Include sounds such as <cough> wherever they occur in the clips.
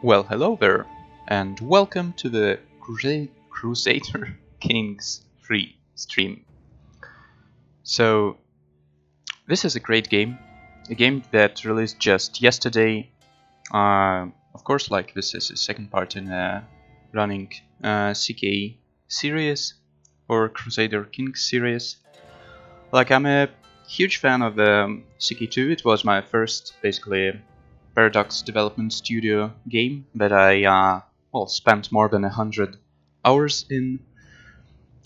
Well, hello there, and welcome to the Crusade Crusader <laughs> Kings 3 stream. So, this is a great game, a game that released just yesterday. Uh, of course, like this is the second part in a running uh, CK series or Crusader Kings series. Like, I'm a huge fan of um, CK2, it was my first, basically, Paradox Development Studio game that I uh, well spent more than a hundred hours in.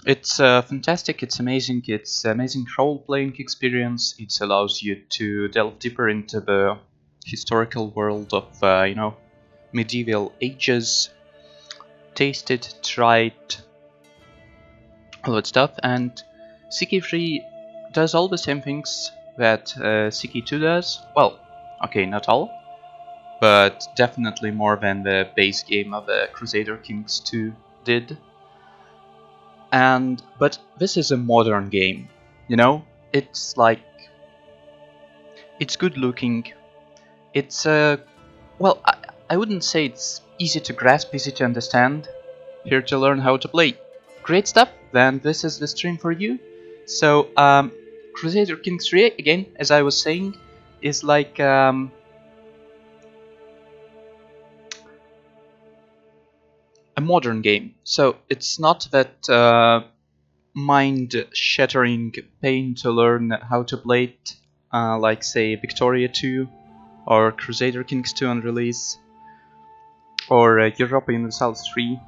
It's uh, fantastic. It's amazing. It's amazing role-playing experience. It allows you to delve deeper into the historical world of uh, you know medieval ages. Taste it, try it, all that stuff. And CK3 does all the same things that uh, CK2 does. Well, okay, not all but definitely more than the base game of the Crusader Kings 2 did. And but this is a modern game, you know? It's like it's good looking. It's uh well, I, I wouldn't say it's easy to grasp, easy to understand. Here to learn how to play. Great stuff. Then this is the stream for you. So um Crusader Kings 3 again, as I was saying, is like um a modern game. So it's not that uh, mind-shattering pain to learn how to play it, uh, like say Victoria 2 or Crusader Kings 2 on release, or uh, Europa Universalis 3.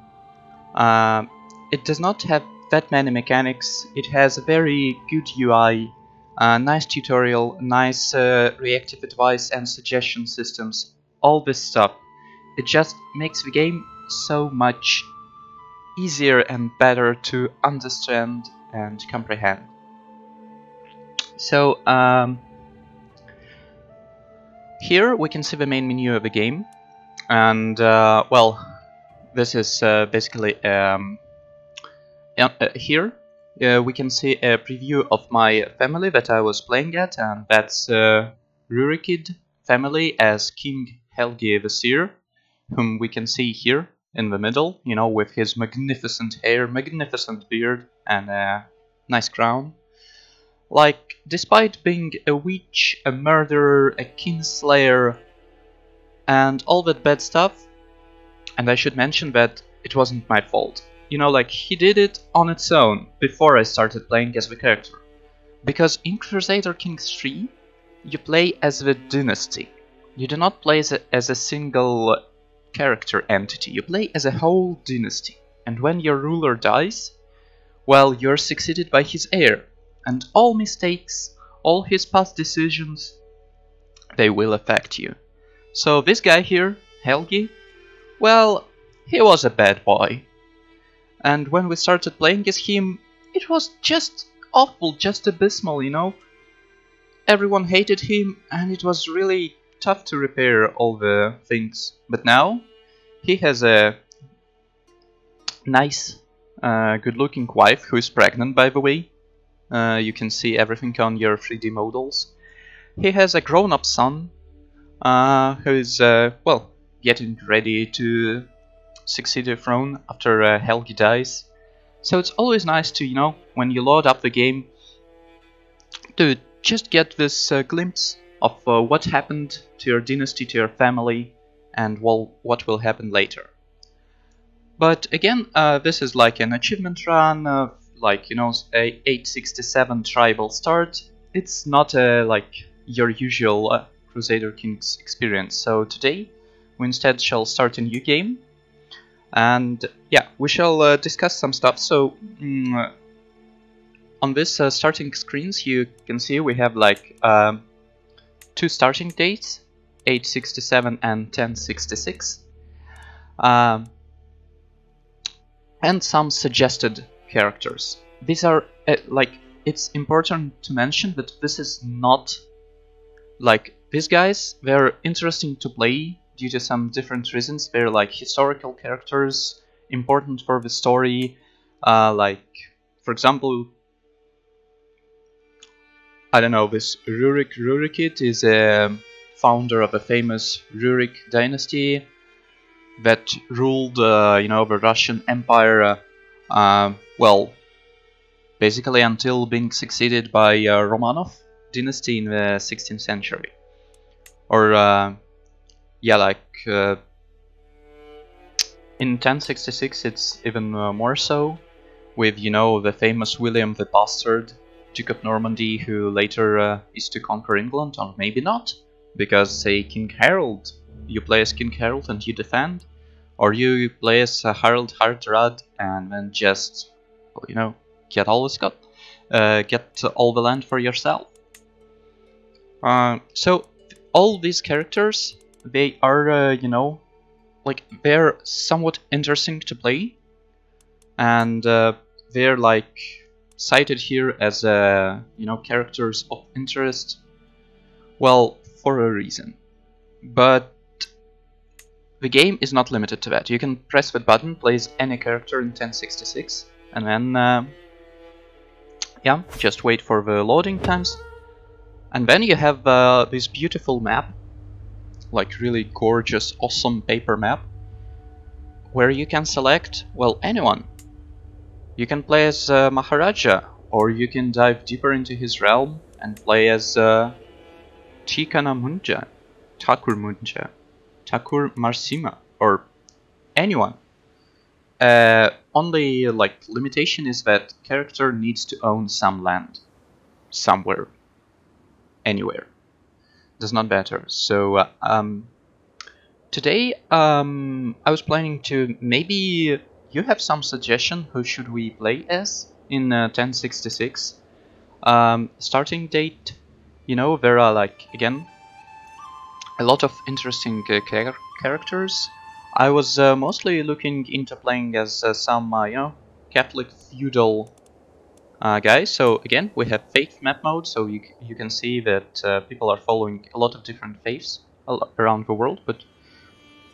Uh, it does not have that many mechanics. It has a very good UI, uh, nice tutorial, nice uh, reactive advice and suggestion systems, all this stuff. It just makes the game so much easier and better to understand and comprehend. So um, here we can see the main menu of the game and uh, well this is uh, basically um, uh, here uh, we can see a preview of my family that I was playing at and that's uh, Rurikid family as King Helgi the Seer whom we can see here in the middle, you know, with his magnificent hair, magnificent beard, and a nice crown. Like, despite being a witch, a murderer, a kinslayer, and all that bad stuff, and I should mention that it wasn't my fault. You know, like, he did it on its own, before I started playing as the character. Because in Crusader Kings 3, you play as the dynasty. You do not play as a, as a single character entity. You play as a whole dynasty, and when your ruler dies, well, you're succeeded by his heir, and all mistakes, all his past decisions, they will affect you. So this guy here, Helgi, well, he was a bad boy. And when we started playing as him, it was just awful, just abysmal, you know? Everyone hated him, and it was really tough to repair all the things. But now he has a nice, uh, good-looking wife who is pregnant, by the way. Uh, you can see everything on your 3D models. He has a grown-up son uh, who is, uh, well, getting ready to succeed the throne after uh, Helgi dies. So it's always nice to, you know, when you load up the game, to just get this uh, glimpse of uh, what happened to your dynasty, to your family, and well, what will happen later. But again, uh, this is like an achievement run of like, you know, a 867 tribal start. It's not a, like your usual uh, Crusader Kings experience. So today, we instead shall start a new game. And yeah, we shall uh, discuss some stuff. So mm, on this uh, starting screens, you can see we have like um, two starting dates, 867 and 1066. Um, and some suggested characters. These are, uh, like, it's important to mention that this is not, like, these guys, they're interesting to play due to some different reasons. They're, like, historical characters, important for the story, uh, like, for example, I don't know, this Rurik Rurikid is a founder of a famous Rurik dynasty. that ruled, uh, you know, the Russian Empire, uh, uh, well, basically until being succeeded by uh, Romanov dynasty in the 16th century. Or, uh, yeah, like uh, in 1066 it's even uh, more so, with, you know, the famous William the Bastard, Duke of Normandy, who later uh, is to conquer England, or maybe not, because, say, King Harold, you play as King Harold and you defend, or you play as uh, Harold Hardrada and then just, you know, get all the Scot, uh, get all the land for yourself. Uh, so all these characters, they are, uh, you know, like they're somewhat interesting to play, and uh, they're like cited here as, uh, you know, characters of interest. Well, for a reason, but the game is not limited to that. You can press that button, plays any character in 1066, and then uh, yeah, just wait for the loading times. And then you have uh, this beautiful map, like really gorgeous, awesome paper map, where you can select, well, anyone. You can play as uh, Maharaja, or you can dive deeper into his realm and play as uh, Chikana Munja, Takur Munja, Takur Marsima, or anyone. Uh, only like limitation is that character needs to own some land somewhere, anywhere. Does not matter. So uh, um, today um, I was planning to maybe you have some suggestion who should we play as in uh, 1066. Um, starting date, you know, there are like again a lot of interesting uh, char characters I was uh, mostly looking into playing as uh, some, uh, you know, Catholic feudal uh, guys. So again, we have faith map mode, so you, you can see that people are following a lot of different faiths around the world, but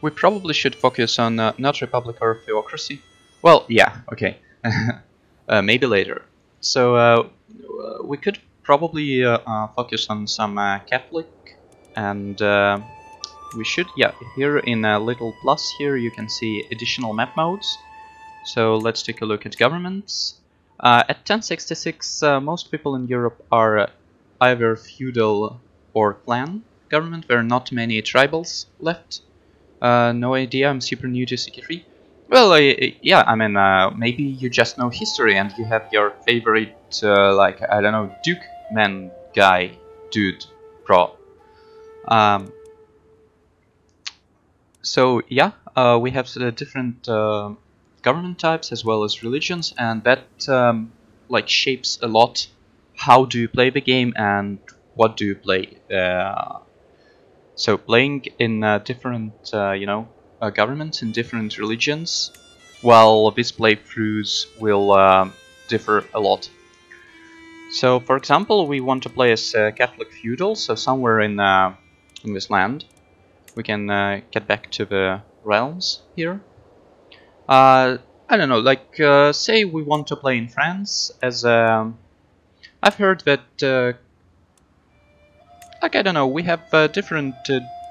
we probably should focus on uh, not Republic or Theocracy. Well, yeah, okay, <laughs> uh, maybe later. So uh, we could probably uh, focus on some Catholic and we should, yeah, here in a little plus here you can see additional map modes. So let's take a look at governments. Uh, at 1066, uh, most people in Europe are either feudal or clan government. There are not many tribals left. Uh, no idea, I'm super new to CK3. Well, yeah, I mean, uh, maybe you just know history and you have your favorite, uh, like, I don't know, Duke man guy, dude, pro. Um, so yeah, uh, we have the different uh, government types as well as religions, and that um, like shapes a lot how do you play the game and what do you play. Uh, so playing in uh, different, uh, you know, uh, governments in different religions, while these playthroughs will um, differ a lot. So, for example, we want to play as a Catholic feudal, so somewhere in in this land we can uh, get back to the realms here. Uh, I don't know, like, uh, say we want to play in France as a... Um, I've heard that, uh, like, I don't know, we have uh, different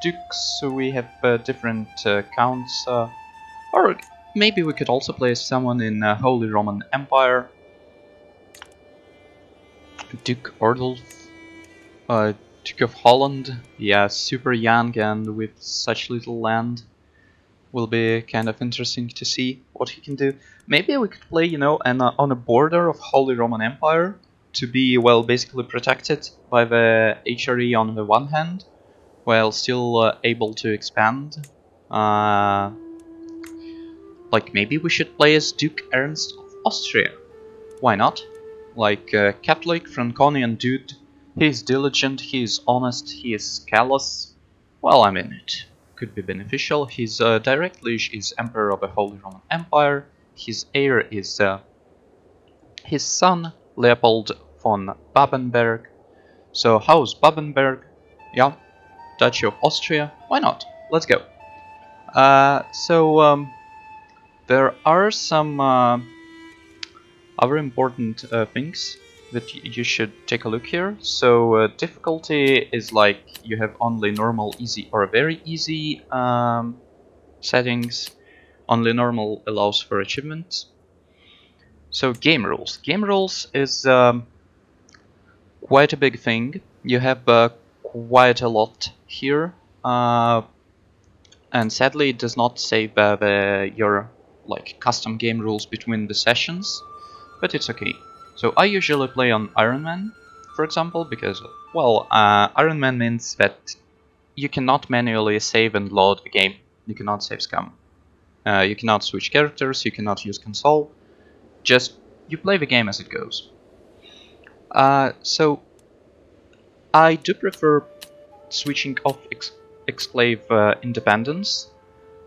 uh, dukes, we have different counts, or maybe we could also play someone in the Holy Roman Empire. Duke Ordulf, Duke of Holland, yeah, super young and with such little land. Will be kind of interesting to see what he can do. Maybe we could play, you know, an, uh, on a border of Holy Roman Empire to be, well, basically protected by the HRE on the one hand, while still uh, able to expand. Uh, like, maybe we should play as Duke Ernst of Austria. Why not? Like, uh, Catholic, Franconian dude he is diligent, he is honest, he is callous. Well, I mean, it could be beneficial. His uh, direct liege is Emperor of the Holy Roman Empire. His heir is uh, his son, Leopold von Babenberg. So, how's Babenberg? Yeah, Duchy of Austria. Why not? Let's go. Uh, so, um, there are some uh, other important uh, things that you should take a look here. So uh, difficulty is like you have only normal, easy, or very easy. Um, settings. Only normal allows for achievements. So game rules. Game rules is um, quite a big thing. You have uh, quite a lot here, uh, and sadly it does not save uh, the, your like custom game rules between the sessions, but it's okay. So I usually play on Iron Man, for example, because well, uh, Iron Man means that you cannot manually save and load the game. You cannot save scum. Uh, you cannot switch characters. You cannot use console just you play the game as it goes. Uh, so I do prefer switching off ex exclave uh, independence.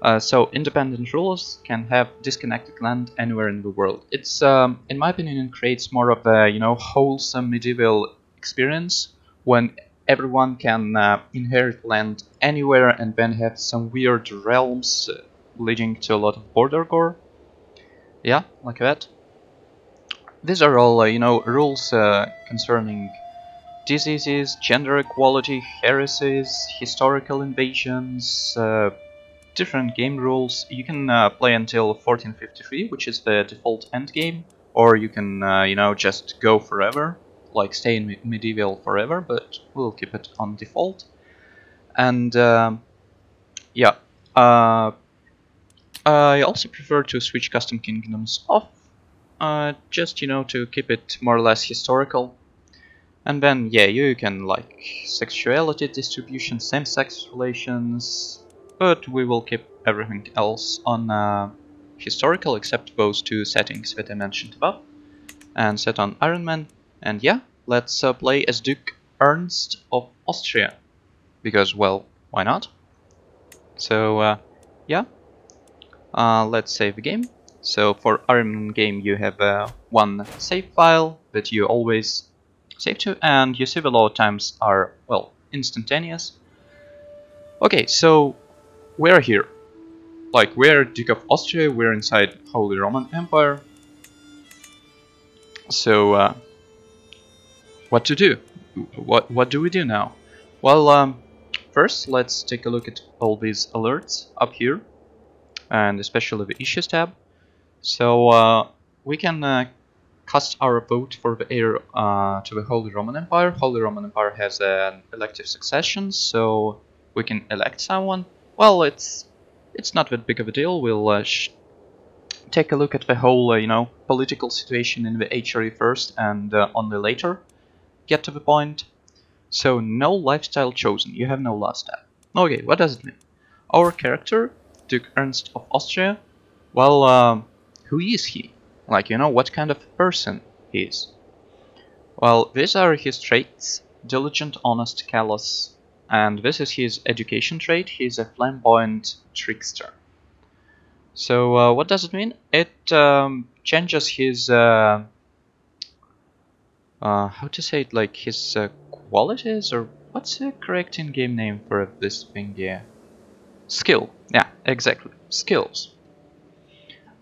Uh, so independent rulers can have disconnected land anywhere in the world. It's, um, in my opinion, creates more of a you know wholesome medieval experience when everyone can uh, inherit land anywhere and then have some weird realms uh, leading to a lot of border gore. Yeah, like that. These are all, uh, you know, rules uh, concerning diseases, gender equality, heresies, historical invasions, uh, different game rules. You can uh, play until 1453, which is the default end game, or you can, uh, you know, just go forever, like stay in medieval forever, but we'll keep it on default. And um, yeah, uh, I also prefer to switch custom kingdoms off uh, just you know to keep it more or less historical and then yeah you can like sexuality distribution same-sex relations but we will keep everything else on uh, historical except those two settings that I mentioned above and set on Iron Man. And yeah let's uh, play as Duke Ernst of Austria because well why not? So uh, yeah uh, let's save the game. So for Iron Man game you have uh, one save file that you always save to and your save load times are, well, instantaneous. Okay, so we're here. Like, we're Duke of Austria, we're inside Holy Roman Empire. So, uh, what to do? What, what do we do now? Well, um, first let's take a look at all these alerts up here and especially the issues tab. So uh, we can uh, cast our vote for the heir uh, to the Holy Roman Empire. Holy Roman Empire has an elective succession, so we can elect someone. Well, it's it's not that big of a deal. We'll uh, take a look at the whole, uh, you know, political situation in the HRE first, and uh, only later get to the point. So no lifestyle chosen. You have no lifestyle. Okay, what does it mean? Our character, Duke Ernst of Austria, well. Um, who is he? Like, you know, what kind of person he is. Well, these are his traits. Diligent, honest, callous. And this is his education trait. He's a flamboyant trickster. So, uh, what does it mean? It um, changes his... Uh, uh, how to say it? Like, his uh, qualities? Or what's the correct in-game name for this thing here? Skill. Yeah, exactly. Skills.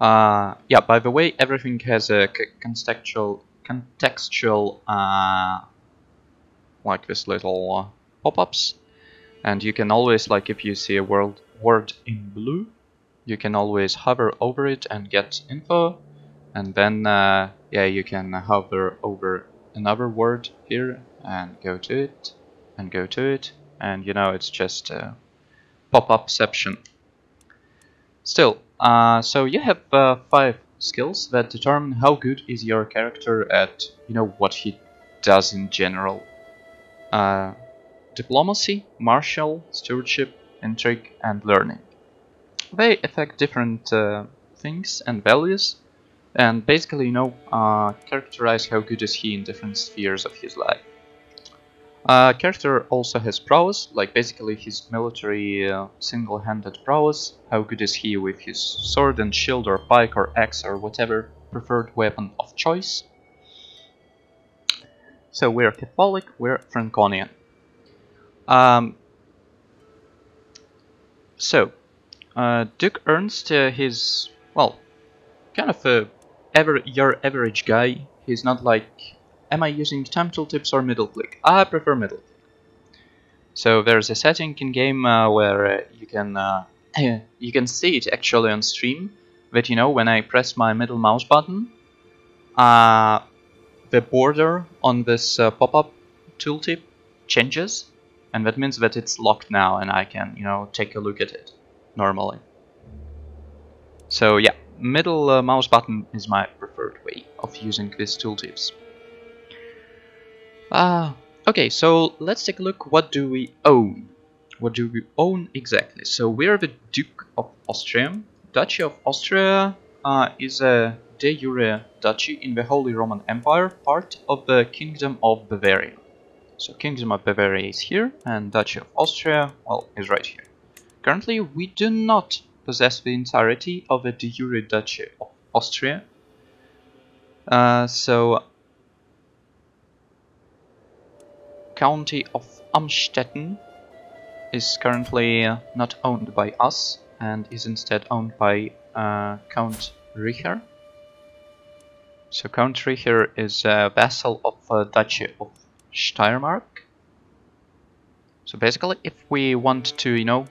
Uh, yeah, by the way, everything has a contextual, contextual, uh, like this little uh, pop-ups, and you can always, like, if you see a world word in blue, you can always hover over it and get info, and then, uh, yeah, you can hover over another word here and go to it, and go to it, and you know, it's just a pop-up section. Still, uh, so you have uh, five skills that determine how good is your character at, you know, what he does in general. Uh, diplomacy, martial, stewardship, intrigue, and learning. They affect different uh, things and values, and basically, you know, uh, characterize how good is he in different spheres of his life. Uh, character also has prowess, like basically his military uh, single-handed prowess, how good is he with his sword and shield or pike or axe or whatever preferred weapon of choice. So we're Catholic, we're Franconian. Um, so, uh, Duke Ernst, uh, he's, well, kind of a ever your average guy. He's not like Am I using time tooltips or middle click? I prefer middle click. So there's a setting in game uh, where uh, you can uh, <clears throat> you can see it actually on stream that you know when I press my middle mouse button, uh, the border on this uh, pop-up tooltip changes, and that means that it's locked now, and I can you know take a look at it normally. So yeah, middle uh, mouse button is my preferred way of using these tooltips. Uh, okay, so let's take a look. What do we own? What do we own exactly? So we're the Duke of Austria. Duchy of Austria uh, is a de jure duchy in the Holy Roman Empire, part of the Kingdom of Bavaria. So Kingdom of Bavaria is here, and Duchy of Austria, well, is right here. Currently, we do not possess the entirety of the de jure Duchy of Austria. Uh, so, County of Amstetten is currently not owned by us and is instead owned by uh, Count Richer. So Count Richer is a vassal of uh, Duchy of Steiermark. So basically, if we want to, you know,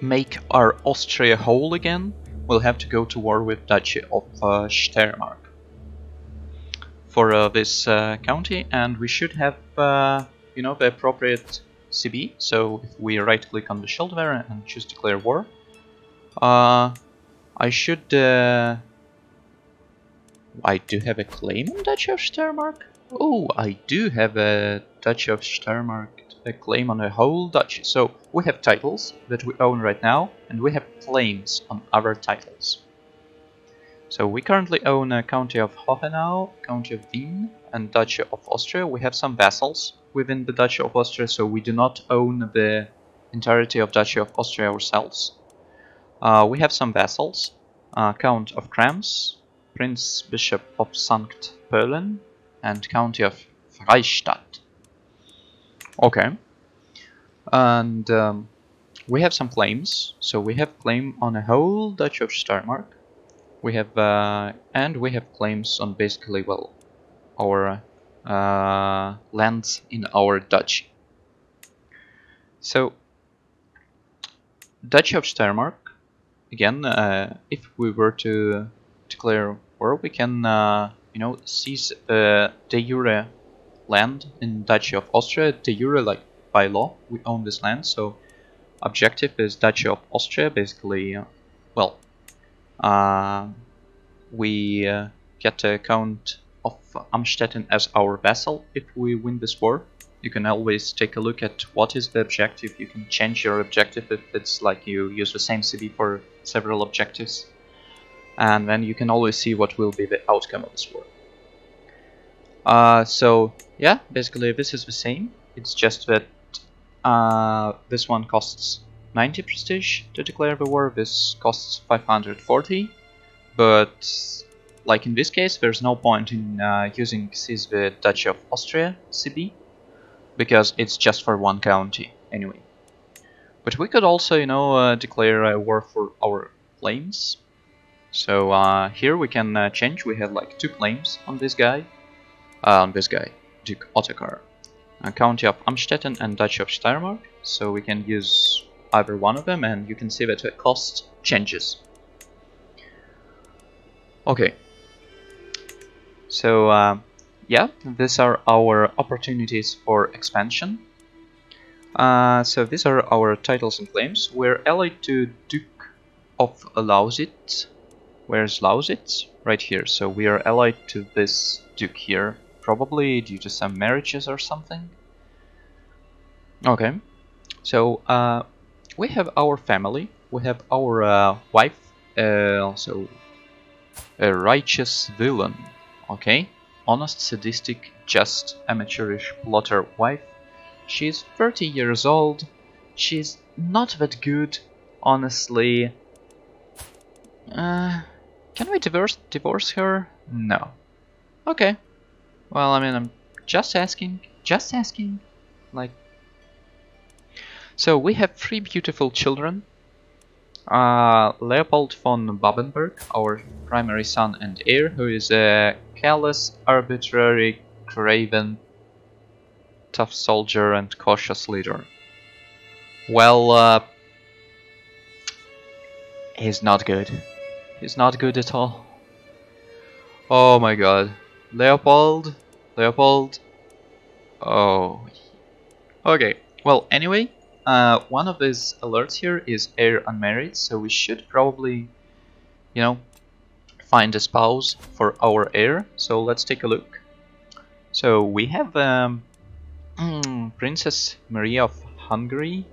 make our Austria whole again, we'll have to go to war with Duchy of uh, Steiermark for uh, this uh, county, and we should have, uh, you know, the appropriate CB. So if we right click on the Schildwehr and choose declare war, uh, I should. Uh, I do have a claim on Duchy of Steiermark. Oh, I do have a Duchy of Steiermark a claim on a whole duchy. So we have titles that we own right now, and we have claims on other titles. So we currently own a County of Hohenau, County of Wien, and Duchy of Austria. We have some vassals within the Duchy of Austria, so we do not own the entirety of Duchy of Austria ourselves. Uh, we have some vassals, uh, Count of Krems, Prince Bishop of Sankt Pölten, and County of Freistadt. Okay. And um, we have some claims. So we have claim on a whole Duchy of Steiermark. We have uh, and we have claims on basically well our uh, lands in our duchy. So Duchy of Steiermark. Again, uh, if we were to declare war, we can uh, you know seize uh, de jure land in Duchy of Austria de jure, like by law, we own this land. So objective is Duchy of Austria. Basically, uh, well, we uh, get a count of Amstetten as our vassal if we win this war. You can always take a look at what is the objective. You can change your objective if it's like you use the same CB for several objectives. And then you can always see what will be the outcome of this war. Uh, so yeah, basically this is the same. It's just that uh, this one costs 90 prestige to declare the war, this costs 540, but like in this case there's no point in uh, using this the Duchy of Austria CB, because it's just for one county anyway. But we could also, you know, uh, declare a war for our claims. So uh, here we can uh, change, we have like two claims on this guy, uh, on this guy, Duke Ottokar. Uh, County of Amstetten and Duchy of Steiermark, so we can use either one of them and you can see that the cost changes. Okay, so uh, yeah, these are our opportunities for expansion. Uh, so these are our titles and claims. We're allied to Duke of Lausitz. Where's Lausitz? Right here. So we are allied to this Duke here, probably due to some marriages or something. Okay, so uh, we have our family, we have our uh, wife, uh, also a righteous villain, okay? Honest, sadistic, just, amateurish plotter wife. She's 30 years old, she's not that good, honestly. Uh, can we divorce, divorce her? No. Okay. Well, I mean, I'm just asking, just asking. Like, so we have three beautiful children. Uh, Leopold von Babenberg, our primary son and heir, who is a callous, arbitrary, craven, tough soldier and cautious leader. Well, uh, He's not good. He's not good at all. Oh my god. Leopold? Leopold? Oh. Okay, well, anyway, uh, one of these alerts here is heir unmarried, so we should probably, you know, find a spouse for our heir. So let's take a look. So we have um, mm, Princess Maria of Hungary,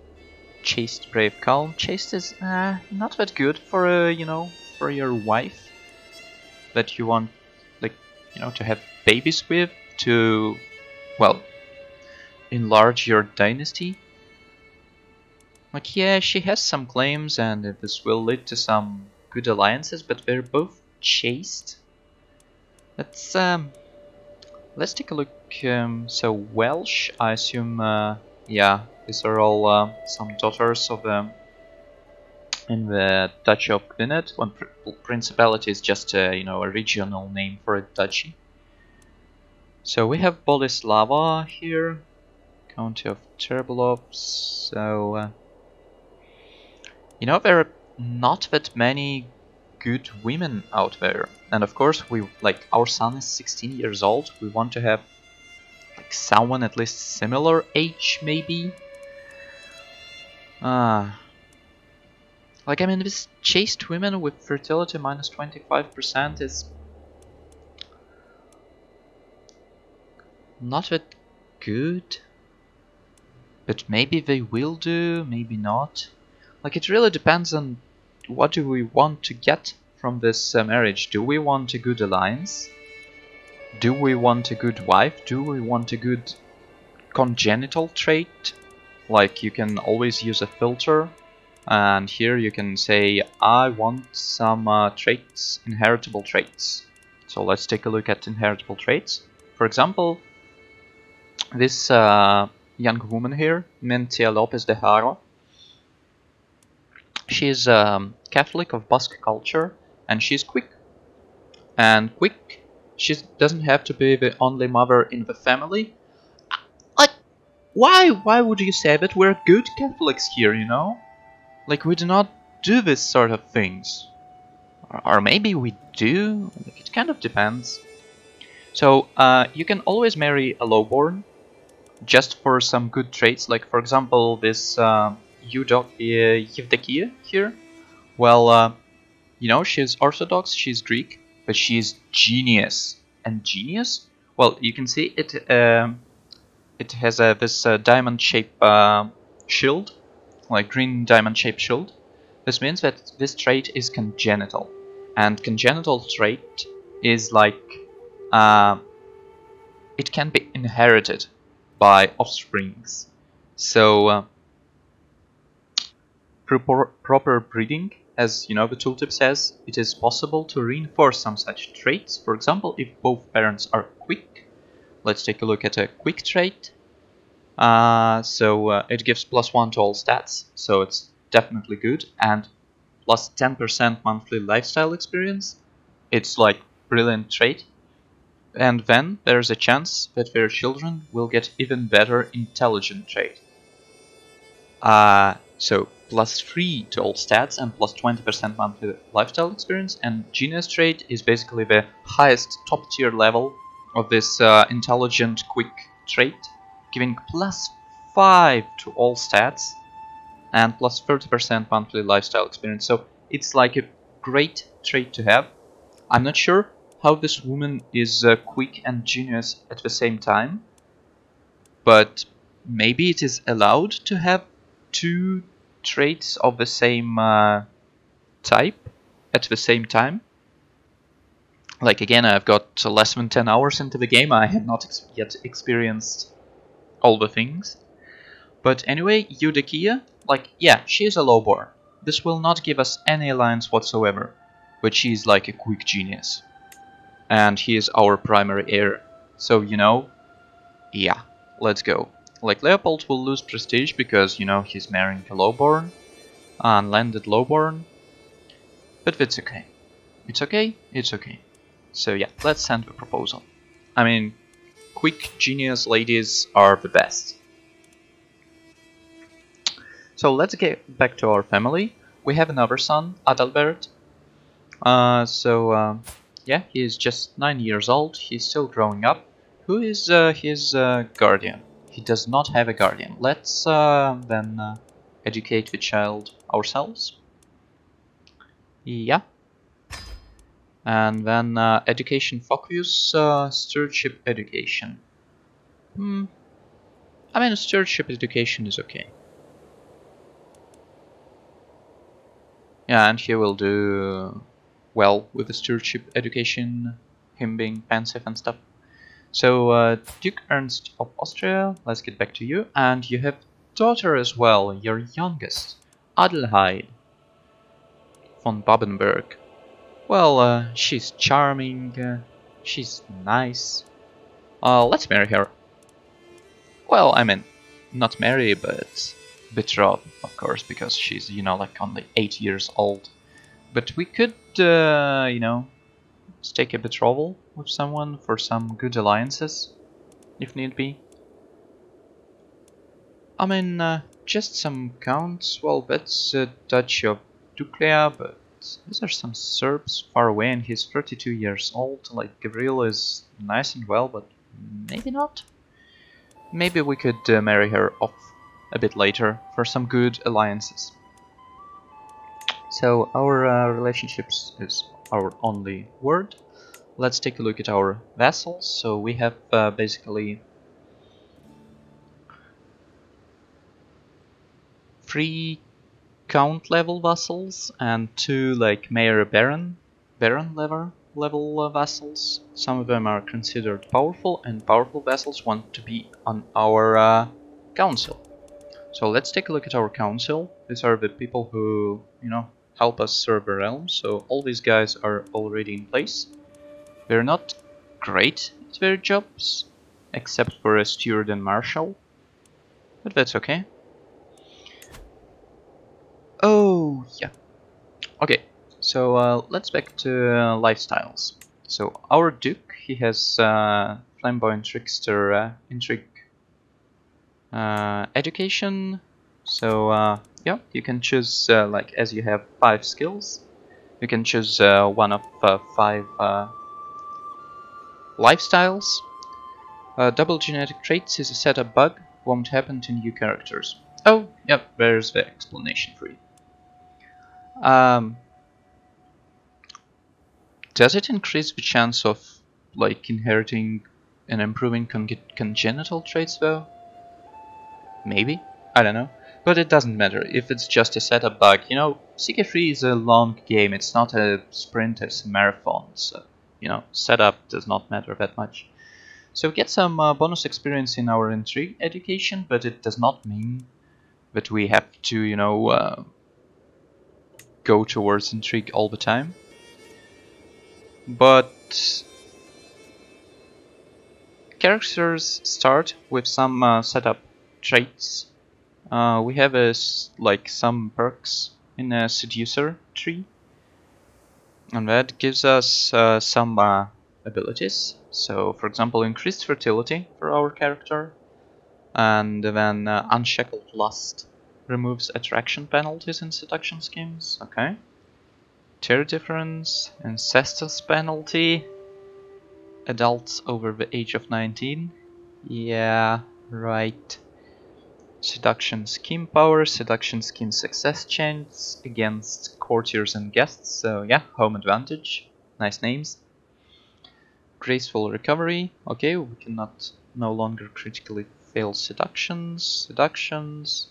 chaste, brave, calm. Chaste is uh, not that good for uh, you know for your wife that you want like you know to have babies with to well enlarge your dynasty. Yeah, she has some claims and this will lead to some good alliances, but we're both chaste. Let's um let's take a look. Um, so Welsh, I assume. Uh, yeah, these are all uh, some daughters of um, in the Duchy of Gwynedd. One pr principality is just a you know a regional name for a duchy. So we have Boleslava here, County of Terbolov. So uh, you know there are not that many good women out there. And of course, we like our son is 16 years old. We want to have like someone at least similar age, maybe. Ah. Uh, like I mean, this chaste women with fertility minus 25% is not that good. But maybe they will do, maybe not. Like it really depends on what do we want to get from this uh, marriage? Do we want a good alliance? Do we want a good wife? Do we want a good congenital trait? Like you can always use a filter and here you can say I want some uh, traits, inheritable traits. So let's take a look at inheritable traits. For example, this uh, young woman here, Mentia Lopez de Haro, she's um, Catholic of Basque culture and she's quick. And quick, she doesn't have to be the only mother in the family. Like, why? Why would you say that? We're good Catholics here, you know? Like, we do not do this sort of things. Or, or maybe we do? It kind of depends. So, uh, you can always marry a lowborn, just for some good traits, like for example this uh, Yevdokia here. Well, uh, you know, she's Orthodox, she's Greek, but she's genius. And genius? Well, you can see it. Um, it has a, this uh, diamond-shaped uh, shield, like green diamond-shaped shield. This means that this trait is congenital, and congenital trait is like uh, it can be inherited by offsprings. So uh, proper, breeding as you know the tooltip says, it is possible to reinforce some such traits. For example, if both parents are quick, let's take a look at a quick trait. Uh, so uh, it gives plus 1 to all stats, so it's definitely good, and plus 10% monthly lifestyle experience. It's like brilliant trait. And then there's a chance that their children will get even better intelligent trait. Uh, so plus 3 to all stats and plus 20% monthly lifestyle experience and genius trait is basically the highest top tier level of this uh, intelligent quick trait giving plus 5 to all stats and plus 30% monthly lifestyle experience. So it's like a great trait to have. I'm not sure how this woman is uh, quick and genius at the same time but maybe it is allowed to have two traits of the same uh, type at the same time. Like again, I've got less than 10 hours into the game, I have not ex yet experienced all the things. But anyway, Eudokia, like, yeah, she is a lowborn. This will not give us any alliance whatsoever, but she is like a quick genius. And he is our primary heir. So, you know, yeah, let's go. Like Leopold will lose prestige because, you know, he's marrying a lowborn, unlanded lowborn. But it's okay. It's okay, it's okay. So yeah, let's send the proposal. I mean, quick genius ladies are the best. So let's get back to our family. we have another son, Adalbert. Uh, so uh, yeah, he is just nine years old. He's still growing up. Who is uh, his uh, guardian? He does not have a guardian. Let's uh, then uh, educate the child ourselves. Yeah. And then uh, education focus, uh, stewardship education. Hmm. I mean, stewardship education is okay. Yeah, and he will do well with the stewardship education, him being pensive and stuff. So, uh, Duke Ernst of Austria, let's get back to you. And you have daughter as well, your youngest, Adelheid von Babenberg. Well, uh, she's charming, uh, she's nice. Uh, let's marry her. Well, I mean, not marry, but betroth, of course, because she's, you know, like only 8 years old. But we could, uh, you know, stake a betrothal with someone for some good alliances, if need be. I mean, uh, just some counts, well, that's the Duchy of Duklja, but these are some Serbs far away and he's 32 years old, like Gavril is nice and well, but maybe not? Maybe we could uh, marry her off a bit later for some good alliances. So our uh, relationships is our only word. Let's take a look at our vassals. So we have uh, basically three count level vassals and two like mayor baron baron level level uh, vassals. Some of them are considered powerful and powerful vassals want to be on our uh, council. So let's take a look at our council. These are the people who, you know, help us serve the realm. So all these guys are already in place. They're not great at their jobs, except for a steward and marshal. But that's okay. Oh, yeah. Okay, so uh, let's back to uh, lifestyles. So our duke, he has uh, flamboyant trickster uh, intrigue uh, education. So uh, yeah, you can choose like as you have five skills, you can choose one of uh, five uh, lifestyles. double genetic traits is a setup bug, won't happen to new characters. Oh, yep, there's the explanation for you. Um, does it increase the chance of like inheriting and improving con congenital traits though? Maybe? I don't know. But it doesn't matter if it's just a setup bug. You know, CK3 is a long game. It's not a sprint, it's a marathon. So, you know, setup does not matter that much. So we get some uh, bonus experience in our intrigue education, but it does not mean that we have to, you know, uh, go towards intrigue all the time. But characters start with some uh, setup traits. Uh, we have a, like some perks in a seducer tree and that gives us uh, some uh, abilities. So for example increased fertility for our character and then uh, unshackled lust removes attraction penalties in seduction schemes. Okay. Tier difference, incestuous penalty, adults over the age of 19. Yeah, right. Seduction scheme power, seduction scheme success chance against courtiers and guests, so yeah, home advantage, nice names. Graceful recovery, okay, we cannot no longer critically fail seductions, seductions.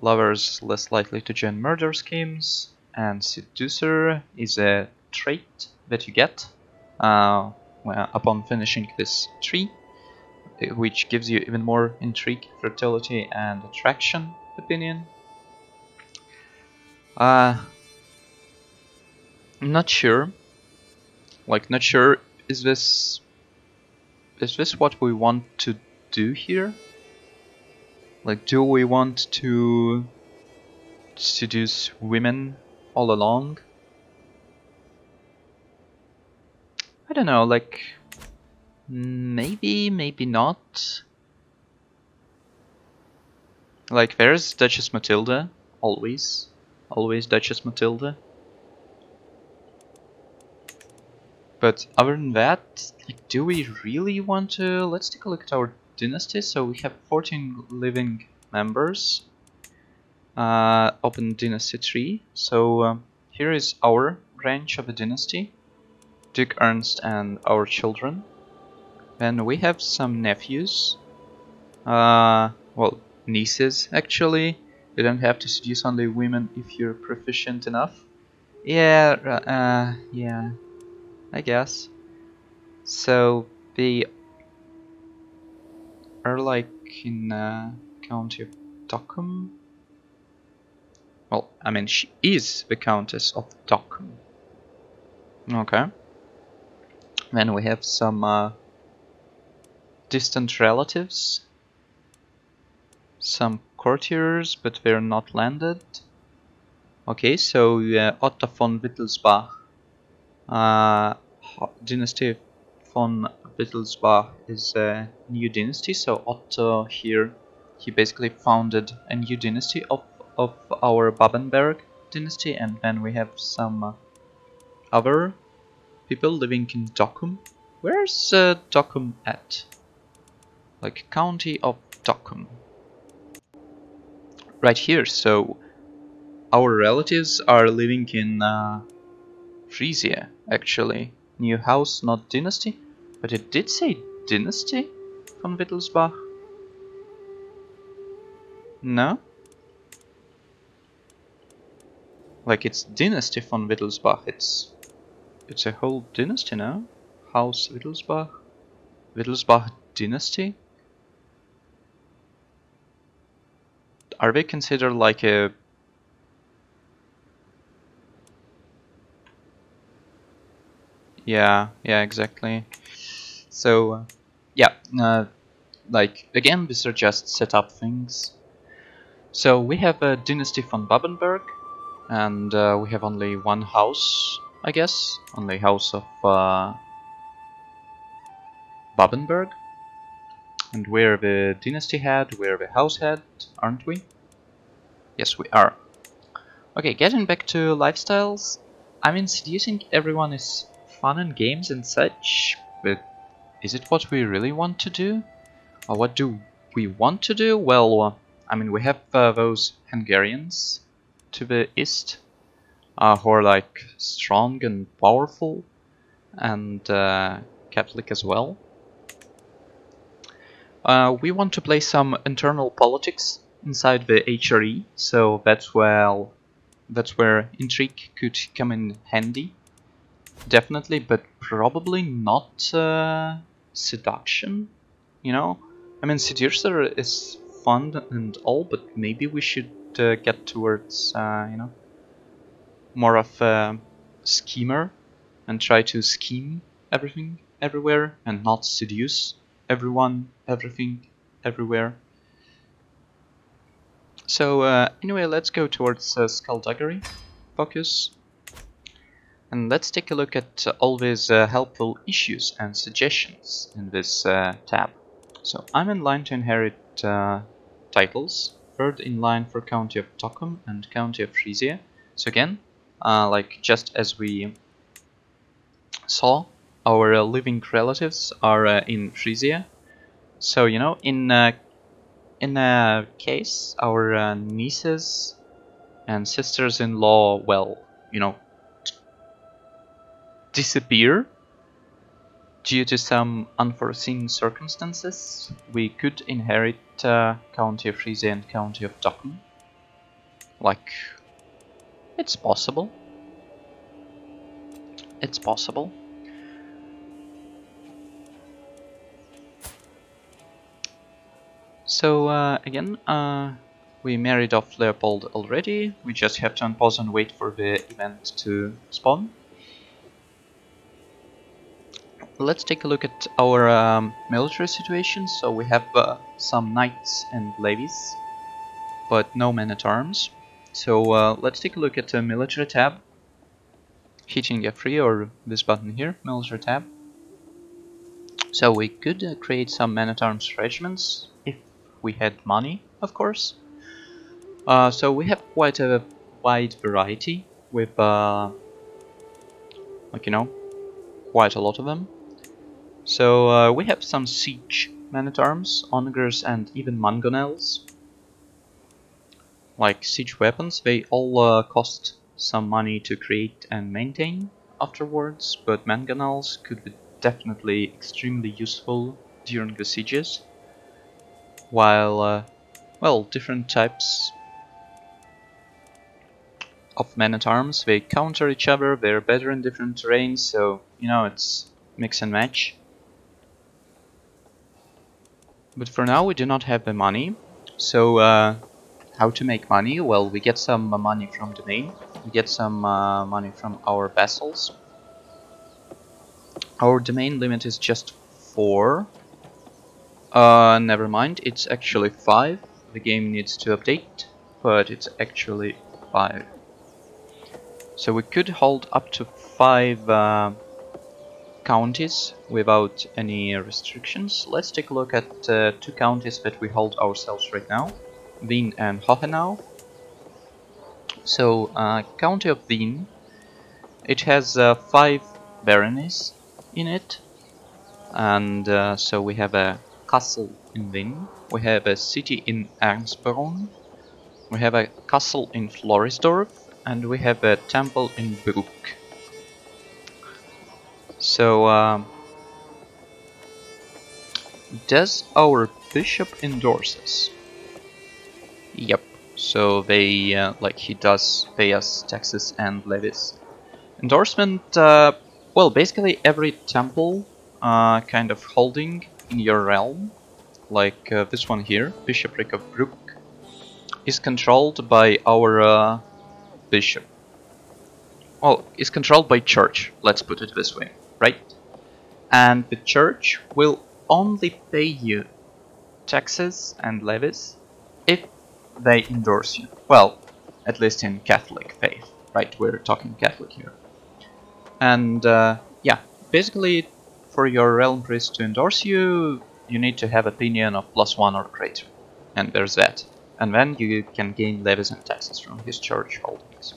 Lovers less likely to join murder schemes, and seducer is a trait that you get uh, upon finishing this tree which gives you even more intrigue, fertility, and attraction opinion. Uh, not sure. Like, not sure. Is this is this what we want to do here? Like, do we want to seduce women all along? I don't know. Like. Maybe, maybe not. Like, there's Duchess Matilda, always. always Duchess Matilda. But other than that, like, do we really want to... Let's take a look at our dynasty. So we have 14 living members. Uh, open dynasty tree. So um, here is our branch of a dynasty. Duke Ernst and our children. Then we have some nephews. Uh, well, nieces actually. You don't have to seduce only women if you're proficient enough. Yeah, uh, yeah, I guess. So they are like in uh, County of Dockham. Well, I mean, she is the Countess of Dockham. Okay. Then we have some uh, distant relatives. Some courtiers, but they're not landed. Okay, so uh, Otto von Wittelsbach, uh, dynasty von Wittelsbach is a new dynasty. So Otto here, he basically founded a new dynasty of of our Babenberg dynasty, and then we have some uh, other people living in Dockham. Where's uh, at? Like county of Dockham right here. So our relatives are living in uh, Frisia, actually. New house, not dynasty. But it did say dynasty von Wittelsbach. No? Like it's dynasty von Wittelsbach. It's it's a whole dynasty now. House Wittelsbach. Wittelsbach dynasty. Are they considered like a yeah yeah exactly. So uh, yeah uh, like again these are just setup things. So we have a dynasty von Babenberg and uh, we have only one house I guess. Only house of uh, Babenberg and we're the dynasty head, we're the house head, aren't we? Yes, we are. Okay, getting back to lifestyles. I mean, seducing everyone is fun and games and such, but is it what we really want to do? Or what do we want to do? Well, uh, I mean, we have uh, those Hungarians to the east, uh, who are like strong and powerful, and uh, Catholic as well. Uh, we want to play some internal politics inside the HRE, so that's where that's where intrigue could come in handy. Definitely, but probably not uh, seduction. You know, I mean, seducer is fun and all, but maybe we should uh, get towards uh, you know more of a schemer and try to scheme everything everywhere and not seduce everyone, everything, everywhere. So uh, anyway, let's go towards uh, skullduggery focus. And let's take a look at uh, all these uh, helpful issues and suggestions in this uh, tab. So I'm in line to inherit uh, titles, third in line for County of Dockham and County of Frisia. So again, like just as we saw our uh, living relatives are uh, in Frisia. So, you know, in uh, in a case, our uh, nieces and sisters-in-law, well, you know, disappear due to some unforeseen circumstances, we could inherit uh, County of Frisia and County of Dockham. Like, it's possible. It's possible. So uh, again, uh, we married off Leopold already. We just have to unpause and wait for the event to spawn. Let's take a look at our um, military situation. So we have uh, some knights and levies, but no men-at-arms. So uh, let's take a look at the military tab. Hitting F3 or this button here, military tab. So we could uh, create some men-at-arms regiments we had money, of course. Uh, so we have quite a wide variety with, uh, like you know, quite a lot of them. So uh, we have some siege men-at-arms, onagers, and even mangonels. Like siege weapons, they all uh, cost some money to create and maintain afterwards, but mangonels could be definitely extremely useful during the sieges. While, uh, well, different types of men-at-arms, they counter each other, they're better in different terrains, so, you know, it's mix and match. But for now we do not have the money, so uh, how to make money? Well, we get some money from the main, we get some uh, money from our vassals. Our domain limit is just 4. Uh, never mind, it's actually 5. The game needs to update, but it's actually 5. So we could hold up to 5 uh, counties without any restrictions. Let's take a look at uh, two counties that we hold ourselves right now, Wien and Hohenau. So, uh, County of Wien, it has uh, five baronies in it, and uh, so we have a castle in Wien, we have a city in Ernstbrunn, we have a castle in Floridsdorf, and we have a temple in Bruck. So, um, does our bishop endorse us? Yep. So they, uh, like, he does pay us taxes and levies. Endorsement, uh, well, basically every temple uh, kind of holding in your realm, like uh, this one here, Bishopric of Bruck, is controlled by our uh, bishop. Well, is controlled by church, let's put it this way right? And the church will only pay you taxes and levies if they endorse you. Well, at least in Catholic faith, right? We're talking Catholic here. And uh, yeah, basically for your realm priest to endorse you, you need to have opinion of plus one or greater. And there's that. And then you can gain levies and taxes from his church holdings.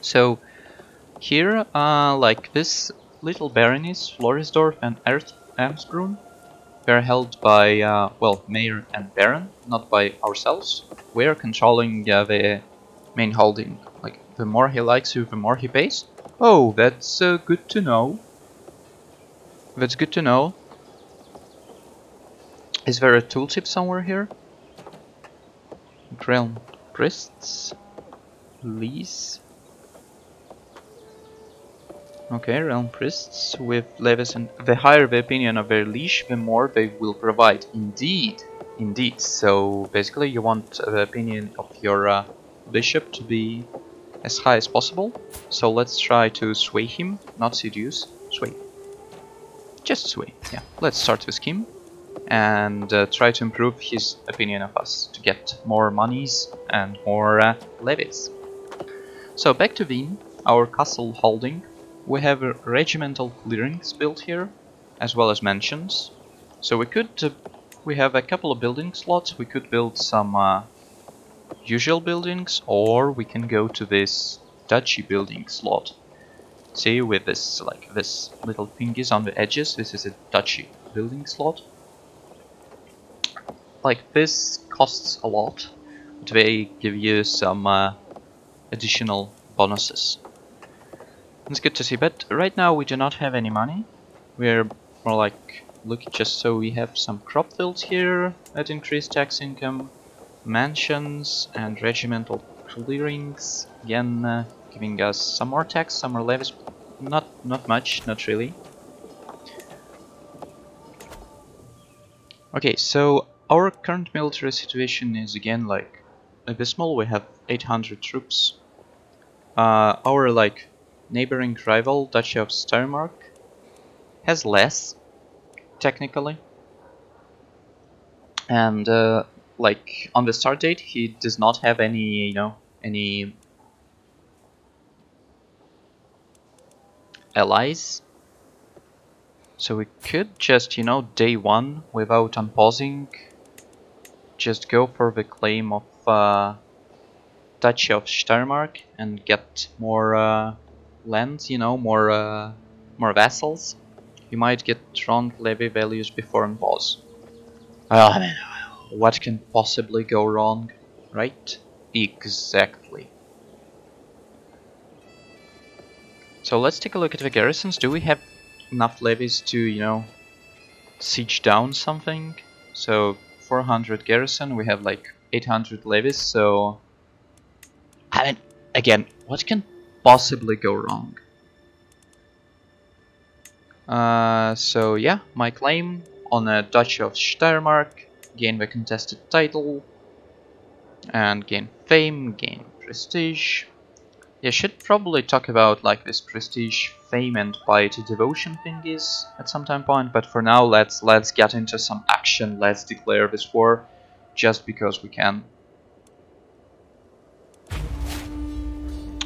So here, uh, like this little baronies, Floridsdorf and Ernstbrunn, they're held by, uh, well, mayor and baron, not by ourselves. We're controlling uh, the main holding. Like, the more he likes you, the more he pays. Oh, that's uh, good to know. That's good to know. Is there a tooltip somewhere here? Realm priests, lease, Okay, realm priests with levies and the higher the opinion of their liege, the more they will provide. Indeed, indeed. So basically, you want the opinion of your uh, bishop to be as high as possible. So let's try to sway him, not seduce, sway. Just sway. Yeah. Let's start with him and uh, try to improve his opinion of us to get more monies and more uh, levies. So back to Wien, our castle holding we have regimental clearings built here, as well as mansions. So we could, uh, we have a couple of building slots, we could build some uh, usual buildings, or we can go to this duchy building slot. See, with this, like, this little thingies on the edges, this is a duchy building slot. Like, this costs a lot, but they give you some uh, additional bonuses. It's good to see, but right now we do not have any money. We're more like looking just so we have some crop fields here that increase tax income, mansions and regimental clearings, again uh, giving us some more tax, some more levies, not not much, not really. Okay, so our current military situation is again like abysmal. We have 800 troops. Uh, our like neighboring rival Duchy of Steiermark has less, technically. And uh, like on the start date, he does not have any, you know, any allies. So we could just, you know, day one without unpausing, just go for the claim of uh, Duchy of Steiermark and get more uh, lands, you know, more uh, more vassals, you might get strong levy values before boss. Well, I mean, what can possibly go wrong, right? Exactly. So let's take a look at the garrisons. Do we have enough levies to, you know, siege down something? So 400 garrison, we have like 800 levies, so... I mean, again, what can possibly go wrong? Uh, so yeah, my claim on a Duchy of Steiermark, gain the contested title, and gain fame, gain prestige. Yeah, should probably talk about like this prestige, fame, and piety devotion thingies at some time point. But for now, let's let's get into some action. Let's declare this war, just because we can.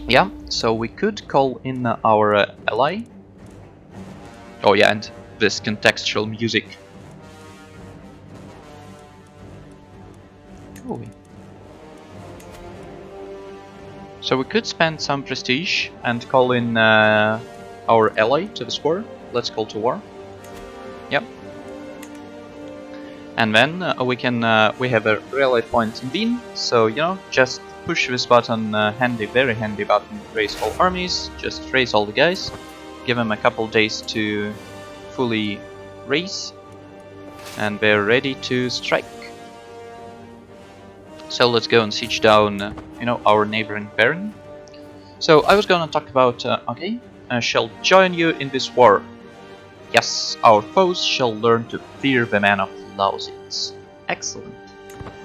Yeah, so we could call in our uh, ally. Oh yeah, and this contextual music. Ooh. So we could spend some prestige and call in uh, our ally to the score. Let's call to war. Yep. And then uh, we can uh, we have a rally point in Wien, so you know just push this button, uh, handy, very handy button, raise all armies, just raise all the guys, give them a couple days to fully raise, and they're ready to strike. So let's go and siege down, uh, you know, our neighboring baron. So I was gonna talk about, uh, okay, I shall join you in this war. Yes, our foes shall learn to fear the man of Lausitz. Excellent,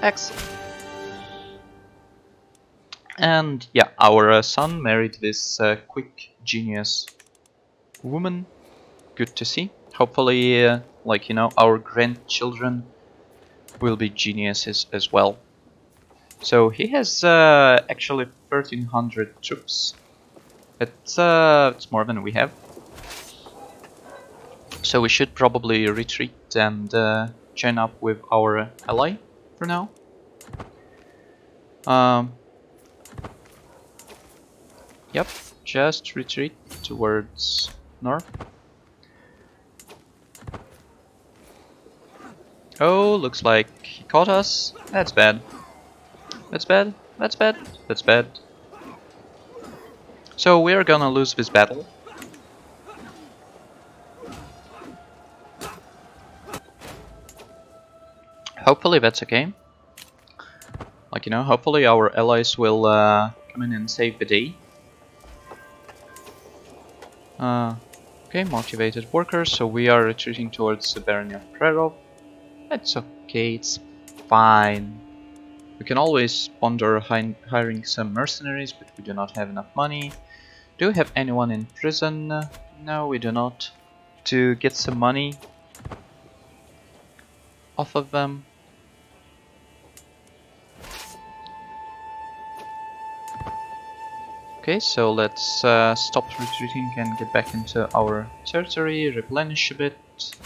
excellent. And yeah, our uh, son married this uh, quick genius woman. Good to see. Hopefully, uh, like, you know, our grandchildren will be geniuses as well. So he has uh, actually 1300 troops. It's, uh, it's more than we have. So we should probably retreat and uh, join up with our ally for now. Um, yep, just retreat towards north. Oh, looks like he caught us. That's bad. That's bad. That's bad. That's bad. So we are gonna lose this battle. Hopefully that's okay. Like, you know, hopefully our allies will uh, come in and save the day. Uh, okay, motivated workers, so we are retreating towards the Barony of Prerov. Okay, it's fine. We can always ponder hi hiring some mercenaries, but we do not have enough money. Do we have anyone in prison? No, we do not. To get some money off of them. Okay, so let's uh, stop retreating and get back into our territory, replenish a bit,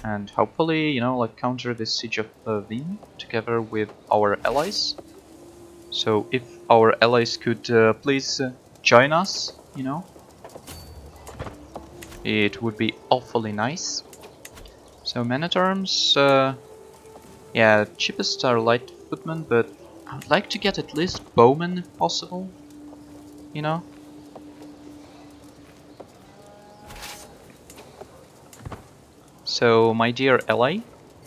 and hopefully, you know, like counter this siege of uh, Wien together with our allies. So if our allies could uh, please uh, join us, you know, it would be awfully nice. So men-at-arms, uh, yeah, cheapest are light footmen, but I would like to get at least bowmen if possible, you know. So, my dear ally,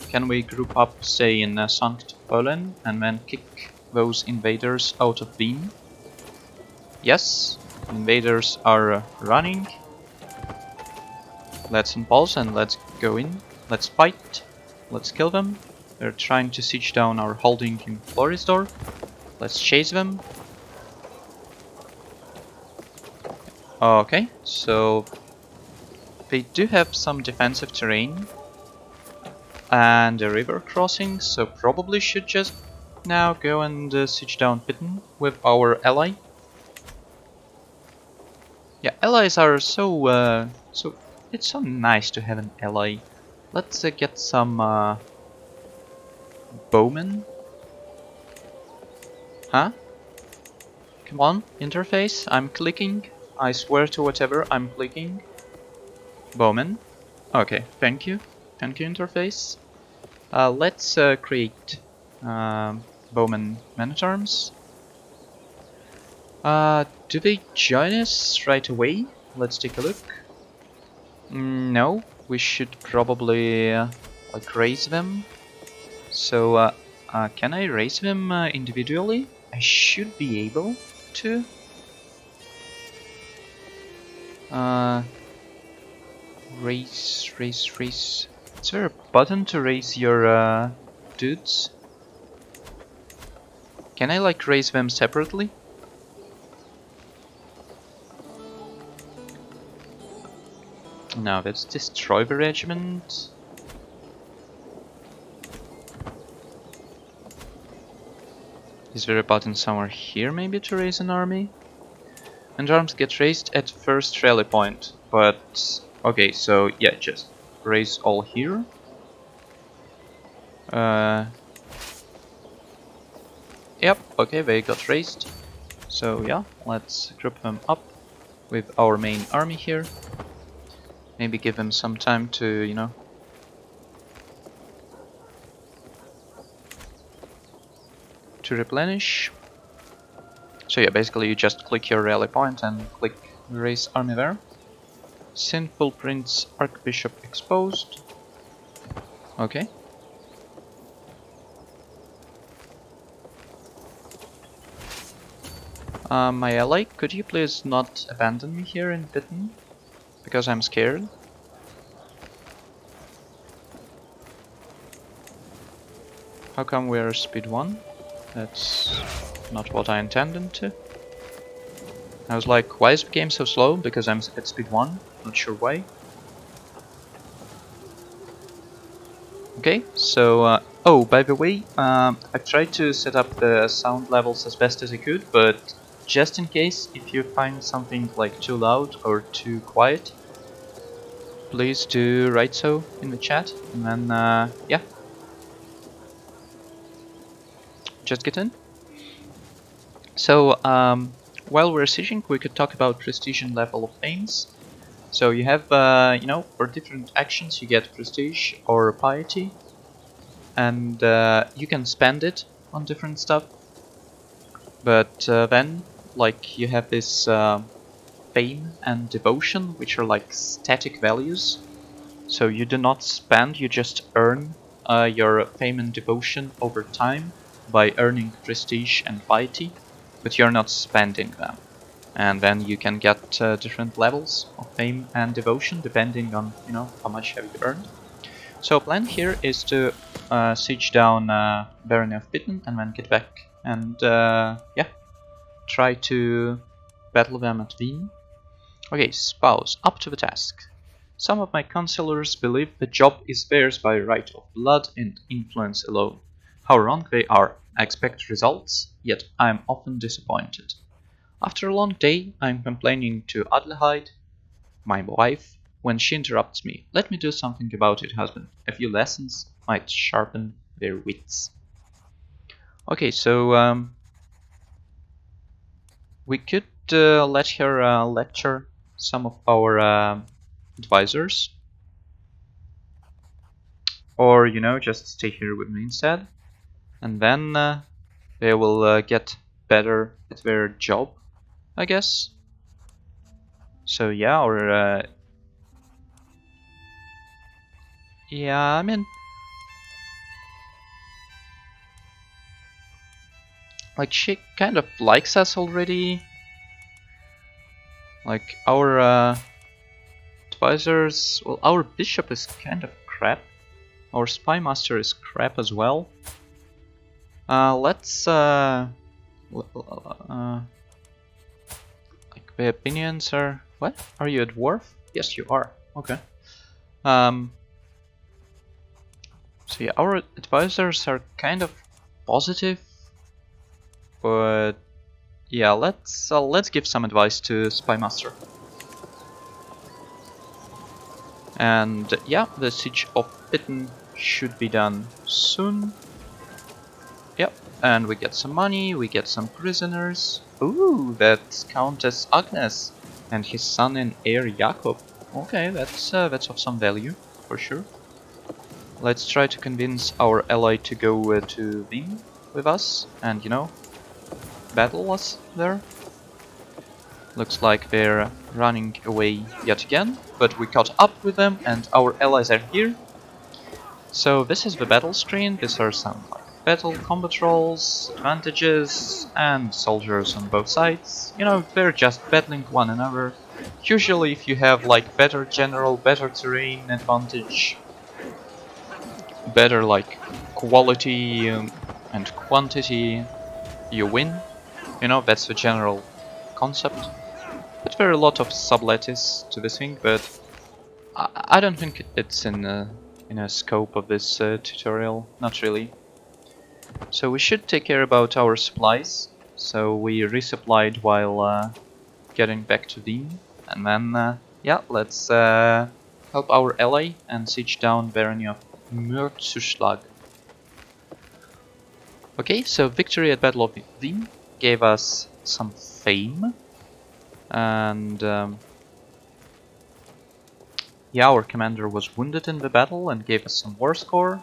can we group up, say, in uh, Sankt Pölten and then kick those invaders out of Wien? Yes, invaders are uh, running. Let's impulse and let's go in. Let's fight. Let's kill them. They're trying to siege down our holding in Floridsdorf. Let's chase them. Okay, so they do have some defensive terrain and a river crossing, so probably should just now go and uh, siege down Pitten with our ally. Yeah, allies are so uh, so it's so nice to have an ally. Let's uh, get some uh, bowmen. Huh? Come on, interface. I'm clicking. I swear to whatever I'm clicking. Bowman. Okay, thank you. Thank you, interface. Uh, let's uh, create um, Bowman Man-at-Arms. Uh, do they join us right away? Let's take a look. Mm, no, we should probably uh, like raise them. So, uh, uh, can I raise them uh, individually? I should be able to. Uh, raise, raise, raise. Is there a button to raise your uh, dudes? Can I like raise them separately? Now let's destroy the regiment. Is there a button somewhere here maybe to raise an army? And arms get raised at first rally point, but okay, so yeah, just raise all here. Uh, yep, okay, they got raised. So yeah, let's group them up with our main army here. Maybe give them some time to, you know, to replenish. So yeah, basically you just click your rally point and click raise army there. Sinful Prince Archbishop exposed. Okay. Uh, my ally, could you please not abandon me here in Pitten? Because I'm scared. How come we're speed 1? That's not what I intended to. I was like, why is the game so slow? Because I'm at speed 1, not sure why. Okay, so, uh, oh, by the way, um, I tried to set up the sound levels as best as I could, but just in case, if you find something like too loud or too quiet, please do write so in the chat, and then, uh, yeah, just get in. So, um, while we're sieging, we could talk about prestige and level of fames. So you have, uh, you know, for different actions you get prestige or piety, and uh, you can spend it on different stuff. But uh, then, like, you have this uh, fame and devotion, which are like static values. So you do not spend, you just earn uh, your fame and devotion over time by earning prestige and piety, but you're not spending them. And then you can get uh, different levels of fame and devotion depending on you know how much have you earned. So plan here is to uh, siege down uh, Barony of Pitten and then get back and uh, yeah, try to battle them at Wien. Okay, spouse, up to the task. Some of my counselors believe the job is theirs by right of blood and influence alone. How wrong they are. I expect results, yet I am often disappointed. After a long day, I am complaining to Adelheid, my wife, when she interrupts me. Let me do something about it, husband. A few lessons might sharpen their wits. Okay, so um, we could uh, let her uh, lecture some of our uh, advisors. Or, you know, just stay here with me instead and then uh, they will uh, get better at their job, I guess. So yeah, or uh, yeah, I mean, like she kind of likes us already. Like our uh, advisors, well, our bishop is kind of crap. Our spy master is crap as well. Uh, let's uh, uh, like the opinions are what? Are you a dwarf? Yes, you are. Okay. Um. So yeah, our advisors are kind of positive, but yeah, let's uh, let's give some advice to Spymaster. And yeah, the siege of Pitten should be done soon. Yep, and we get some money, we get some prisoners. Ooh, that's Countess Agnes and his son and heir Jakob. Okay, that's uh, that's of some value, for sure. Let's try to convince our ally to go uh, to Wien with us, and you know, battle was there. Looks like they're running away yet again, but we caught up with them and our allies are here. So this is the battle screen, these are some battle combat rolls, advantages, and soldiers on both sides. You know, they're just battling one another. Usually if you have like better general, better terrain advantage, better like quality um, and quantity, you win. You know, that's the general concept. But there are a lot of subtleties to this thing, but I, I don't think it's in a, in a scope of this uh, tutorial, not really. So we should take care about our supplies. So we resupplied while uh, getting back to Dean, and then uh, yeah, let's uh, help our ally and siege down Barony of Mürzzuschlag. Okay, so victory at Battle of Wien gave us some fame and um, yeah, our commander was wounded in the battle and gave us some war score.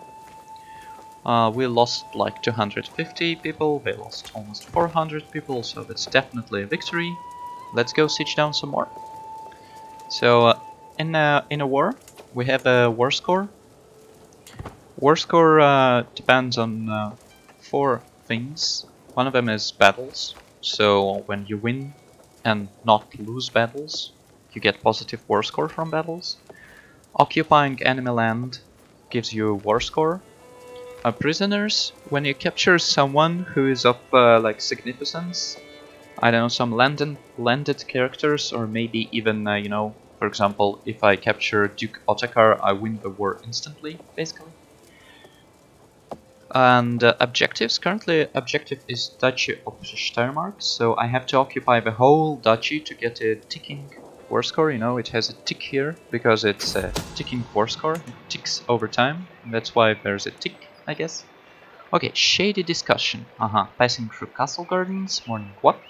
Uh, we lost like 250 people, they lost almost 400 people, so that's definitely a victory. Let's go siege down some more. So uh, in a, in a war, we have a war score. War score uh, depends on uh, four things. One of them is battles, so when you win and not lose battles. You get positive war score from battles. Occupying enemy land gives you war score. Uh, prisoners, when you capture someone who is of uh, like significance, I don't know, some landed, landed characters or maybe even, uh, you know, for example, if I capture Duke Otakar, I win the war instantly, basically. And uh, objectives, currently objective is Duchy of Steiermark, so I have to occupy the whole duchy to get a ticking war score, you know, it has a tick here, because it's a ticking war score, it ticks over time, that's why there's a tick, I guess. Okay, shady discussion, uh-huh, passing through castle gardens, morning walk.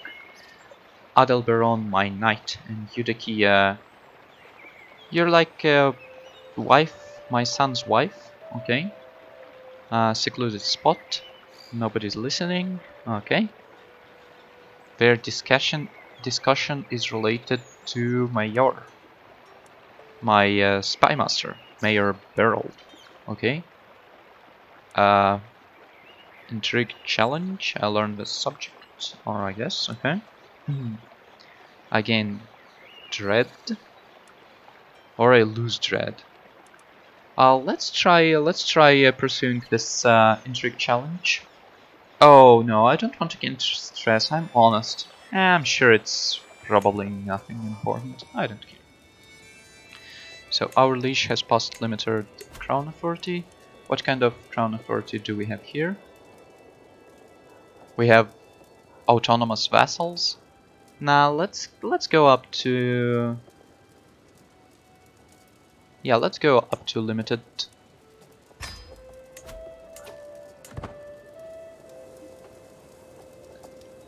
Adelberon, my knight, and Eudokia, you're like a wife, my son's wife, okay. Uh, secluded spot. Nobody's listening. Okay. Their discussion discussion is related to Mayor. My uh, spy master, Mayor Beryl. Okay. Uh, intrigue challenge. I learned the subject, or I guess. Okay. Again, dread. Or I lose dread. Uh, let's try. Uh, let's try uh, pursuing this uh, intrigue challenge. Oh no, I don't want to get stress. I'm honest. I'm sure it's probably nothing important. I don't care. So our liege has passed limited crown authority. What kind of crown authority do we have here? We have autonomous vassals. Now let's let's go up to yeah, let's go up to limited.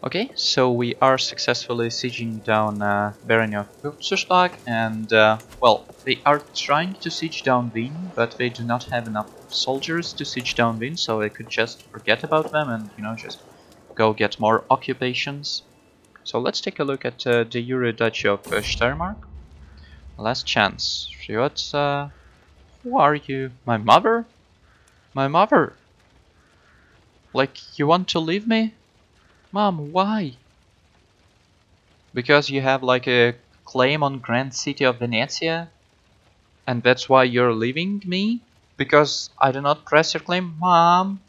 Okay, so we are successfully sieging down uh, Barony of Mürzzuschlag and, uh, well, they are trying to siege down Wien, but they do not have enough soldiers to siege down Wien, so they could just forget about them and, you know, just go get more occupations. So let's take a look at uh, the Euro Duchy of uh, Steiermark. Last chance. What, uh, who are you? My mother? My mother? Like, you want to leave me? Mom, why? Because you have like a claim on Grand City of Venezia? And that's why you're leaving me? Because I do not press your claim? Mom?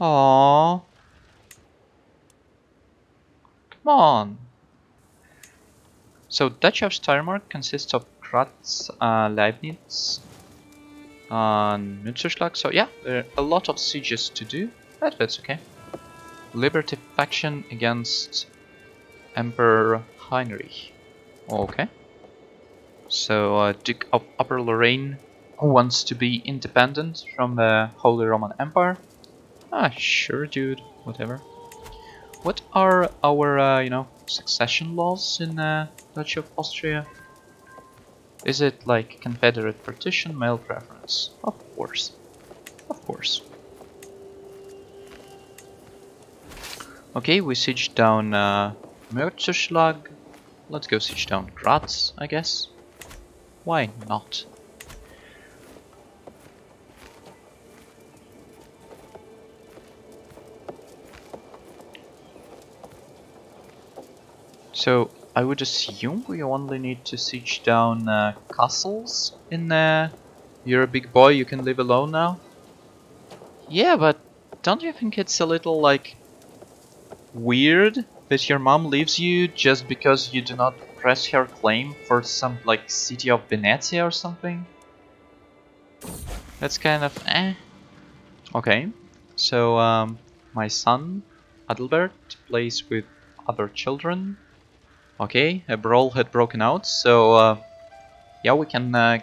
Aww. Come on. So Duchy of Steiermark consists of Graz, uh, Leibnitz, and Mürzzuschlag. So yeah, there are a lot of sieges to do, but that's okay. Liberty faction against Emperor Heinrich. Okay. So uh, Duke of Upper Lorraine wants to be independent from the Holy Roman Empire. Ah, sure, dude. Whatever. What are our, uh, you know, succession laws in uh, Duchy of Austria? Is it like Confederate partition, male preference? Of course. Of course. Okay, we siege down uh, Mürzzuschlag. Let's go siege down Graz, I guess. Why not? So, I would assume we only need to siege down uh, castles in there. You're a big boy, you can live alone now. Yeah, but don't you think it's a little, like, weird that your mom leaves you just because you do not press her claim for some, like, city of Venezia or something? That's kind of eh. Okay, so um, my son, Adalbert, plays with other children Okay, a brawl had broken out, so uh, yeah, we can uh,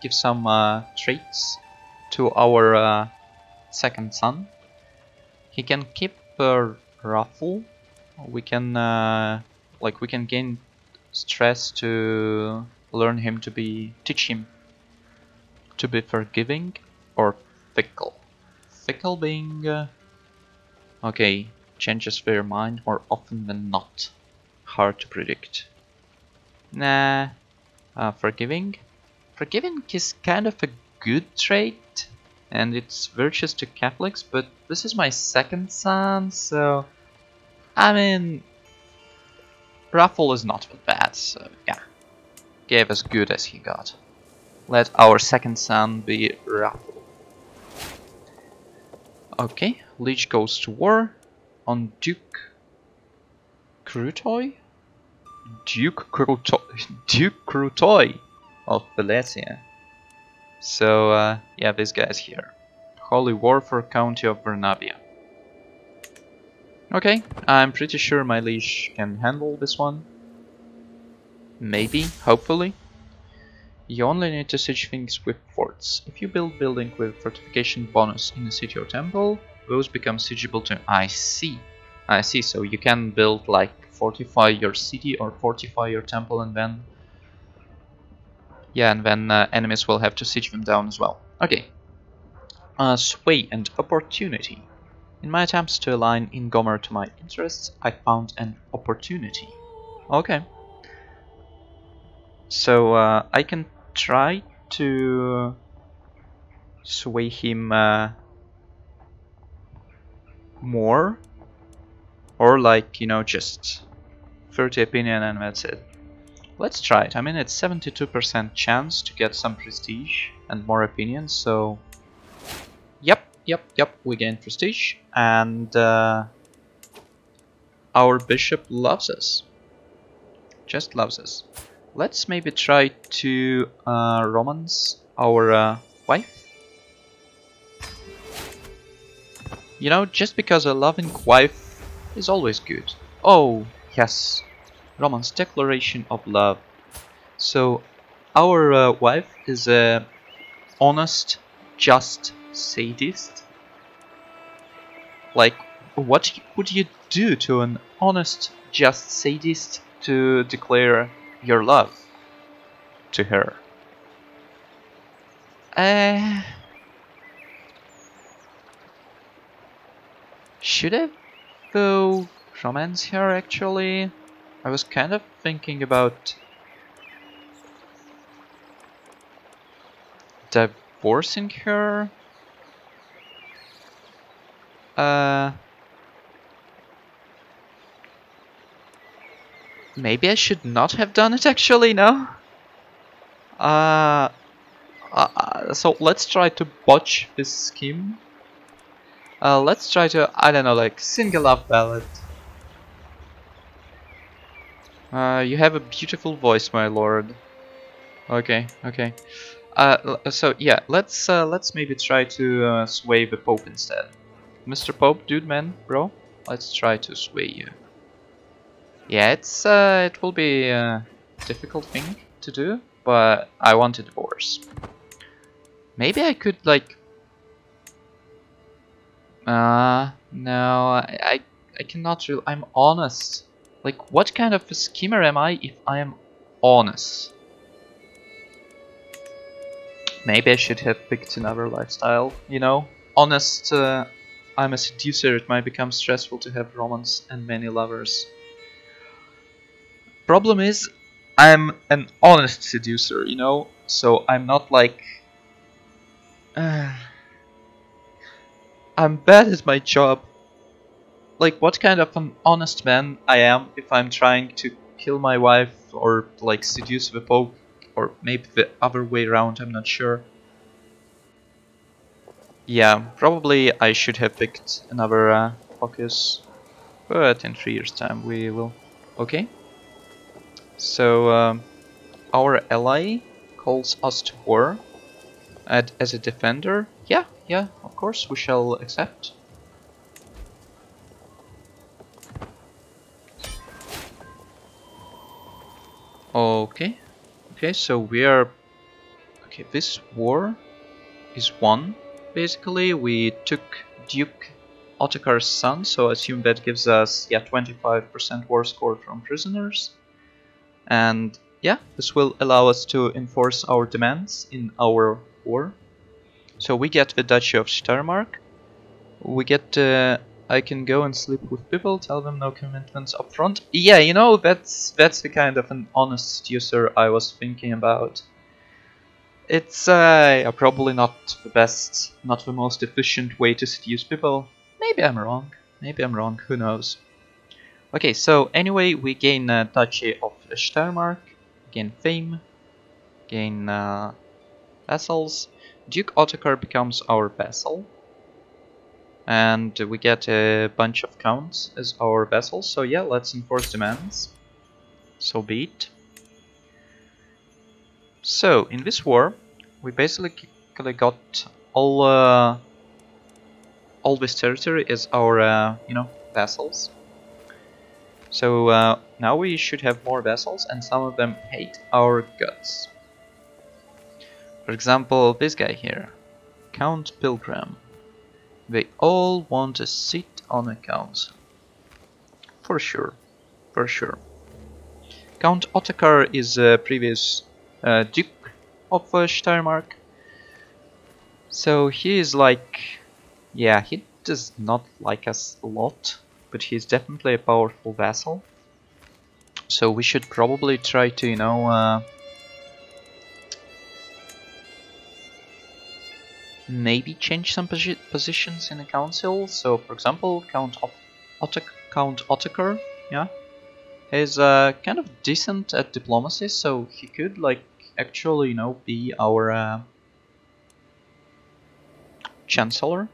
give some uh, traits to our uh, second son. He can keep a ruffle. We can uh, like we can gain stress to learn him to be teach him to be forgiving or fickle. Fickle being uh, okay changes their mind more often than not hard to predict. Nah, uh, forgiving. Forgiving is kind of a good trait, and it's virtuous to Catholics, but this is my second son, so... I mean... Raffle is not bad, so yeah. Gave as good as he got. Let our second son be Raffle. Okay, Liege goes to war on Duke Krutoy? Duke Krutoy, Duke of Valencia. So, uh, yeah, this guy's here. Holy War for County of Bernabia. Okay, I'm pretty sure my liege can handle this one. Maybe, hopefully. You only need to siege things with forts. If you build building with fortification bonus in a city or temple, those become siegeable to I see. I see, so you can build like fortify your city or fortify your temple and then yeah and then uh, enemies will have to siege them down as well. Okay. Uh, sway and opportunity. In my attempts to align in Gomer to my interests I found an opportunity. Okay. So uh, I can try to sway him uh, more or like you know just 30 opinion and that's it. Let's try it. I mean, it's 72% chance to get some prestige and more opinions, so... Yep, yep, yep, we gain prestige. And uh, our bishop loves us. Just loves us. Let's maybe try to uh, romance our uh, wife. You know, just because a loving wife is always good. Oh, Yes, Roman's declaration of love. So, our uh, wife is a honest, just sadist. Like, what would you do to an honest, just sadist to declare your love to her? Uh, should I go romance here actually. I was kind of thinking about divorcing her. Uh, maybe I should not have done it actually, no? Uh, uh, so let's try to botch this scheme. Uh, let's try to, I don't know, like sing a love ballad. Uh, you have a beautiful voice, my lord. Okay, okay. Uh, so yeah, let's uh, let's maybe try to uh, sway the Pope instead. Mr. Pope, dude, man, bro, let's try to sway you. Yeah, it's uh, it will be a difficult thing to do, but I want a divorce. Maybe I could like Uh, no, I, I, I cannot really, I'm honest. Like, what kind of a schemer am I if I am honest? Maybe I should have picked another lifestyle, you know? Honest, uh, I'm a seducer, it might become stressful to have romance and many lovers. Problem is, I'm an honest seducer, you know? So I'm not like... Uh, <sighs> I'm bad at my job. Like, what kind of an honest man I am if I'm trying to kill my wife or like seduce the Pope or maybe the other way around, I'm not sure. Yeah, probably I should have picked another uh, focus, but in three years time we will. Okay. So, um, our ally calls us to war and as a defender. Yeah, yeah, of course, we shall accept. Okay, okay, so we are... Okay, this war is won, basically. We took Duke Ottokar's son, so I assume that gives us, yeah, 25% war score from prisoners. And yeah, this will allow us to enforce our demands in our war. So we get the Duchy of Steiermark. We get uh, I can go and sleep with people, tell them no commitments up front. Yeah, you know, that's that's the kind of an honest user I was thinking about. It's uh, probably not the best, not the most efficient way to seduce people. Maybe I'm wrong. Maybe I'm wrong, who knows. Okay, so anyway, we gain uh, Duchy of Steiermark, gain fame, gain uh, vassals. Duke Ottokar becomes our vassal. And we get a bunch of counts as our vassals. So yeah, let's enforce demands. So be it. So, in this war, we basically got all uh, all this territory as our, uh, you know, vassals. So uh, now we should have more vassals and some of them hate our guts. For example, this guy here, Count Pilgrim. They all want a seat on a council. For sure, for sure. Count Ottokar is a previous uh, Duke of uh, Steiermark. So he is like, yeah, he does not like us a lot, but he's definitely a powerful vassal. So we should probably try to, you know, uh, maybe change some posi positions in the council. So, for example, Count Ot Count Ottokar, yeah, is uh, kind of decent at diplomacy, so he could like actually, you know, be our uh, chancellor.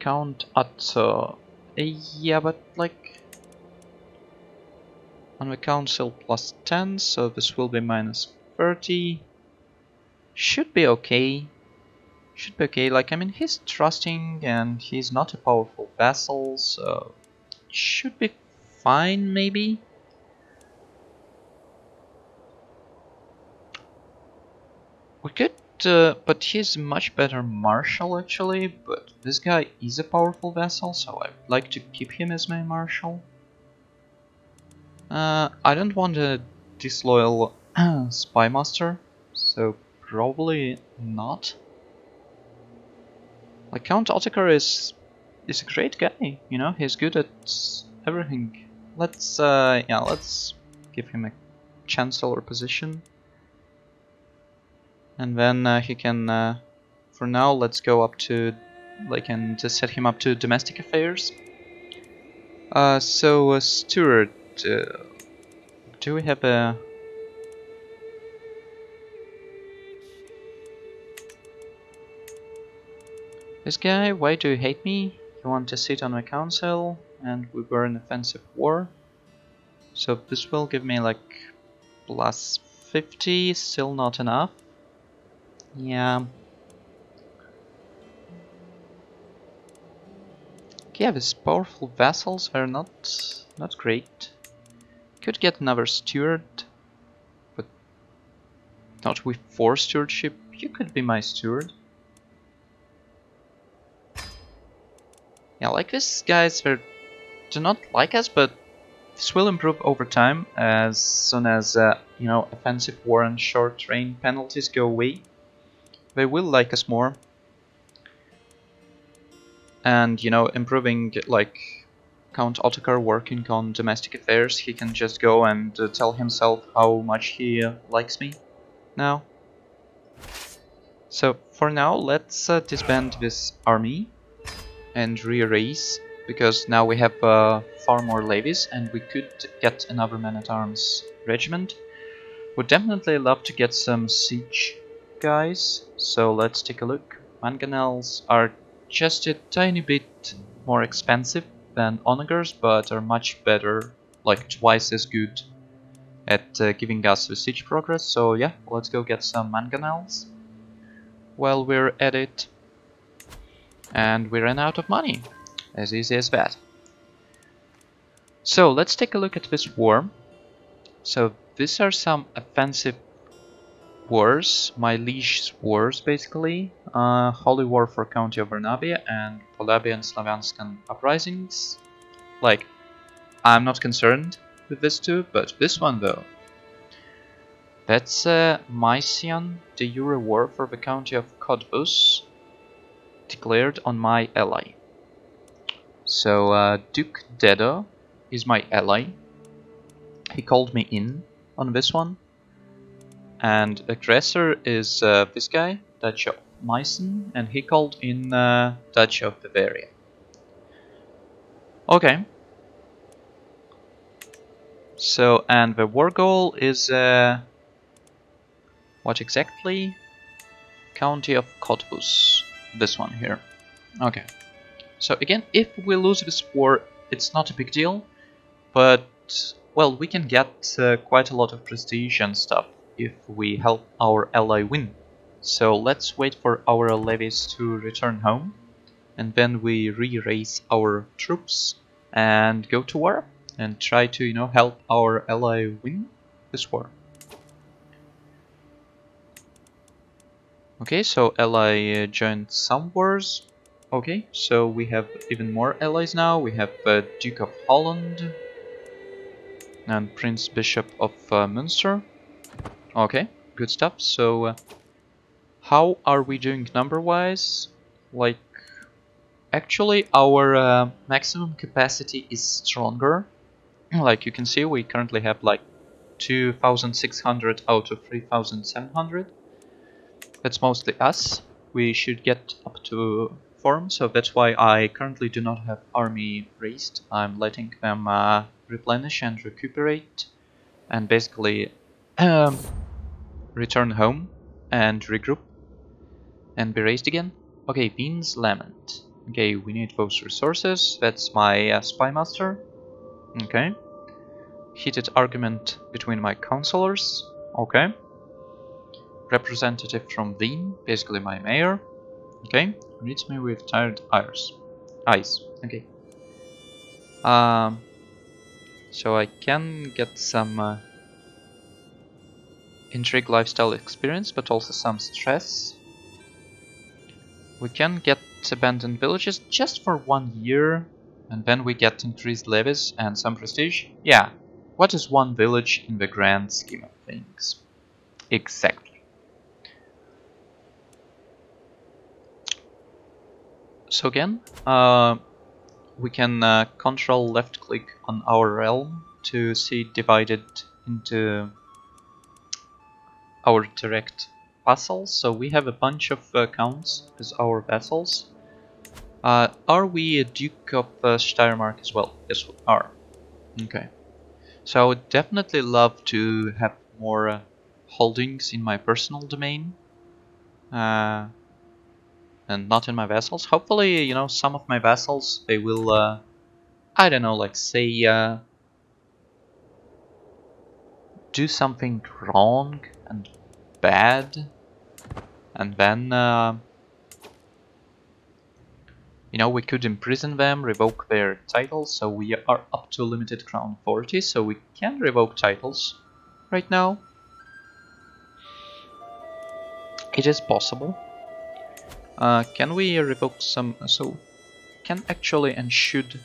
Count at uh, yeah, but like on the council plus 10, so this will be minus 30 should be okay. Should be okay. Like, I mean, he's trusting and he's not a powerful vassal, so should be fine, maybe. We could, uh, but he's much better marshal actually, but this guy is a powerful vassal, so I'd like to keep him as my marshal. Uh, I don't want a disloyal <clears throat> Spy Master, so probably not. Like Count Ottokar is is a great guy, you know, he's good at everything. Let's uh yeah, let's give him a chancellor position. And then uh, he can uh, for now let's go up to like and just set him up to domestic affairs. Uh so uh, Steward uh, do we have a This guy, why do you hate me? You want to sit on my council and we were in offensive war. So this will give me like plus 50, still not enough. Yeah. Yeah, these powerful vassals are not not great. Could get another steward, but not with four stewardship. You could be my steward. Yeah, like these guys they do not like us, but this will improve over time as soon as, uh, you know, offensive war and short range penalties go away. They will like us more. And, you know, improving, like, Count Ottokar working on domestic affairs, he can just go and uh, tell himself how much he uh, likes me now. So, for now, let's uh, disband this army and re-raise because now we have uh, far more levies and we could get another man-at-arms regiment. Would definitely love to get some siege guys, so let's take a look. Mangonels are just a tiny bit more expensive than onagers, but are much better, like twice as good at uh, giving us the siege progress. So yeah, let's go get some mangonels while we're at it. And we ran out of money. As easy as that. So let's take a look at this war. So these are some offensive wars, my liege wars basically. Uh, Holy War for County of Vernavia and Polabian Slavianskan uprisings. Like, I'm not concerned with this two, but this one though. That's uh, Mysian de jure war for the county of Cottbus, declared on my ally. So uh, Duke Dedo is my ally. He called me in on this one. And aggressor is uh, this guy, Dutch of Meissen, and he called in uh, Dutch of Bavaria. Okay. So, and the war goal is... Uh, what exactly? County of Cottbus. This one here. Okay. So again, if we lose this war, it's not a big deal, but well, we can get uh, quite a lot of prestige and stuff if we help our ally win. So let's wait for our levies to return home, and then we re-raise our troops and go to war and try to, you know, help our ally win this war. Okay, so ally uh, joined some wars, Okay, so we have even more allies now. We have uh, Duke of Holland and Prince Bishop of uh, Münster. Okay, good stuff. So, uh, how are we doing number-wise? Like, actually, our uh, maximum capacity is stronger. <clears throat> like you can see, we currently have like 2,600 out of 3,700. That's mostly us. We should get up to form, so that's why I currently do not have army raised. I'm letting them uh, replenish and recuperate and basically um, return home and regroup and be raised again. Okay, Bean's Lament. Okay, we need those resources. That's my uh, spy master. Okay. Heated argument between my counselors. Okay. Representative from Wien, basically my mayor. Okay, reach me with tired eyes. Eyes. Okay. Um. So I can get some uh, intrigue lifestyle experience, but also some stress. We can get abandoned villages just for one year, and then we get increased levies and some prestige. Yeah, what is one village in the grand scheme of things? Exactly. So again, uh, we can uh, control left click on our realm to see it divided into our direct vassals. So we have a bunch of uh, counts as our vassals. Uh, are we a Duke of uh, Steiermark as well? Yes, we are. Okay. So I would definitely love to have more uh, holdings in my personal domain. Uh, and not in my vassals. Hopefully, you know, some of my vassals, they will, uh, I don't know, like say, uh, do something wrong and bad, and then, uh, you know, we could imprison them, revoke their titles, so we are up to limited crown 40, so we can revoke titles right now. It is possible. Uh, can we revoke some... So, can actually and should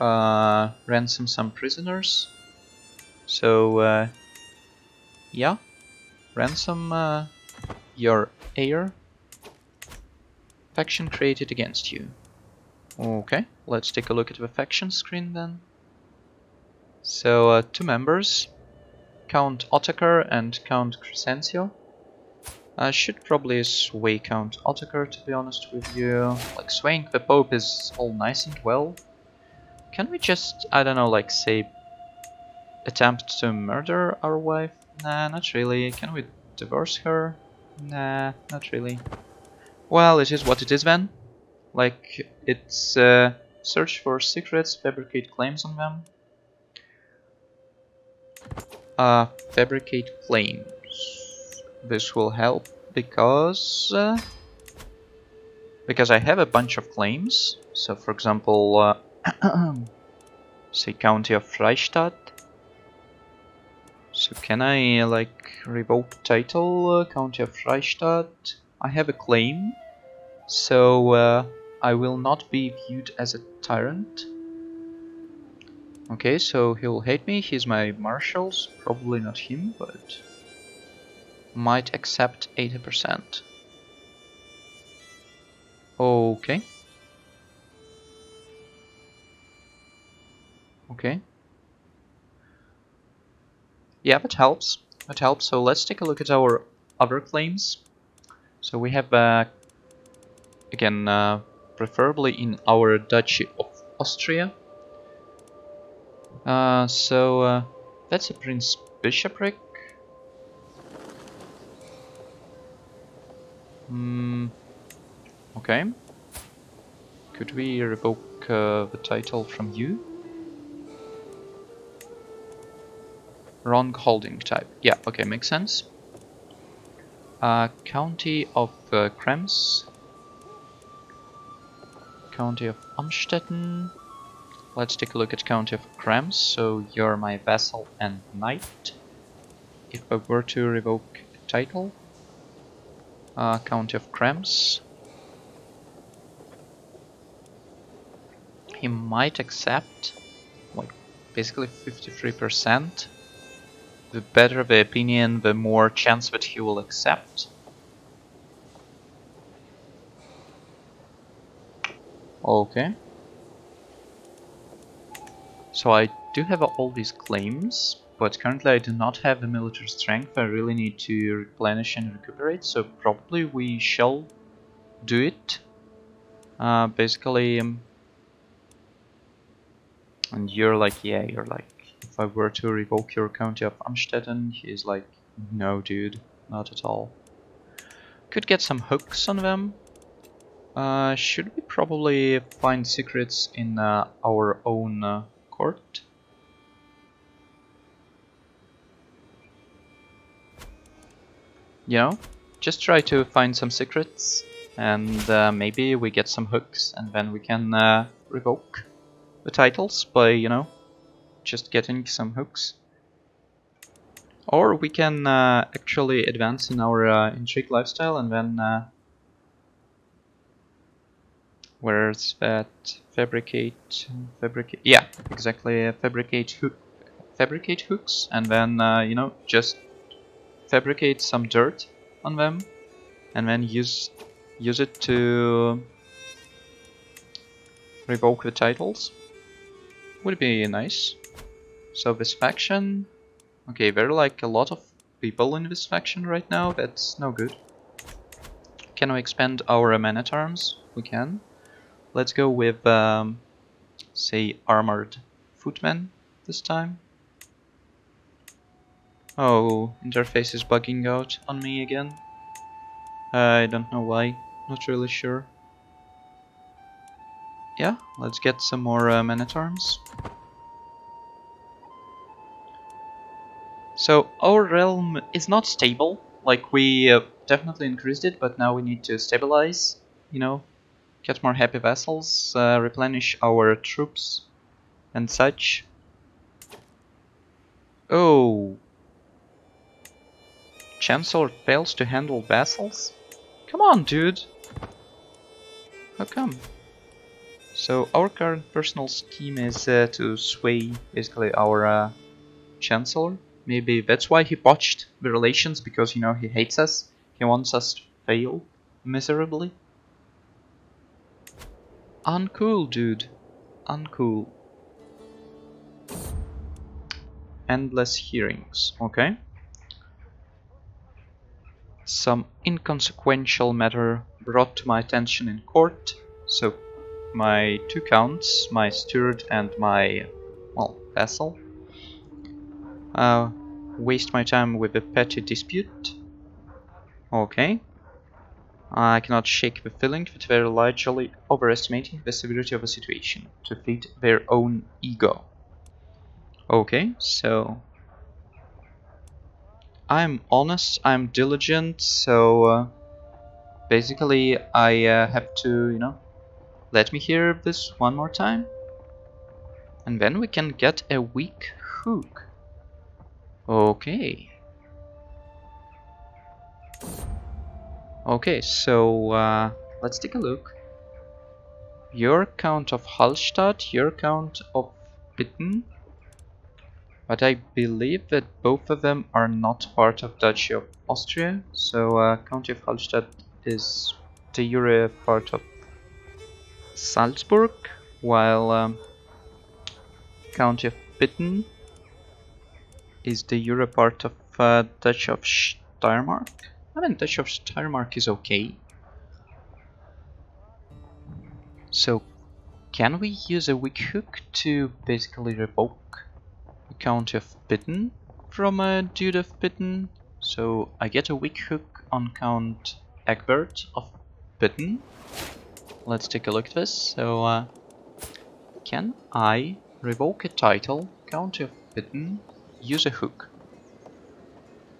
uh, ransom some prisoners. So, uh, yeah, ransom uh, your heir. Faction created against you. Okay, let's take a look at the faction screen then. So, uh, two members, Count Ottokar and Count Crescencio. I should probably sway Count Ottokar to be honest with you. Like, swaying the Pope is all nice and well. Can we just, I don't know, like, say, attempt to murder our wife? Nah, not really. Can we divorce her? Nah, not really. Well, it is what it is then. Like, it's uh, search for secrets, fabricate claims on them. Uh, fabricate claims. This will help because uh, because I have a bunch of claims. So, for example, uh, <clears throat> say County of Freistadt. So can I like revoke title uh, County of Freistadt? I have a claim, so uh, I will not be viewed as a tyrant. Okay, so he'll hate me, he's my marshals, probably not him, but might accept 80%. Okay. Okay. Yeah, that helps. That helps. So let's take a look at our other claims. So we have, uh, again, uh, preferably in our Duchy of Austria. Uh, so uh, that's a Prince Bishopric. Hmm. Okay. Could we revoke uh, the title from you? Wrong holding type. Yeah, okay, makes sense. Uh, County of uh, Krems. County of Amstetten. Let's take a look at County of Krems. So you're my vassal and knight. If I were to revoke title. Uh, County of Krems. He might accept, like, basically 53% the better the opinion, the more chance that he will accept. Okay. So I do have all these claims, but currently I do not have the military strength. I really need to replenish and recuperate, so probably we shall do it. Uh, basically, um, and you're like, yeah, you're like, if I were to revoke your county of Amstetten, he's like, no dude, not at all. Could get some hooks on them. Uh, should we probably find secrets in uh, our own uh, court? You know, just try to find some secrets and uh, maybe we get some hooks and then we can uh, revoke the titles by, you know, just getting some hooks. Or we can uh, actually advance in our uh, intrigue lifestyle and then... Uh, where's that? Fabricate... fabricate... Yeah, exactly, fabricate hook... Fabricate hooks and then, uh, you know, just fabricate some dirt on them and then use use it to revoke the titles. Would be nice. So this faction... Okay, there are like a lot of people in this faction right now, that's no good. Can we expand our men-at-arms? We can. Let's go with, um, say, armored footmen this time. Oh, interface is bugging out on me again. I don't know why, not really sure. Yeah, let's get some more uh, men-at-arms. So our realm is not stable, like we uh, definitely increased it, but now we need to stabilize, you know, get more happy vassals, uh, replenish our troops and such. Oh. Chancellor fails to handle vassals? Come on, dude. How come? So our current personal scheme is uh, to sway basically our uh, chancellor. Maybe that's why he botched the relations because you know he hates us. He wants us to fail miserably. Uncool, dude. Uncool. Endless hearings. Okay. Some inconsequential matter brought to my attention in court. So my two counts, my steward and my, well, vassal. Uh, waste my time with a petty dispute. Okay. I cannot shake the feeling that they are largely overestimating the severity of a situation to feed their own ego. Okay, so I'm honest, I'm diligent, so uh, basically I uh, have to, you know, let me hear this one more time. And then we can get a weak hook. Okay. Okay, so uh, let's take a look. Your count of Hallstatt, your count of Pitten. But I believe that both of them are not part of Duchy of Austria. So uh, County of Hallstatt is de jure part of Salzburg, while um, County of Pitten is de jure part of uh, Dutch of Steiermark. I mean, Duchy of Steiermark is okay. So, can we use a weak hook to basically revoke County of Pitten from a Dude of Pitten? So, I get a weak hook on Count Egbert of Pitten let's take a look at this. So, uh, can I revoke a title, County of Pitten, use a hook?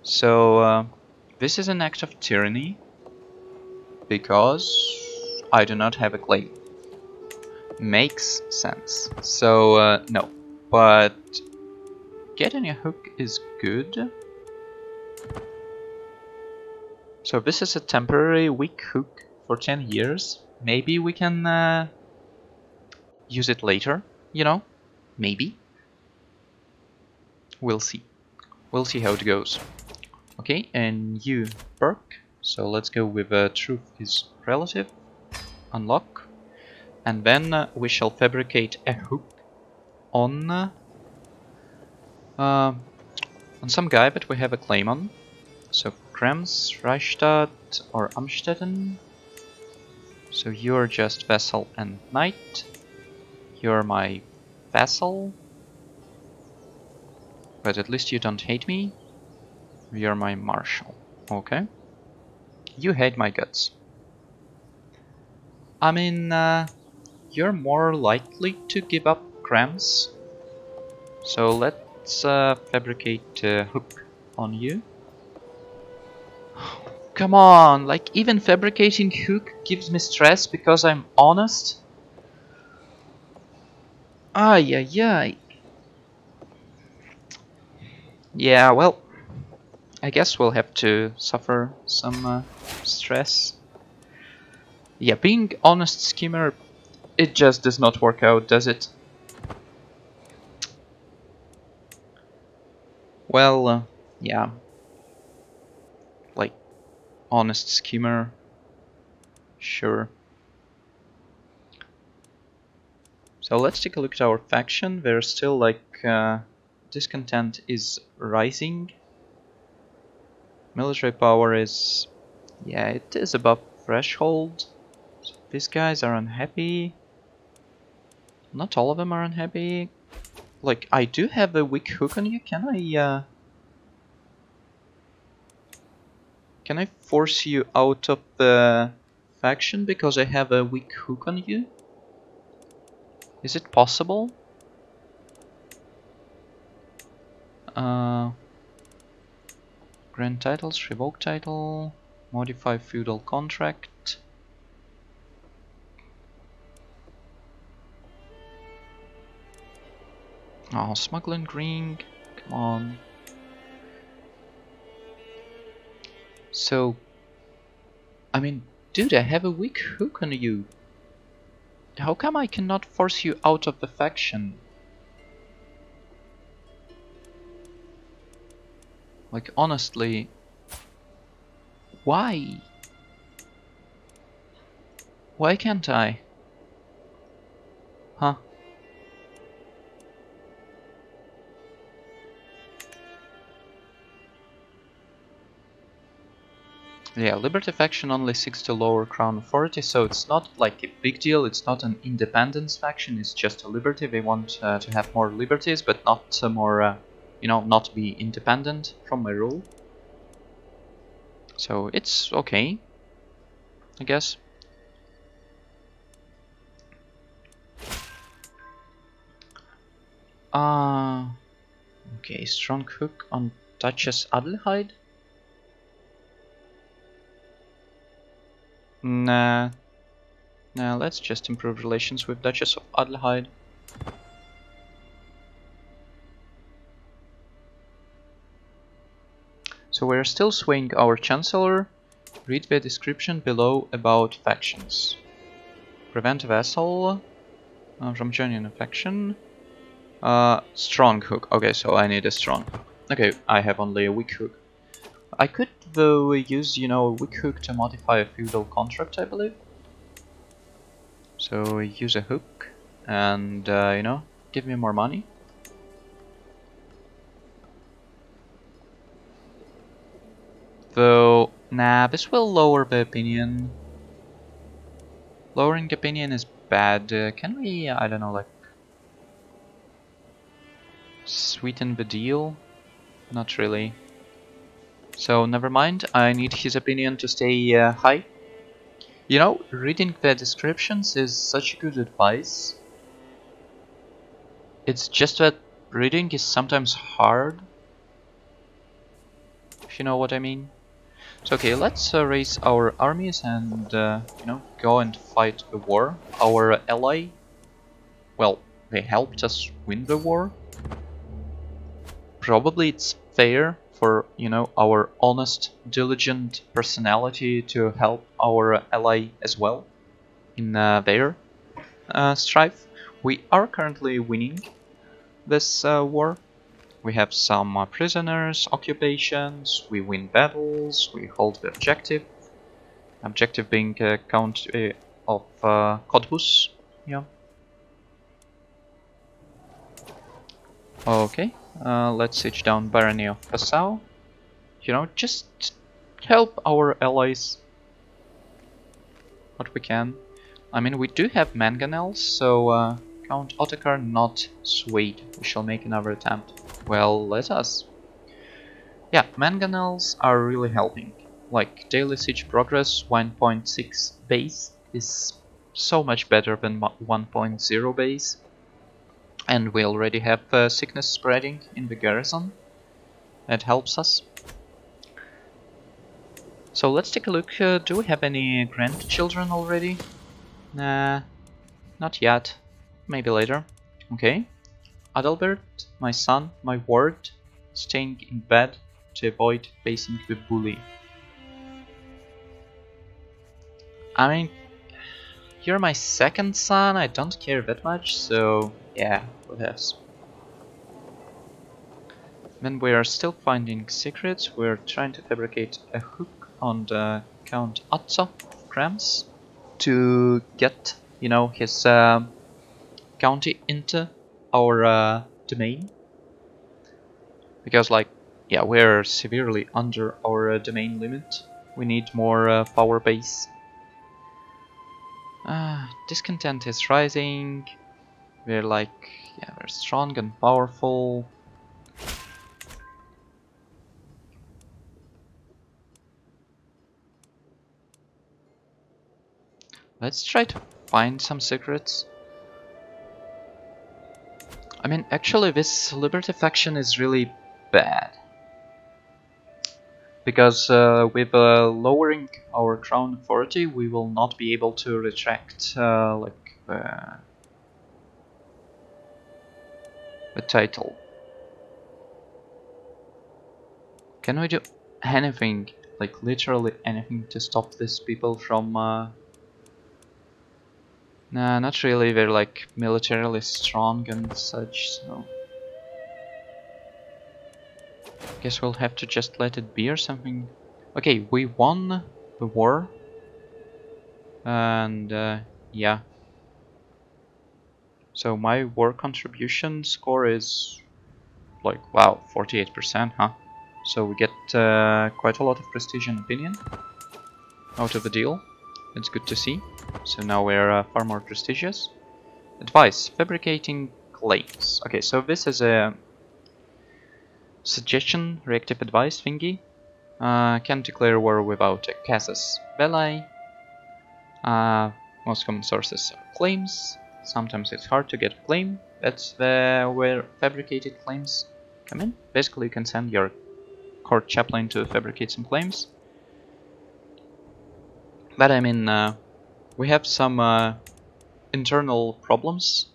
So, uh, this is an act of tyranny because I do not have a claim. Makes sense. So, uh, no. But getting a hook is good. So this is a temporary weak hook for 10 years maybe we can uh, use it later, you know? Maybe. We'll see. We'll see how it goes. Okay, and you, Burke. So let's go with uh, truth is relative. Unlock. And then uh, we shall fabricate a hook on uh, on some guy that we have a claim on. So Krems, Reichstadt or Amstetten so you're just vassal and knight. You're my vassal. But at least you don't hate me. You're my marshal. Okay. You hate my guts. I mean, uh, you're more likely to give up Krems. So let's uh, fabricate a hook on you. <sighs> Come on, like even fabricating hook gives me stress because I'm honest. Ah, yeah, yeah. Yeah, well, I guess we'll have to suffer some uh, stress. Yeah, being honest schemer, it just does not work out, does it? Well, uh, yeah, Like, honest schemer. Sure. So let's take a look at our faction. There's still like uh, discontent is rising. Military power is, yeah, it is above threshold. So these guys are unhappy. Not all of them are unhappy. Like, I do have a weak hook on you. Can I uh, Can I force you out of the faction because I have a weak hook on you? Is it possible? Uh, grant titles, revoke title, modify feudal contract. Oh, smuggling green, come on. So, I mean, dude, I have a weak hook on you. How come I cannot force you out of the faction? Like, honestly... Why? Why can't I? Huh? Yeah, Liberty faction only seeks to lower Crown authority, so it's not like a big deal, it's not an independence faction, it's just a liberty. They want uh, to have more liberties, but not uh, more, uh, you know, not be independent from my rule. So it's okay, I guess. Uh, okay, strong hook on Duchess Adelheid. Nah. Nah, let's just improve relations with Duchess of Adelheid. So we're still swaying our Chancellor. Read the description below about factions. Prevent vassal uh, from joining a faction. Uh, strong hook. Okay, so I need a strong hook. Okay, I have only a weak hook. I could though use, you know, a weak hook to modify a feudal contract, I believe. So use a hook and, uh, you know, give me more money. Though, nah, this will lower the opinion. Lowering opinion is bad. Uh, can we, I don't know, like, sweeten the deal? Not really. So never mind, I need his opinion to stay uh, high. You know, reading the descriptions is such good advice. It's just that reading is sometimes hard. If you know what I mean. So okay, let's uh, raise our armies and, uh, you know, go and fight a war. Our ally, well, they helped us win the war. Probably it's fair for you know our honest, diligent personality to help our ally as well in uh, their uh, strife. We are currently winning this uh, war. We have some uh, prisoners, occupations, we win battles, we hold the objective. Objective being uh, count uh, of uh, Cottbus. Yeah. Okay. Uh, let's siege down Barony of Passau. You know, just help our allies what we can. I mean, we do have mangonels, so uh, Count Ottokar not swayed. We shall make another attempt. Well, let us. Yeah, mangonels are really helping. Like, daily siege progress 1.6 base is so much better than 1.0 base. And we already have uh, sickness spreading in the garrison. That helps us. So let's take a look. Uh, do we have any grandchildren already? Nah, not yet. Maybe later. Okay. Adalbert, my son, my ward, staying in bed to avoid facing the bully. I mean, you're my second son, I don't care that much, so yeah, whatevs. Then we are still finding secrets, we're trying to fabricate a hook on the Count Otto Krems to get, you know, his uh, county into our uh, domain. Because like, yeah, we're severely under our uh, domain limit. We need more uh, power base. Ah, discontent is rising. We're like, yeah, we're strong and powerful. Let's try to find some secrets. I mean, actually this Liberty faction is really bad. Because uh, with uh, lowering our crown authority, we will not be able to retract uh, like uh, the title. Can we do anything, like literally anything to stop these people from... Uh... Nah, not really. They're like militarily strong and such, so. Guess we'll have to just let it be or something. Okay, we won the war. And uh, yeah. So my war contribution score is like, wow, 48%, huh? So we get uh, quite a lot of prestige and opinion out of the deal. It's good to see. So now we're uh, far more prestigious. Advice, fabricating claims. Okay, so this is a suggestion, reactive advice thingy. Uh, can declare war without a casus belli. Uh, most common sources are claims. Sometimes it's hard to get a claim. That's the where fabricated claims come in. Basically, you can send your court chaplain to fabricate some claims. But I mean, uh, we have some uh, internal problems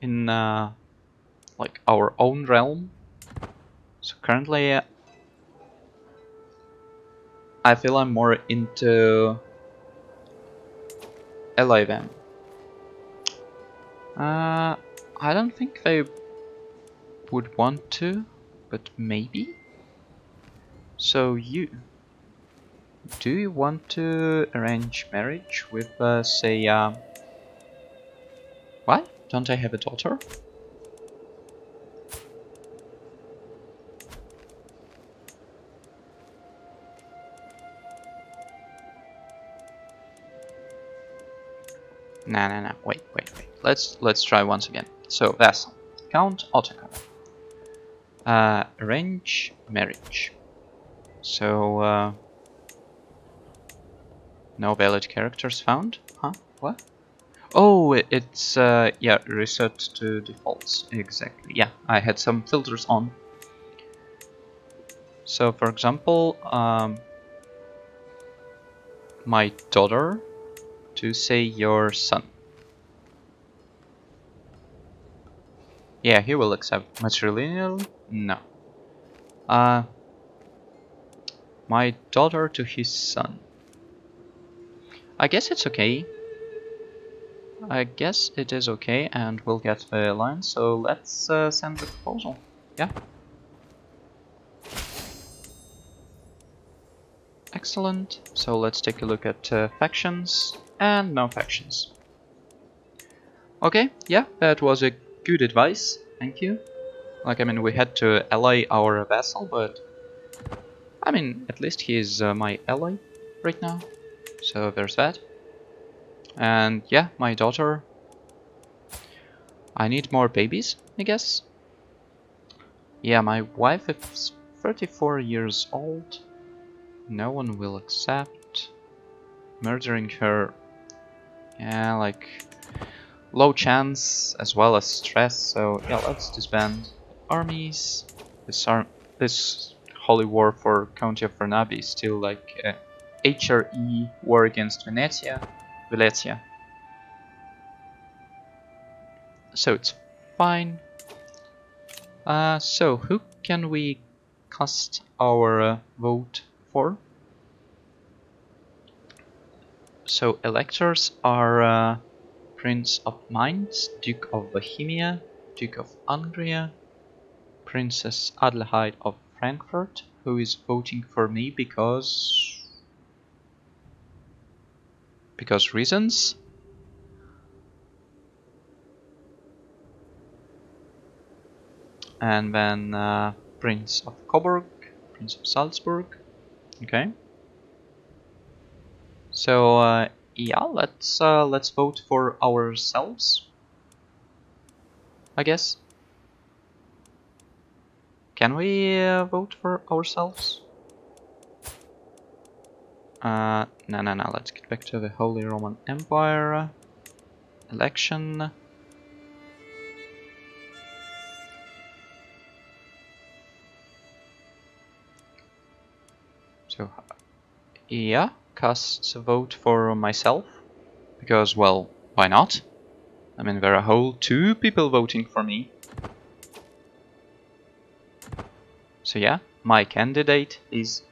in uh, like our own realm. So currently, I feel I'm more into LIVM. Uh, I don't think they would want to, but maybe. So you, do you want to arrange marriage with, uh, say, um... What? Don't I have a daughter? Nah, nah, nah. Wait, wait, wait. Let's let's try once again. So vassal, count Otacon. Uh, arrange marriage. So uh, no valid characters found? Huh? What? Oh, it's, uh, yeah, reset to defaults. Exactly. Yeah, I had some filters on. So, for example, um, my daughter to say your son. Yeah, he will accept matrilineal. No. Uh, my daughter to his son. I guess it's okay. I guess it is okay and we'll get the line, so let's uh, send the proposal. Yeah. Excellent. So let's take a look at uh, factions and no factions. Okay, yeah, that was a good advice. Thank you. Like, I mean, we had to ally our vassal, but... I mean, at least he is uh, my ally right now. So there's that. And yeah, my daughter. I need more babies, I guess. Yeah, my wife is 34 years old. No one will accept. Murdering her. Yeah, like low chance as well as stress. So yeah, let's disband armies. This arm, this holy war for County of Bernabe is still like uh, HRE war against Venetia, Venetia. So it's fine. Uh, so who can we cast our uh, vote for? So electors are uh, Prince of Mainz, Duke of Bohemia, Duke of Angria, Princess Adelheid of Frankfurt, who is voting for me because because reasons. And then uh, Prince of Coburg, Prince of Salzburg. Okay. So uh, yeah, let's uh, let's vote for ourselves. I guess. Can we uh, vote for ourselves? Uh, no, no, no, let's get back to the Holy Roman Empire. Election. So, yeah, cast a vote for myself. Because, well, why not? I mean, there are a whole two people voting for me. So yeah, my candidate is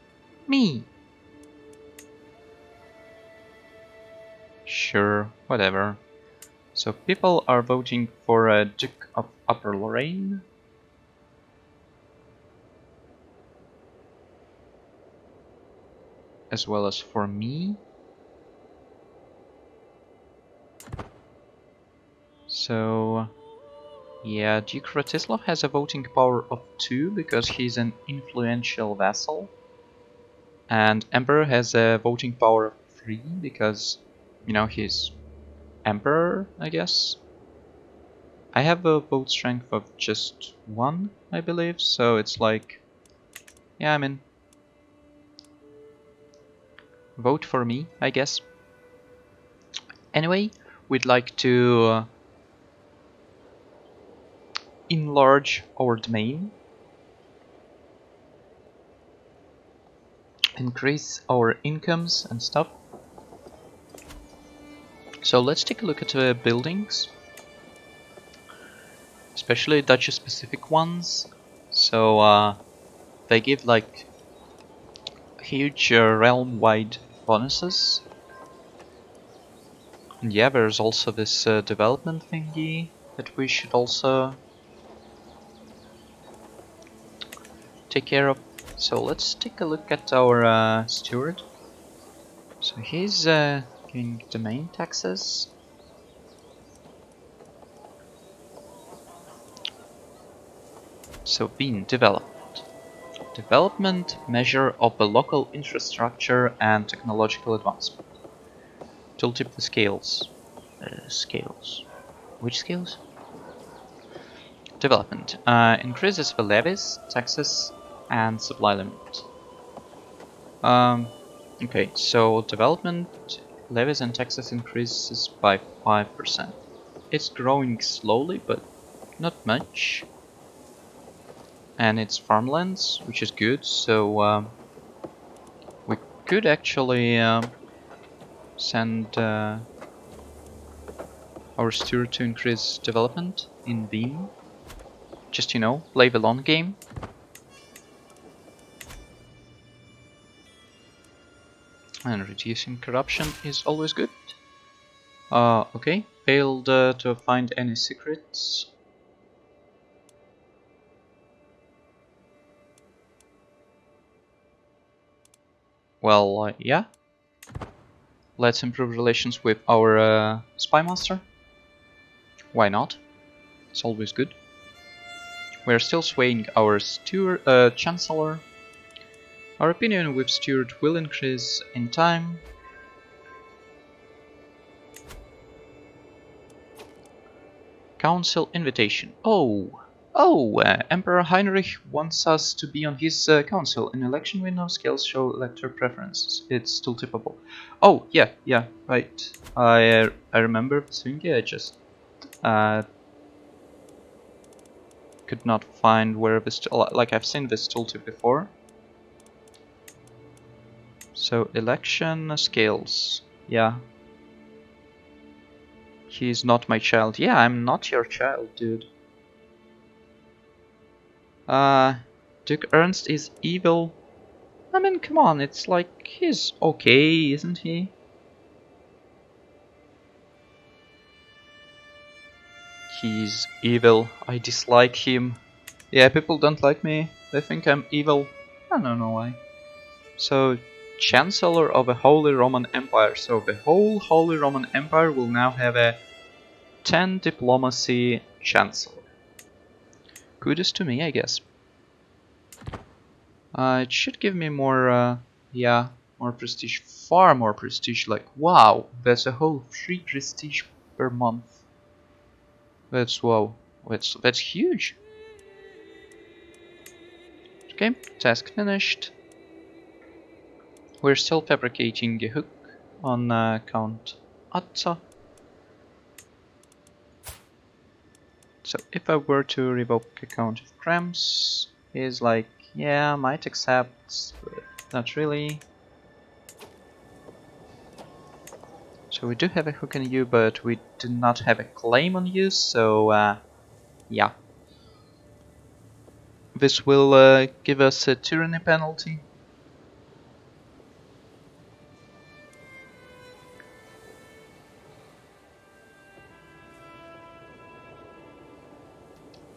me. Sure, whatever. So people are voting for a Duke of Upper Lorraine. As well as for me. So, yeah, Duke Ratislav has a voting power of 2 because he's an influential vassal. And Emperor has a voting power of 3 because, you know, he's Emperor, I guess. I have a vote strength of just 1, I believe, so it's like... Yeah, I mean... Vote for me, I guess. Anyway, we'd like to... Uh, enlarge our domain, increase our incomes and stuff. So let's take a look at the buildings, especially Duchy specific ones. So uh, they give like huge uh, realm-wide bonuses. And yeah, there's also this uh, development thingy that we should also take care of. So let's take a look at our uh, steward. So he's uh, giving domain taxes. So being development. Development measure of the local infrastructure and technological advancement. Tooltip the scales. Uh, scales. Which scales? Development. Uh, increases the levies, taxes, and supply limit. Um, okay, so development levies and taxes increases by 5%. It's growing slowly, but not much. And it's farmlands, which is good, so um, we could actually uh, send uh, our steward to increase development in Beam. Just, you know, play the long game. And reducing corruption is always good. Uh, okay, failed uh, to find any secrets. Well, uh, yeah. Let's improve relations with our uh, spy master. Why not? It's always good. We're still swaying our steward, uh, chancellor our opinion with steward will increase in time. Council invitation. Oh, oh, uh, Emperor Heinrich wants us to be on his uh, council. In election window, scales show elector preferences. It's still tippable. Oh, yeah, yeah, right. I uh, I remember Swingy, I just uh, could not find where this, like I've seen this tooltip before. So election scales. Yeah. He's not my child. Yeah, I'm not your child, dude. Uh, Duke Ernst is evil. I mean, come on, it's like, he's okay, isn't he? He's evil. I dislike him. Yeah, people don't like me. They think I'm evil. I don't know why. So, Chancellor of the Holy Roman Empire. So the whole Holy Roman Empire will now have a 10 diplomacy chancellor. Kudos to me, I guess. Uh, it should give me more, uh, yeah, more prestige, far more prestige, like, wow, that's a whole 3 prestige per month. That's, wow, that's, that's huge. Okay, task finished. We're still fabricating a hook on uh, Count Atzo. So if I were to revoke a Count of Krems, he's like, yeah, might accept, but not really. So we do have a hook on you, but we do not have a claim on you, so uh, yeah. This will uh, give us a tyranny penalty.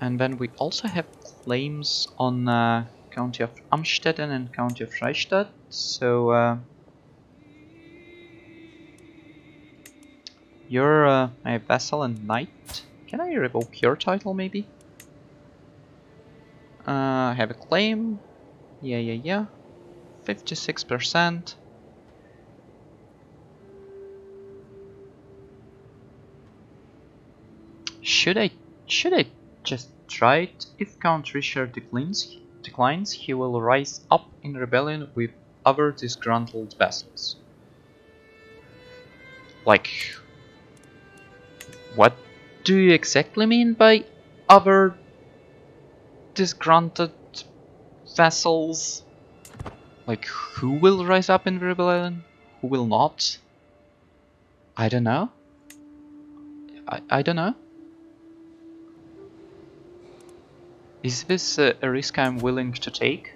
And then we also have claims on uh, County of Amstetten and County of Freistadt. So uh, you're uh, my vassal and knight. Can I revoke your title maybe? Uh, I have a claim. Yeah, yeah, yeah. 56%. Should I should I just it? If Count Richard declines, declines, he will rise up in rebellion with other disgruntled vassals. Like, what do you exactly mean by other disgruntled vassals? Like, who will rise up in rebellion? Who will not? I don't know. I, I don't know. Is this a risk I'm willing to take?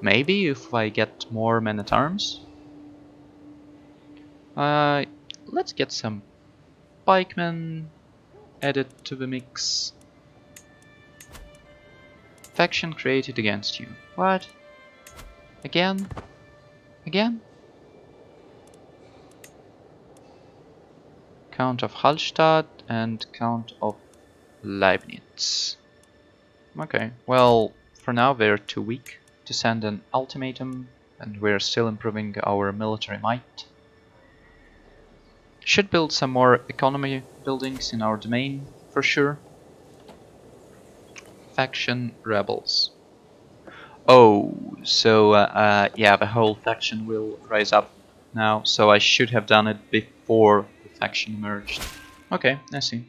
Maybe if I get more men at arms. Uh, let's get some pikemen added to the mix. Faction created against you. What? Again? Again? Count of Hallstatt and Count of Leibnitz. Okay, well, for now they're too weak to send an ultimatum, and we're still improving our military might. Should build some more economy buildings in our domain, for sure. Faction Rebels. Oh, so uh, uh, yeah, the whole faction will rise up now, so I should have done it before the faction emerged. Okay, I see.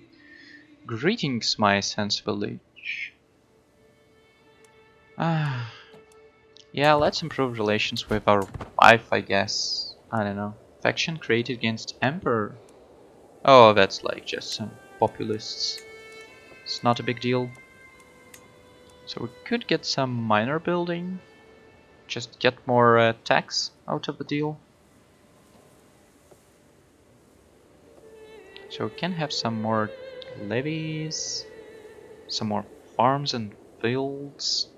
Greetings, my sensible liege. Ah, yeah, let's improve relations with our wife, I guess. I don't know. Faction created against Emperor. Oh, that's like just some populists. It's not a big deal. So we could get some minor building. Just get more uh, tax out of the deal. So we can have some more levies, some more farms and fields.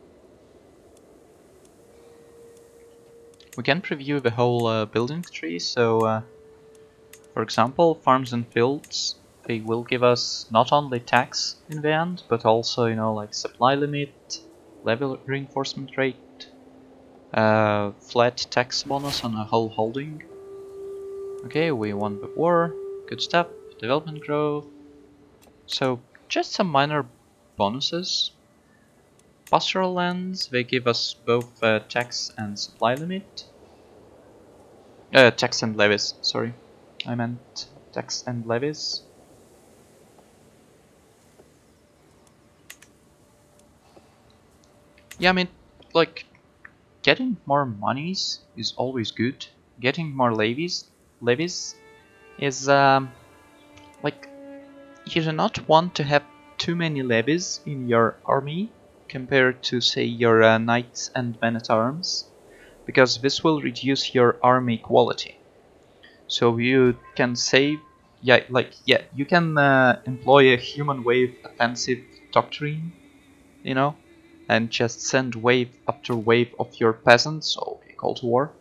We can preview the whole uh, building tree, so uh, for example, farms and fields, they will give us not only tax in the end, but also, you know, like supply limit, level reinforcement rate, uh, flat tax bonus on a whole holding. Okay, we won the war, good stuff, development growth, so just some minor bonuses. Pastoral lands, they give us both uh, tax and supply limit. Uh, tax and levies, sorry. I meant tax and levies. Yeah, I mean, like, getting more monies is always good. Getting more levies, levies is, um, like, you do not want to have too many levies in your army compared to say your uh, knights and men-at-arms because this will reduce your army quality. So you can save yeah like yeah you can uh, employ a human wave offensive doctrine you know and just send wave after wave of your peasants okay call to war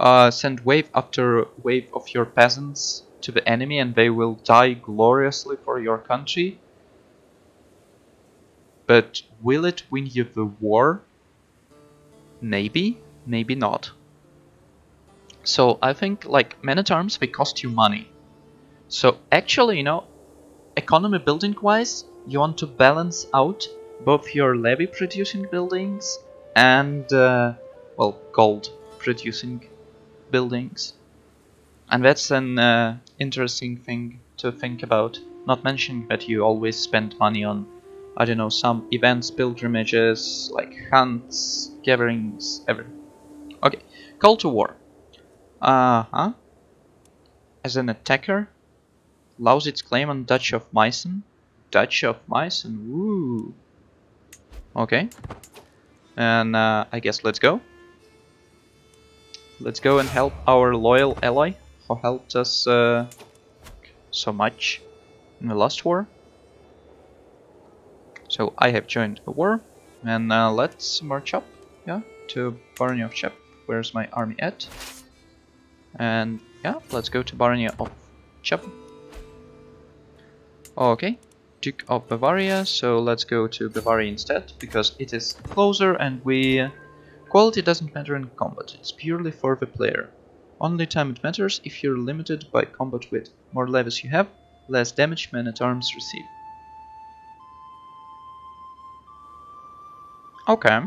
uh, send wave after wave of your peasants to the enemy and they will die gloriously for your country. But will it win you the war? Maybe, maybe not. So I think like men-at-arms they cost you money. So actually, you know, economy building wise, you want to balance out both your levy producing buildings and uh, well gold producing buildings. And that's an uh, interesting thing to think about. Not mentioning that you always spend money on, I don't know, some events, pilgrimages, like hunts, gatherings, everything. Okay, call to war. Uh-huh. As an attacker, its claim on Duchy of Meissen. Duchy of Meissen, woo. Okay. And uh, I guess let's go. Let's go and help our loyal ally who helped us uh, so much in the last war. So I have joined a war, and uh, let's march up, yeah, to Barony of Cheb. Where's my army at? And yeah, let's go to Barony of Cheb. Okay, Duke of Bavaria, so let's go to Bavaria instead, because it is closer and we... Quality doesn't matter in combat, it's purely for the player. Only time it matters if you're limited by combat width. More levels you have, less damage men-at-arms receive. Okay.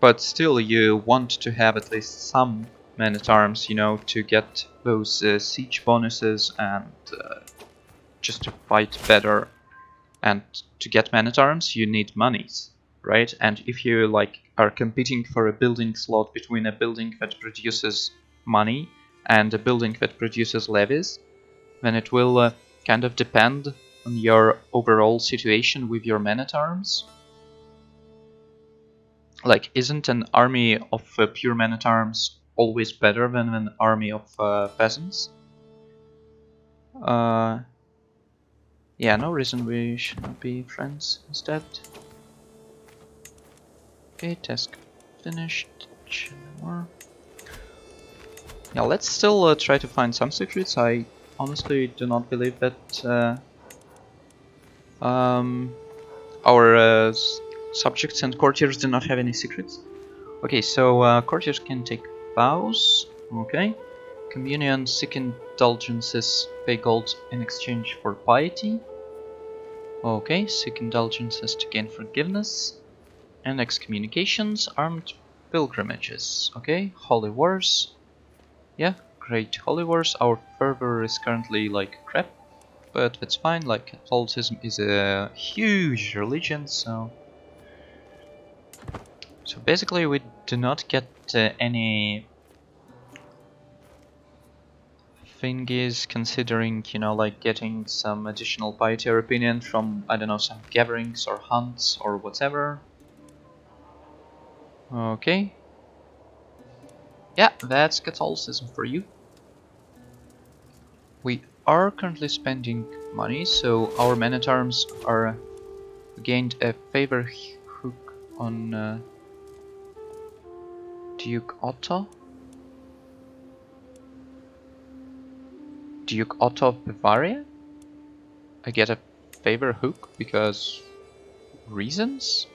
But still you want to have at least some men-at-arms, you know, to get those uh, siege bonuses and uh, just to fight better. And to get men-at-arms you need monies, right? And if you like are competing for a building slot between a building that produces money and a building that produces levies, then it will uh, kind of depend on your overall situation with your men-at-arms. Like, isn't an army of uh, pure men-at-arms always better than an army of uh, peasants? Uh, yeah, no reason we should not be friends instead. Okay, task finished. More. Yeah, let's still uh, try to find some secrets. I honestly do not believe that uh, um, our uh, subjects and courtiers do not have any secrets. Okay, so uh, courtiers can take vows. Okay. Communion, seek indulgences, pay gold in exchange for piety. Okay, seek indulgences to gain forgiveness. And excommunications, armed pilgrimages. Okay, holy wars. Yeah, great holy wars. Our fervor is currently like crap, but that's fine. Like Catholicism is a huge religion, so so basically we do not get uh, any thingies considering, you know, like getting some additional piety or opinion from, I don't know, some gatherings or hunts or whatever. Okay. Yeah, that's Catholicism for you. We are currently spending money, so our men-at-arms are gained a favor hook on uh, Duke Otto. Duke Otto of Bavaria? I get a favor hook because reasons?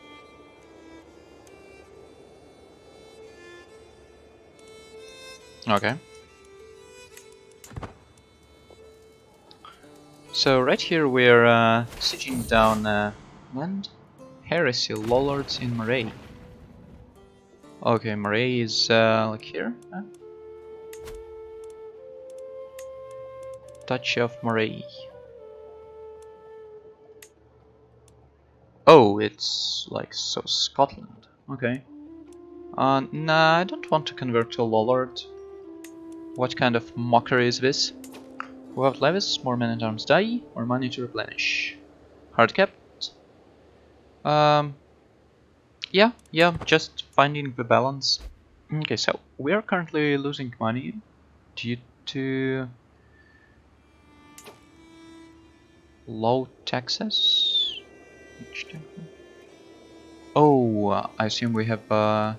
Okay. So right here we're uh, sieging down uh, land heresy lollards in Moray. Okay, Moray is uh, like here. Huh? Duchy of Moray. Oh, it's like so Scotland. Okay. Uh, nah, I don't want to convert to a Lollard. What kind of mockery is this? Without levies, more men-at-arms die, more money to replenish. Hard kept. Um, yeah, yeah, just finding the balance. Okay, so we are currently losing money due to low taxes. Oh, I assume we have, uh,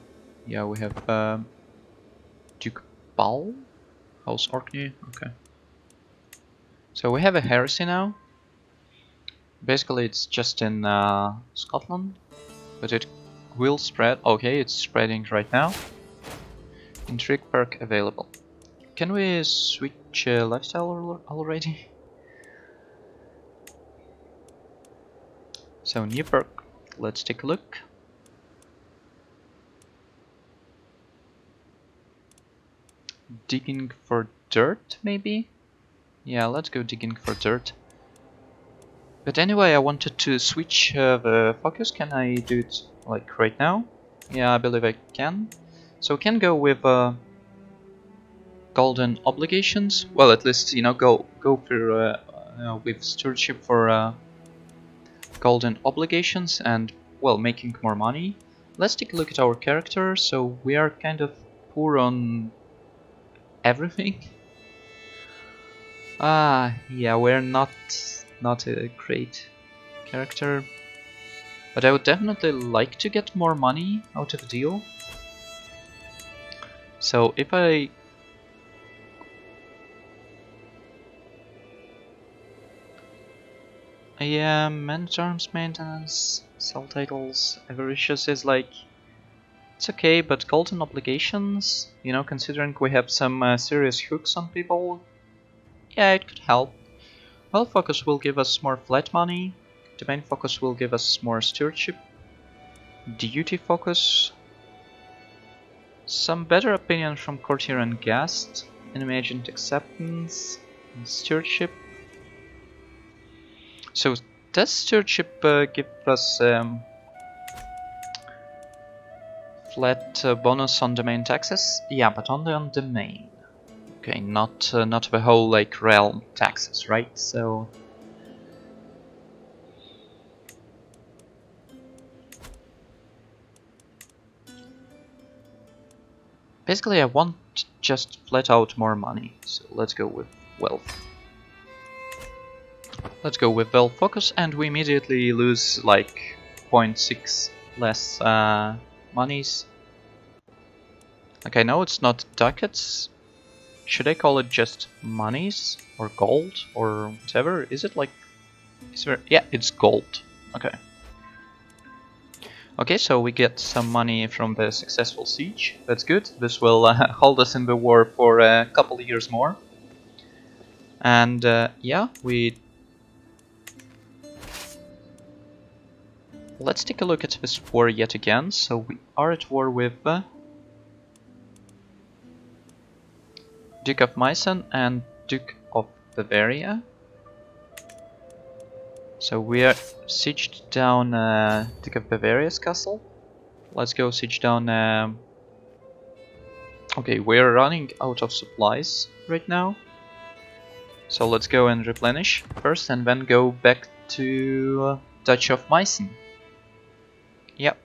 yeah, we have uh, Duke Bal, House Orkney. Okay. So we have a heresy now. Basically, it's just in uh, Scotland, but it will spread. Okay, it's spreading right now. Intrigue perk available. Can we switch uh, lifestyle already? <laughs> So new perk. Let's take a look. Digging for dirt, maybe? Yeah, let's go digging for dirt. But anyway, I wanted to switch uh, the focus. Can I do it like right now? Yeah, I believe I can. So we can go with uh, golden obligations. Well, at least you know go go for uh, uh, with stewardship for uh, golden obligations and well making more money. Let's take a look at our character. So we are kind of poor on everything. <laughs> Ah, yeah, we're not not a great character. But I would definitely like to get more money out of the deal. So if I Yeah, manage arms maintenance, sell titles, avaricious is like it's okay, but golden obligations, you know, considering we have some uh, serious hooks on people, yeah, it could help. Well, focus will give us more flat money, domain focus will give us more stewardship, duty focus, some better opinion from courtier and guest, enemy agent acceptance, and stewardship, so does stewardship uh, give us um, flat uh, bonus on domain taxes? Yeah, but only on domain. Okay, not uh, not the whole like realm taxes, right? So. Basically, I want just flat out more money, so let's go with wealth. Let's go with wealth Focus and we immediately lose like 0.6 less uh, monies. Okay, no, it's not ducats. Should I call it just monies or gold or whatever? Is it like... Is there, yeah, it's gold. Okay. Okay, so we get some money from the successful siege. That's good. This will uh, <laughs> hold us in the war for a couple years more. And uh, yeah, we Let's take a look at this war yet again. So we are at war with uh, Duke of Meissen and Duke of Bavaria. So we are sieged down uh, Duke of Bavaria's castle. Let's go siege down... Um, okay, we're running out of supplies right now. So let's go and replenish first and then go back to uh, Dutch of Meissen. Yep.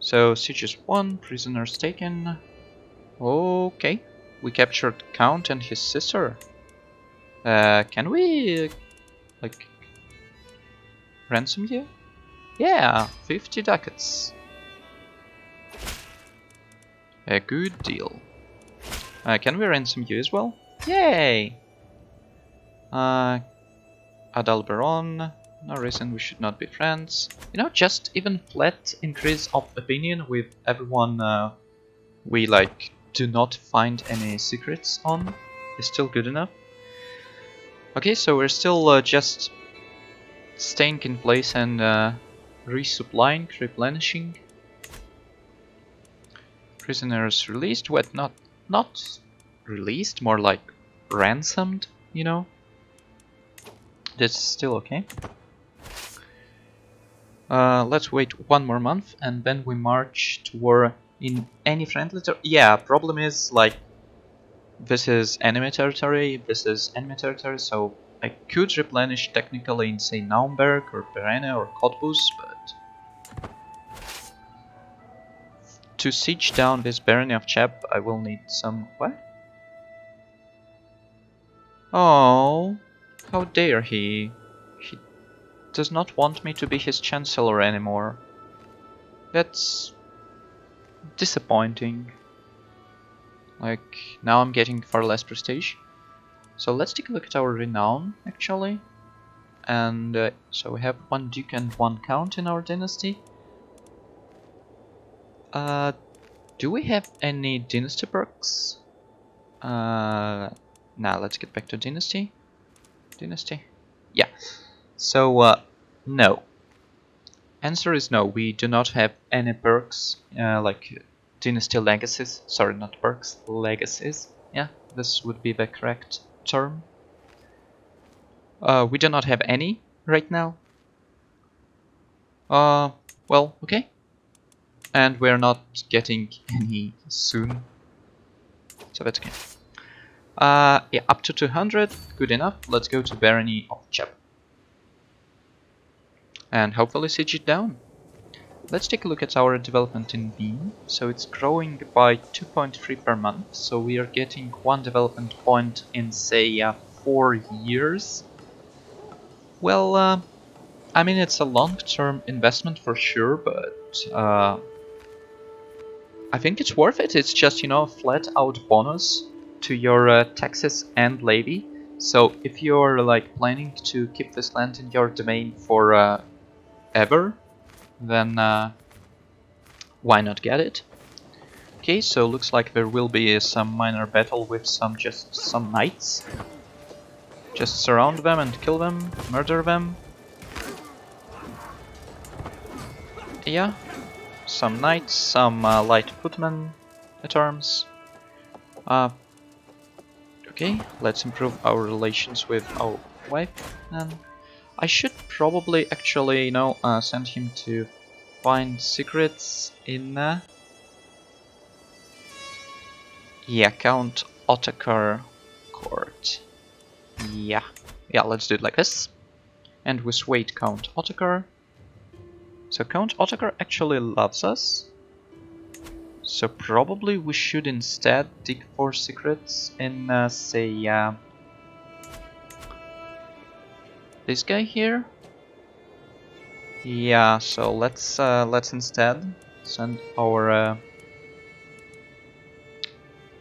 So siege is won, prisoners taken. Okay, we captured Count and his sister. Uh, can we, like, ransom you? Yeah, 50 ducats. A good deal. Uh, can we ransom you as well? Yay! Uh, Adalberon, no reason we should not be friends. You know, just even flat increase of opinion with everyone uh, we like do not find any secrets on is still good enough. Okay, so we're still uh, just staying in place and uh, resupplying, replenishing. Prisoners released, what not not released, more like ransomed, you know? That's still okay. Uh, let's wait one more month and then we march to war in any friendly ter Yeah, problem is like this is enemy territory, this is enemy territory, so I could replenish technically in say Naumburg or Perene or Cottbus, but to siege down this barony of Cheb I will need some what? Oh, how dare he? Does not want me to be his chancellor anymore. That's disappointing. Like, now I'm getting far less prestige. So let's take a look at our renown, actually. And uh, so we have one duke and one count in our dynasty. Uh, do we have any dynasty perks? Uh, now let's get back to dynasty. Dynasty? Yeah. So, uh, no. Answer is no, we do not have any perks, uh, like Dynasty Legacies, sorry, not perks, legacies. Yeah, this would be the correct term. Uh, we do not have any right now. Uh, well, okay. And we're not getting any soon. So that's okay. Uh, yeah, up to 200, good enough. Let's go to Barony of Cheb and hopefully siege it down. Let's take a look at our development in Beam. So it's growing by 2.3 per month, so we are getting one development point in say uh, four years. Well, uh, I mean, it's a long-term investment for sure, but uh, I think it's worth it. It's just, you know, a flat-out bonus to your uh, taxes and levy. So if you're like planning to keep this land in your domain for uh, ever, then uh, why not get it? Okay, so looks like there will be some minor battle with some just some knights. Just surround them and kill them, murder them. Yeah, some knights, some uh, light footmen at arms. Uh, okay, let's improve our relations with our wife and I should probably actually, you know, uh, send him to find secrets in... Uh, yeah, Count Ottokar court. Yeah. Yeah, let's do it like this. And we swayed Count Ottokar. So Count Ottokar actually loves us. So probably we should instead dig for secrets in, uh, say, uh, this guy here. Yeah, so let's uh, let's instead send our uh,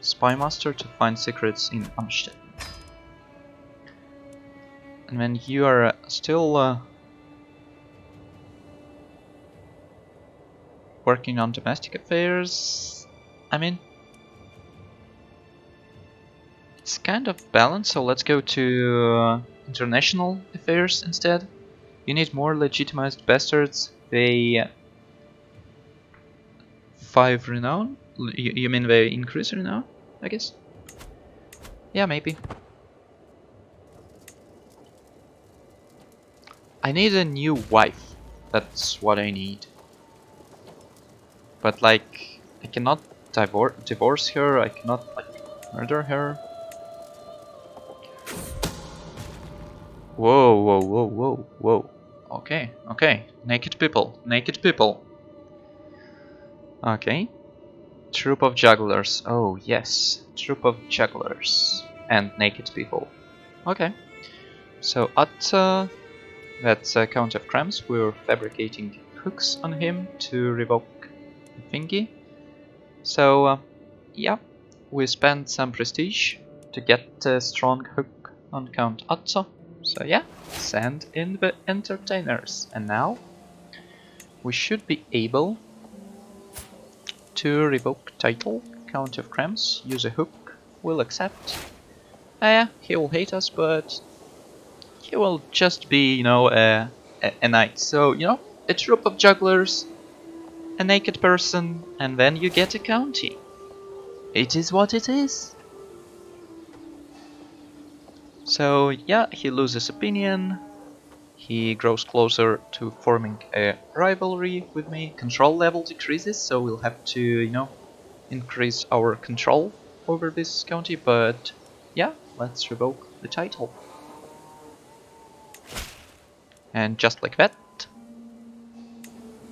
spy master to find secrets in Amstetten. And when you are uh, still uh, working on domestic affairs, I mean, it's kind of balanced. So let's go to uh, international affairs instead. You need more legitimized bastards. They five renown. You, you mean they increase renown? I guess. Yeah, maybe. I need a new wife. That's what I need. But like, I cannot divor divorce her. I cannot like murder her. Whoa, whoa, whoa, whoa, whoa. Okay, okay. Naked people, naked people. Okay. Troop of jugglers. Oh, yes. Troop of jugglers. And naked people. Okay. So at uh, that uh, Count of Krems, we're fabricating hooks on him to revoke the thingy. So, uh, yeah, we spent some prestige to get a strong hook on Count Atzo. So yeah, send in the entertainers. And now we should be able to revoke title, Count of Krems, use a hook, We'll accept. Ah, yeah, he will hate us, but he will just be, you know, a, a, a knight. So, you know, a troop of jugglers, a naked person, and then you get a county. It is what it is. So yeah, he loses opinion, he grows closer to forming a rivalry with me, control level decreases, so we'll have to, you know, increase our control over this county, but yeah, let's revoke the title. And just like that,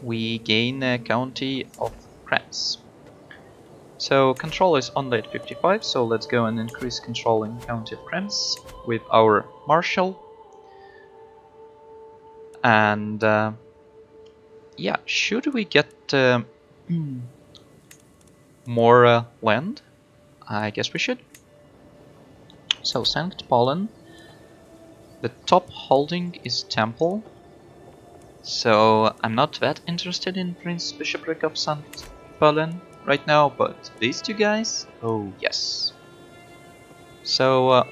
we gain a county of Krems. So control is only at 55, so let's go and increase control in County of Krems with our Marshal. And uh, yeah, should we get uh, <clears throat> more uh, land? I guess we should. So Sankt Pölten, the top holding is Temple. So I'm not that interested in Prince Bishopric of Sankt Pölten right now, but these two guys, oh yes. So, uh,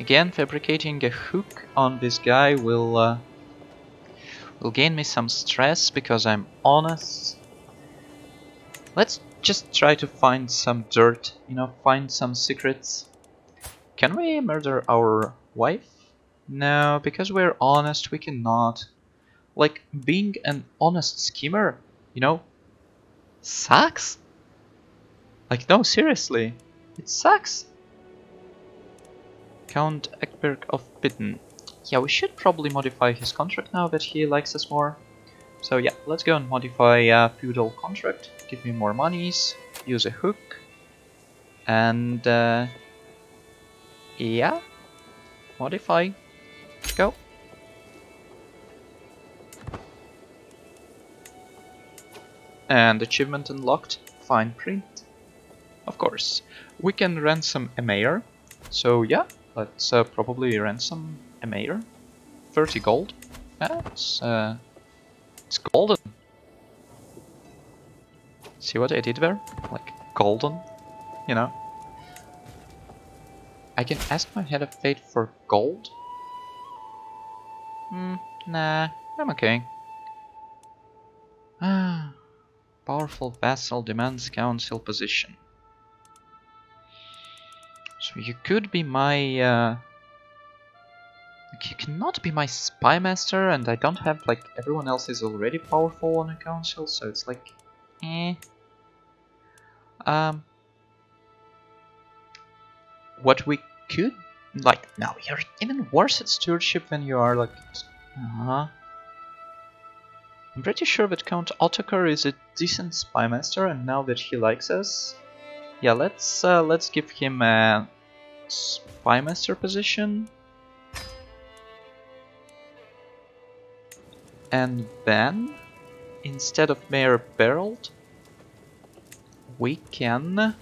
again, fabricating a hook on this guy will uh, will gain me some stress because I'm honest. Let's just try to find some dirt, you know, find some secrets. Can we murder our wife? No, because we're honest, we cannot. Like, being an honest schemer you know, sucks. Like, no, seriously, it sucks. Count Ekbert of Pitten. Yeah, we should probably modify his contract now that he likes us more. So yeah, let's go and modify uh, feudal contract. Give me more monies, use a hook, and uh, Yeah. Modify. Go. And achievement unlocked. Fine print. Of course. We can ransom a mayor. So yeah, let's uh, probably ransom a mayor. 30 gold. That's uh, it's golden. See what I did there? Like golden, you know. I can ask my head of faith for gold. Hmm, nah, I'm okay. Ah, powerful vassal demands council position. So you could be my uh, you cannot be my spy master and I don't have like everyone else is already powerful on a council so it's like eh um what we could like now you're even worse at stewardship than you are like uh -huh. I'm pretty sure that Count Ottokar is a decent spy master and now that he likes us yeah let's uh, let's give him a spy master position And then, instead of Mayor Berold, we can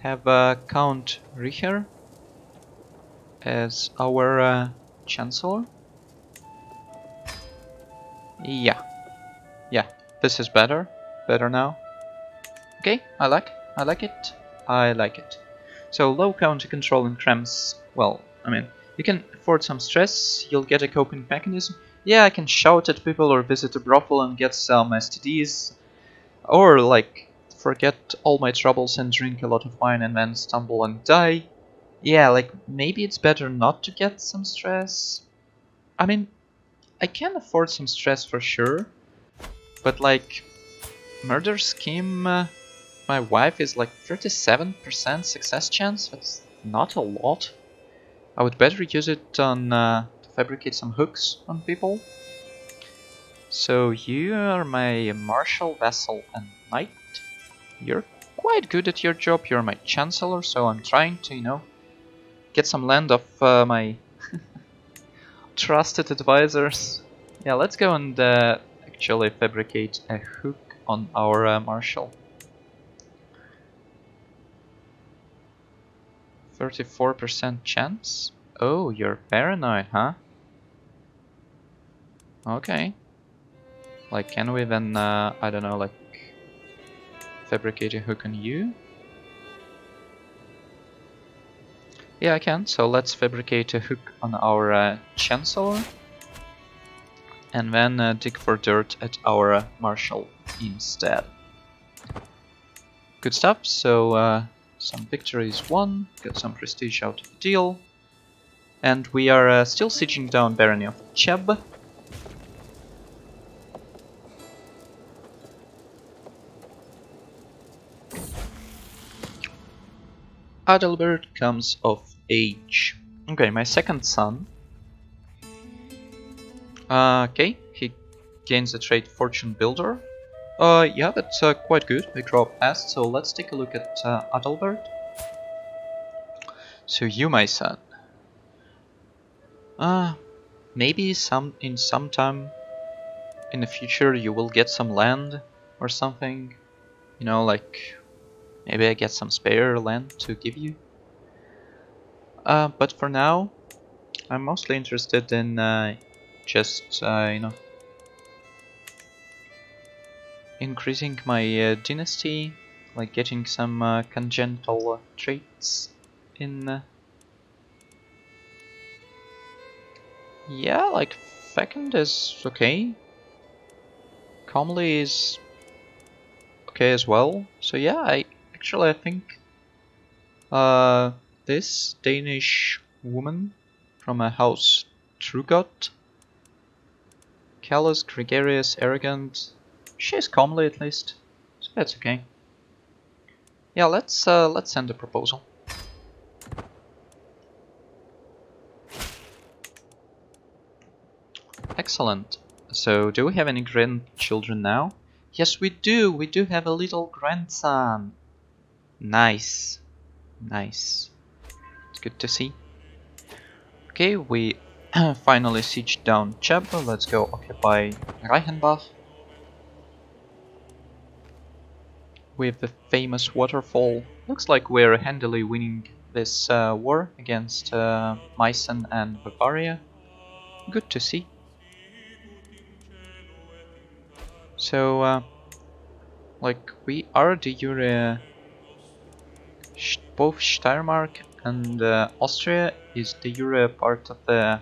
have uh, Count Richer as our uh, Chancellor. Yeah, this is better, better now. Okay, I like, I like it, I like it. So low counter control in well, I mean, you can afford some stress, you'll get a coping mechanism, yeah, I can shout at people or visit a brothel and get some STDs. Or, like, forget all my troubles and drink a lot of wine and then stumble and die. Yeah, like, maybe it's better not to get some stress. I mean, I can afford some stress for sure. But, like, murder scheme... Uh, my wife is like 37% success chance. That's not a lot. I would better use it on... Uh, fabricate some hooks on people. So you are my marshal, vassal and knight. You're quite good at your job, you're my chancellor, so I'm trying to, you know, get some land off uh, my <laughs> trusted advisors. Yeah, let's go and uh, actually fabricate a hook on our uh, marshal. 34% chance? Oh, you're paranoid, huh? Okay. Like, can we then, uh, I don't know, like, fabricate a hook on you? Yeah, I can. So let's fabricate a hook on our uh, Chancellor. And then uh, dig for dirt at our uh, Marshal instead. Good stuff. So uh, some victories won, got some prestige out of the deal. And we are uh, still sieging down Barony of Cheb. Adalbert comes of age. Okay, my second son. Uh, okay, he gains the trait Fortune Builder. Uh, yeah, that's uh, quite good. We grow up so let's take a look at uh, Adalbert. So you, my son. Uh, maybe some in some time in the future you will get some land or something. You know, like Maybe I get some spare land to give you. Uh, but for now, I'm mostly interested in uh, just, uh, you know, increasing my uh, dynasty, like getting some uh, congenital traits in. Yeah, like Fecund is okay. Comely is okay as well. So yeah, I actually I think uh, this Danish woman from a house Trugot callous, gregarious, arrogant. She's comely at least. So that's okay. Yeah let's uh, let's send a proposal. Excellent. So do we have any grandchildren now? Yes we do. We do have a little grandson. Nice. Nice. It's good to see. Okay, we <coughs> finally sieged down Cheb. Let's go occupy Reichenbach. With the famous waterfall. Looks like we're handily winning this uh, war against uh, Meissen and Bavaria. Good to see. So, uh, like, we are de jure... both Steiermark and uh, Austria is de jure part of the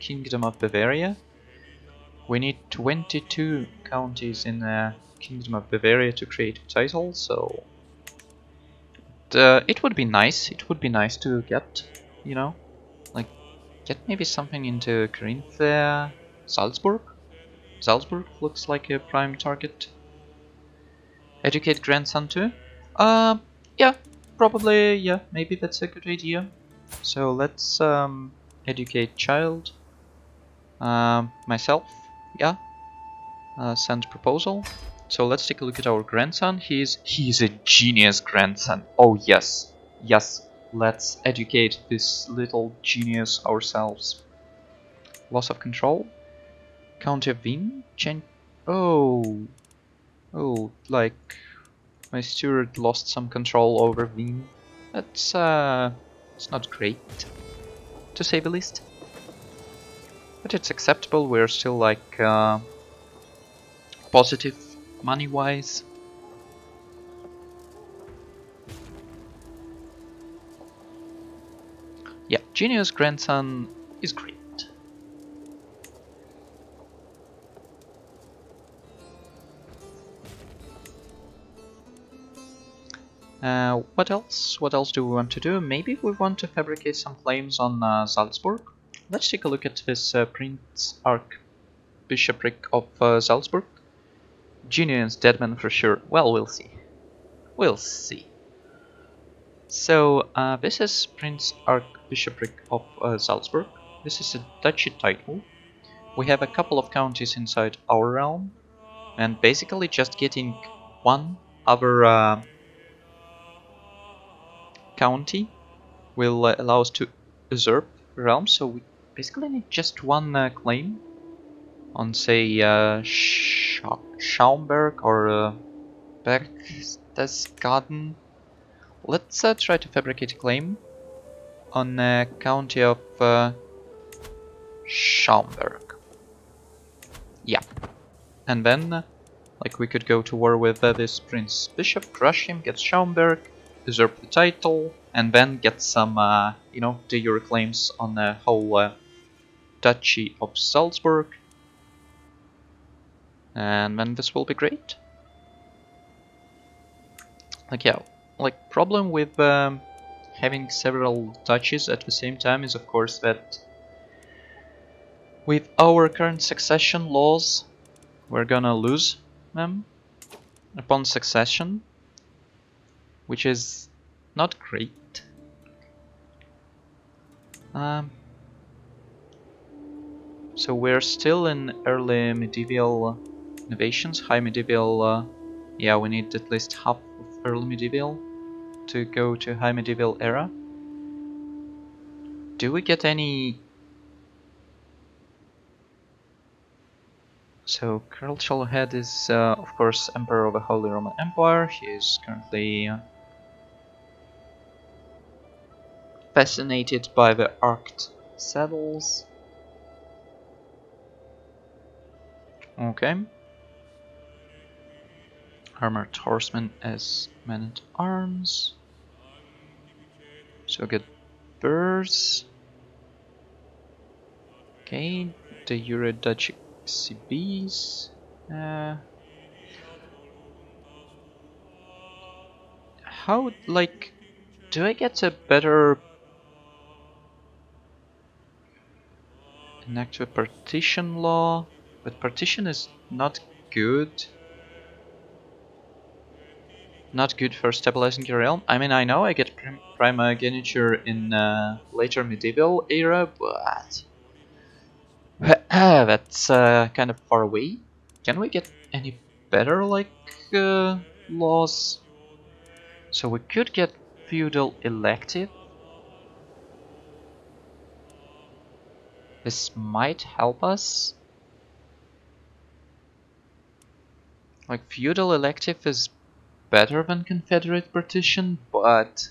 Kingdom of Bavaria. We need 22 counties in the Kingdom of Bavaria to create a title, so... Uh, it would be nice, it would be nice to get, you know, like, get maybe something into Corinth, uh, Salzburg? Salzburg looks like a prime target. Educate grandson too? Uh, yeah, probably, yeah, maybe that's a good idea. So let's um, educate child. Um, myself, yeah. Uh, send proposal. So let's take a look at our grandson. He's he's a genius grandson. Oh yes, yes. Let's educate this little genius ourselves. Loss of control. Wien. Change. Oh, oh, like my steward lost some control over Wien. That's uh, it's not great, to say the least. But it's acceptable. We're still like uh, positive money-wise. Yeah, Genius grandson is great. Uh, what else? What else do we want to do? Maybe we want to fabricate some claims on uh, Salzburg. Let's take a look at this uh, Prince Archbishopric of uh, Salzburg. Genius Deadman for sure. Well, we'll see. We'll see. So, uh, this is Prince Archbishopric of uh, Salzburg. This is a duchy title. We have a couple of counties inside our realm. And basically just getting one other uh, county will allow us to usurp realm. So we basically need just one uh, claim on, say, uh, Sch Schaumburg or uh, Berchtesgaden. Let's uh, try to fabricate a claim on the county of uh, Schaumburg. Yeah. And then, uh, like, we could go to war with uh, this Prince Bishop, crush him, get Schaumburg, usurp the title, and then get some, uh, you know, de jure claims on the whole uh, Duchy of Salzburg. And then this will be great. Like, yeah, like, problem with um, having several duchies at the same time is, of course, that with our current succession laws, we're gonna lose them upon succession which is not great. Um, so we're still in early medieval innovations, high medieval, uh, yeah we need at least half of early medieval to go to high medieval era. Do we get any... So Karl Shallowhead is uh, of course Emperor of the Holy Roman Empire, he is currently uh, fascinated by the arched saddles. Okay. Armored horseman as men at arms. So get birds. Okay, the Euro Dutch CBs. Uh, how, like, do I get a better an a partition law, but partition is not good. Not good for stabilizing your realm. I mean, I know I get prim primogeniture in uh, later medieval era, but <clears throat> that's uh, kind of far away. Can we get any better like uh, laws? So we could get feudal elective This might help us. Like, feudal elective is better than confederate partition, but...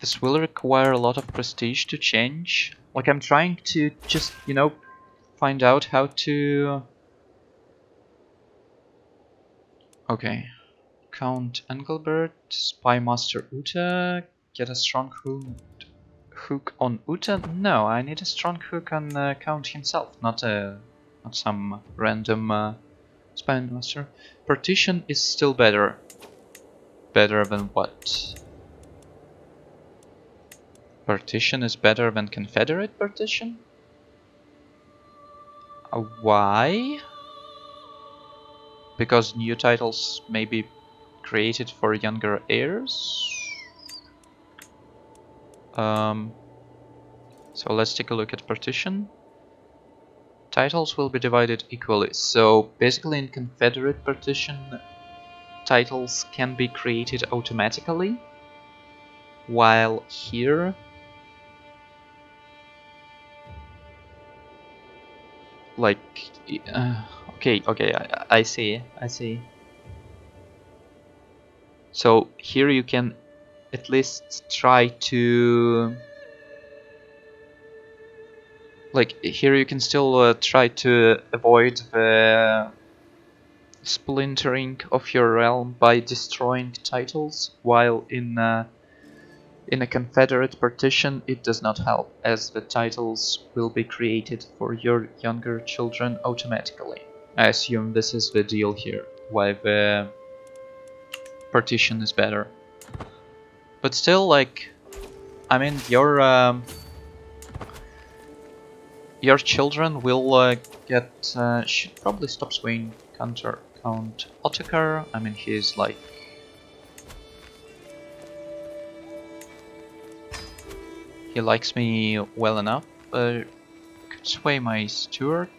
This will require a lot of prestige to change. Like, I'm trying to just, you know, find out how to... Okay. Count Engelbert, Spy Master Uta, get a strong hook, hook on Uta? No, I need a strong hook on Count himself, not a not some random uh, Spy Master. Partition is still better. Better than what? Partition is better than Confederate Partition? Uh, why? Because new titles may be created for younger heirs. Um, so let's take a look at partition. Titles will be divided equally. So basically in Confederate partition, titles can be created automatically, while here like uh, okay okay I, I see I see so here you can at least try to like here you can still uh, try to avoid the splintering of your realm by destroying titles while in uh, in a confederate partition it does not help as the titles will be created for your younger children automatically I assume this is the deal here why the partition is better. But still, like, I mean, your um, your children will uh, get uh, should probably stop swaying counter Count Ottokar. I mean, he's like he likes me well enough. Uh, could sway my steward.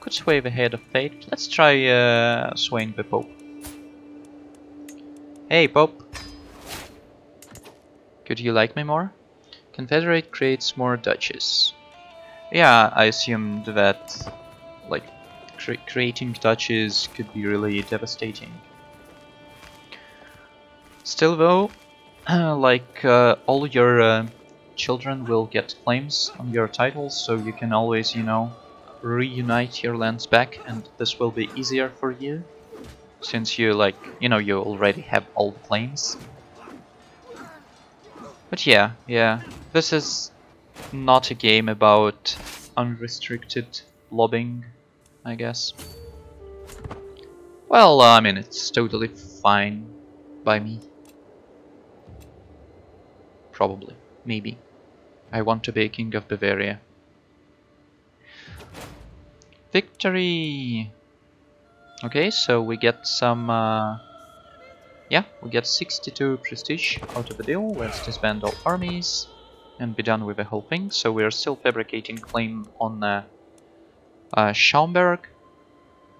Could sway the head of faith. Let's try uh, swaying the pope. Hey, Pope. Could you like me more? Confederate creates more duchies. Yeah, I assumed that, like, cre creating duchies could be really devastating. Still though, <clears throat> like, uh, all your uh, children will get claims on your titles, so you can always, you know, reunite your lands back, and this will be easier for you since you like, you know, you already have all the claims. But yeah, yeah, this is not a game about unrestricted lobbying, I guess. Well, uh, I mean, it's totally fine by me. Probably, maybe. I want to be king of Bavaria. Victory! Okay, so we get some... Uh, yeah, we get 62 prestige out of the deal. Let's disband all armies and be done with the whole thing. So we are still fabricating claim on uh, uh, Schaumburg.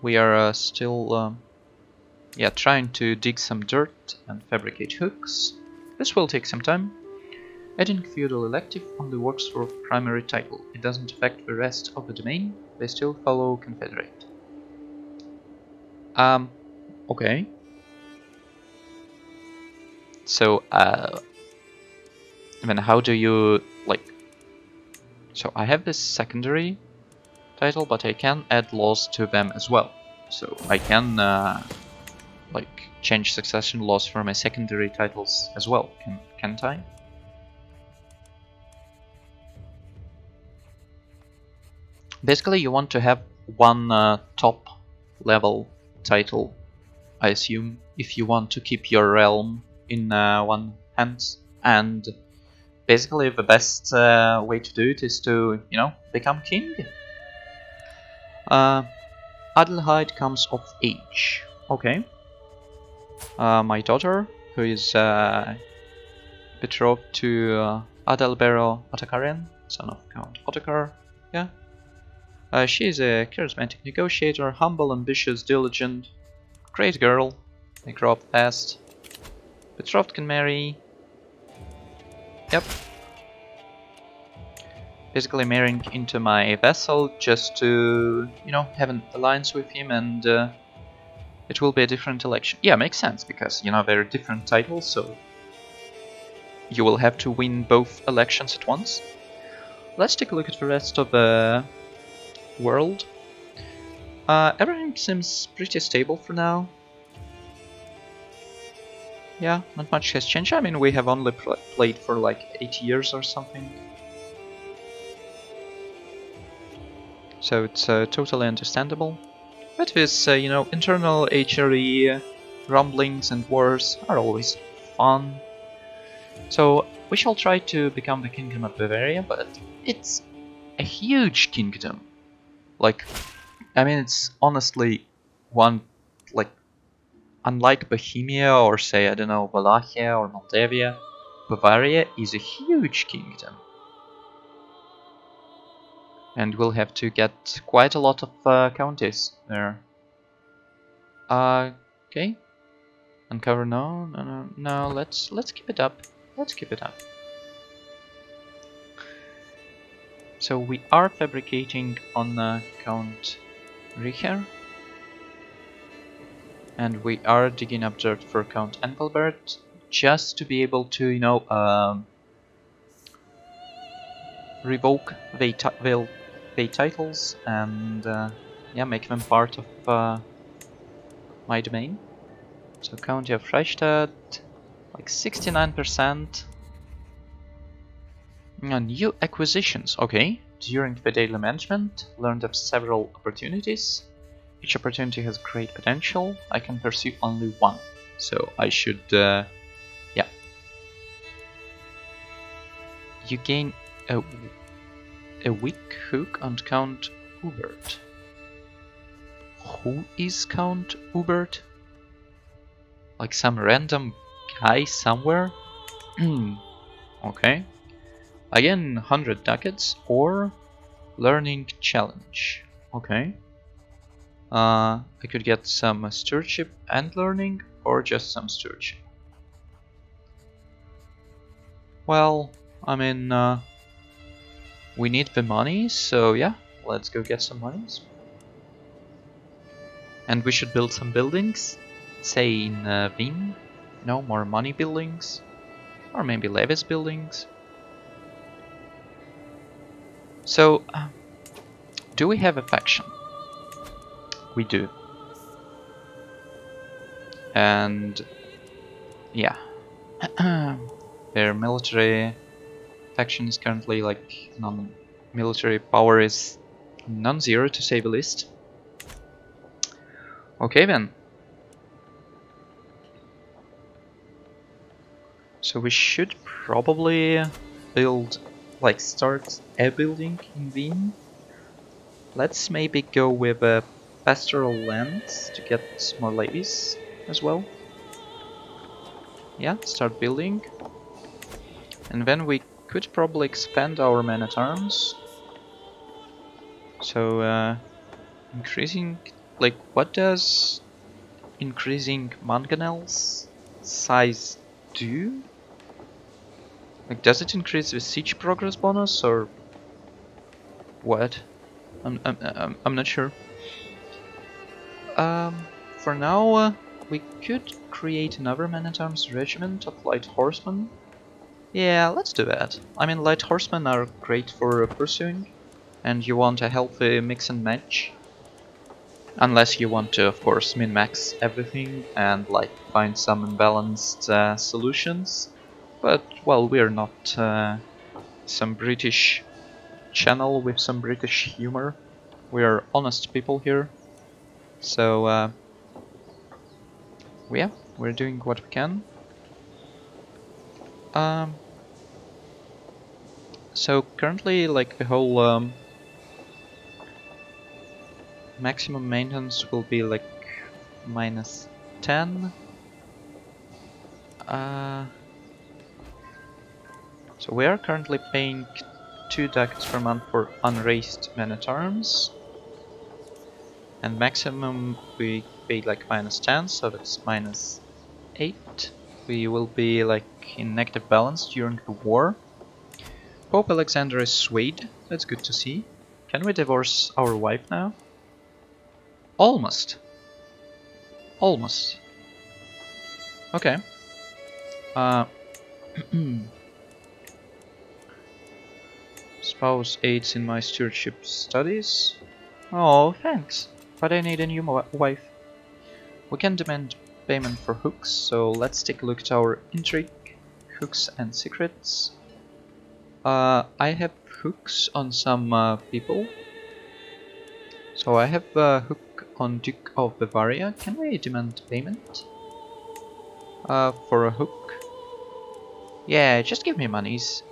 We are uh, still um, yeah, trying to dig some dirt and fabricate hooks. This will take some time. Adding feudal elective only works for primary title. It doesn't affect the rest of the domain. They still follow confederate. Um, okay. So, uh, then how do you, like, so I have this secondary title, but I can add laws to them as well. So I can, uh, like, change succession laws for my secondary titles as well, can, can't I? Basically, you want to have one uh, top level title, I assume, if you want to keep your realm in uh, one hand. And basically the best uh, way to do it is to, you know, become king. Uh, Adelheid comes of age. Okay. Uh, my daughter, who is uh, betrothed to uh, Adalbero Ottokarian, son of Count Ottokar. Yeah, uh, she is a charismatic negotiator, humble, ambitious, diligent, great girl. They grow up fast. Betrothed can marry. Yep. Basically marrying into my vassal just to, you know, have an alliance with him and uh, it will be a different election. Yeah, makes sense because, you know, they're different titles, so you will have to win both elections at once. Let's take a look at the rest of the world. Uh, everything seems pretty stable for now. Yeah, not much has changed. I mean, we have only pl played for like 8 years or something. So it's uh, totally understandable. But this, uh, you know, internal HRE rumblings and wars are always fun. So we shall try to become the Kingdom of Bavaria, but it's a huge kingdom. Like, I mean, it's honestly one, unlike Bohemia or say, I don't know, Wallachia or Moldavia, Bavaria is a huge kingdom. And we'll have to get quite a lot of uh, counties there. Uh, okay. Uncover no, no, no, no, let's, let's keep it up. Let's keep it up. So we are fabricating on uh, Count Richer. And we are digging up dirt for Count Engelbert just to be able to, you know, um, revoke the, the, the titles and uh, yeah, make them part of uh, my domain. So County of Freistadt, like 69%. new acquisitions, okay. During the daily management, learned of several opportunities. Each opportunity has great potential. I can pursue only one, so I should, uh, yeah. You gain a, a weak hook on Count Hubert. Who is Count Hubert? Like some random guy somewhere? <clears throat> okay. Again, 100 ducats or learning challenge. Okay. Uh, I could get some stewardship and learning or just some stewardship. Well, I mean, uh, we need the money, so yeah, let's go get some monies. And we should build some buildings, say in uh, Wien, no more money buildings, or maybe levies buildings. So, uh, do we have a faction? We do. And yeah, <clears throat> their military faction is currently like non-military power is non-zero to say the least. Okay then. So we should probably build, like start a building in Wien. Let's maybe go with a pastoral land to get more levies as well. Yeah, start building. And then we could probably expand our men-at-arms. So, uh, increasing, like, what does increasing mangonels size do? Like, does it increase the siege progress bonus or what? I'm I'm I'm, I'm not sure. Um, for now, uh, we could create another man-at-arms regiment of light horsemen. Yeah, let's do that. I mean, light horsemen are great for uh, pursuing, and you want a healthy mix and match. Unless you want to, of course, min-max everything and like find some unbalanced uh, solutions. But, well, we're not uh, some British channel with some British humor. We are honest people here. So, uh, yeah, we're doing what we can. Um, so currently, like the whole um, maximum maintenance will be like minus 10. Uh, so we are currently paying 2 ducats per month for unraised men-at-arms. And maximum we pay like minus 10, so that's minus 8. we will be like in negative balance during the war. Pope Alexander is Swede, that's good to see. Can we divorce our wife now? Almost. Almost. Okay. Uh, <clears throat> spouse aids in my stewardship studies. Oh, thanks. But I need a new wife. We can demand payment for hooks, so let's take a look at our intrigue, hooks and secrets. Uh, I have hooks on some uh, people. So I have a hook on Duke of Bavaria. Can we demand payment? Uh, for a hook? Yeah, just give me monies.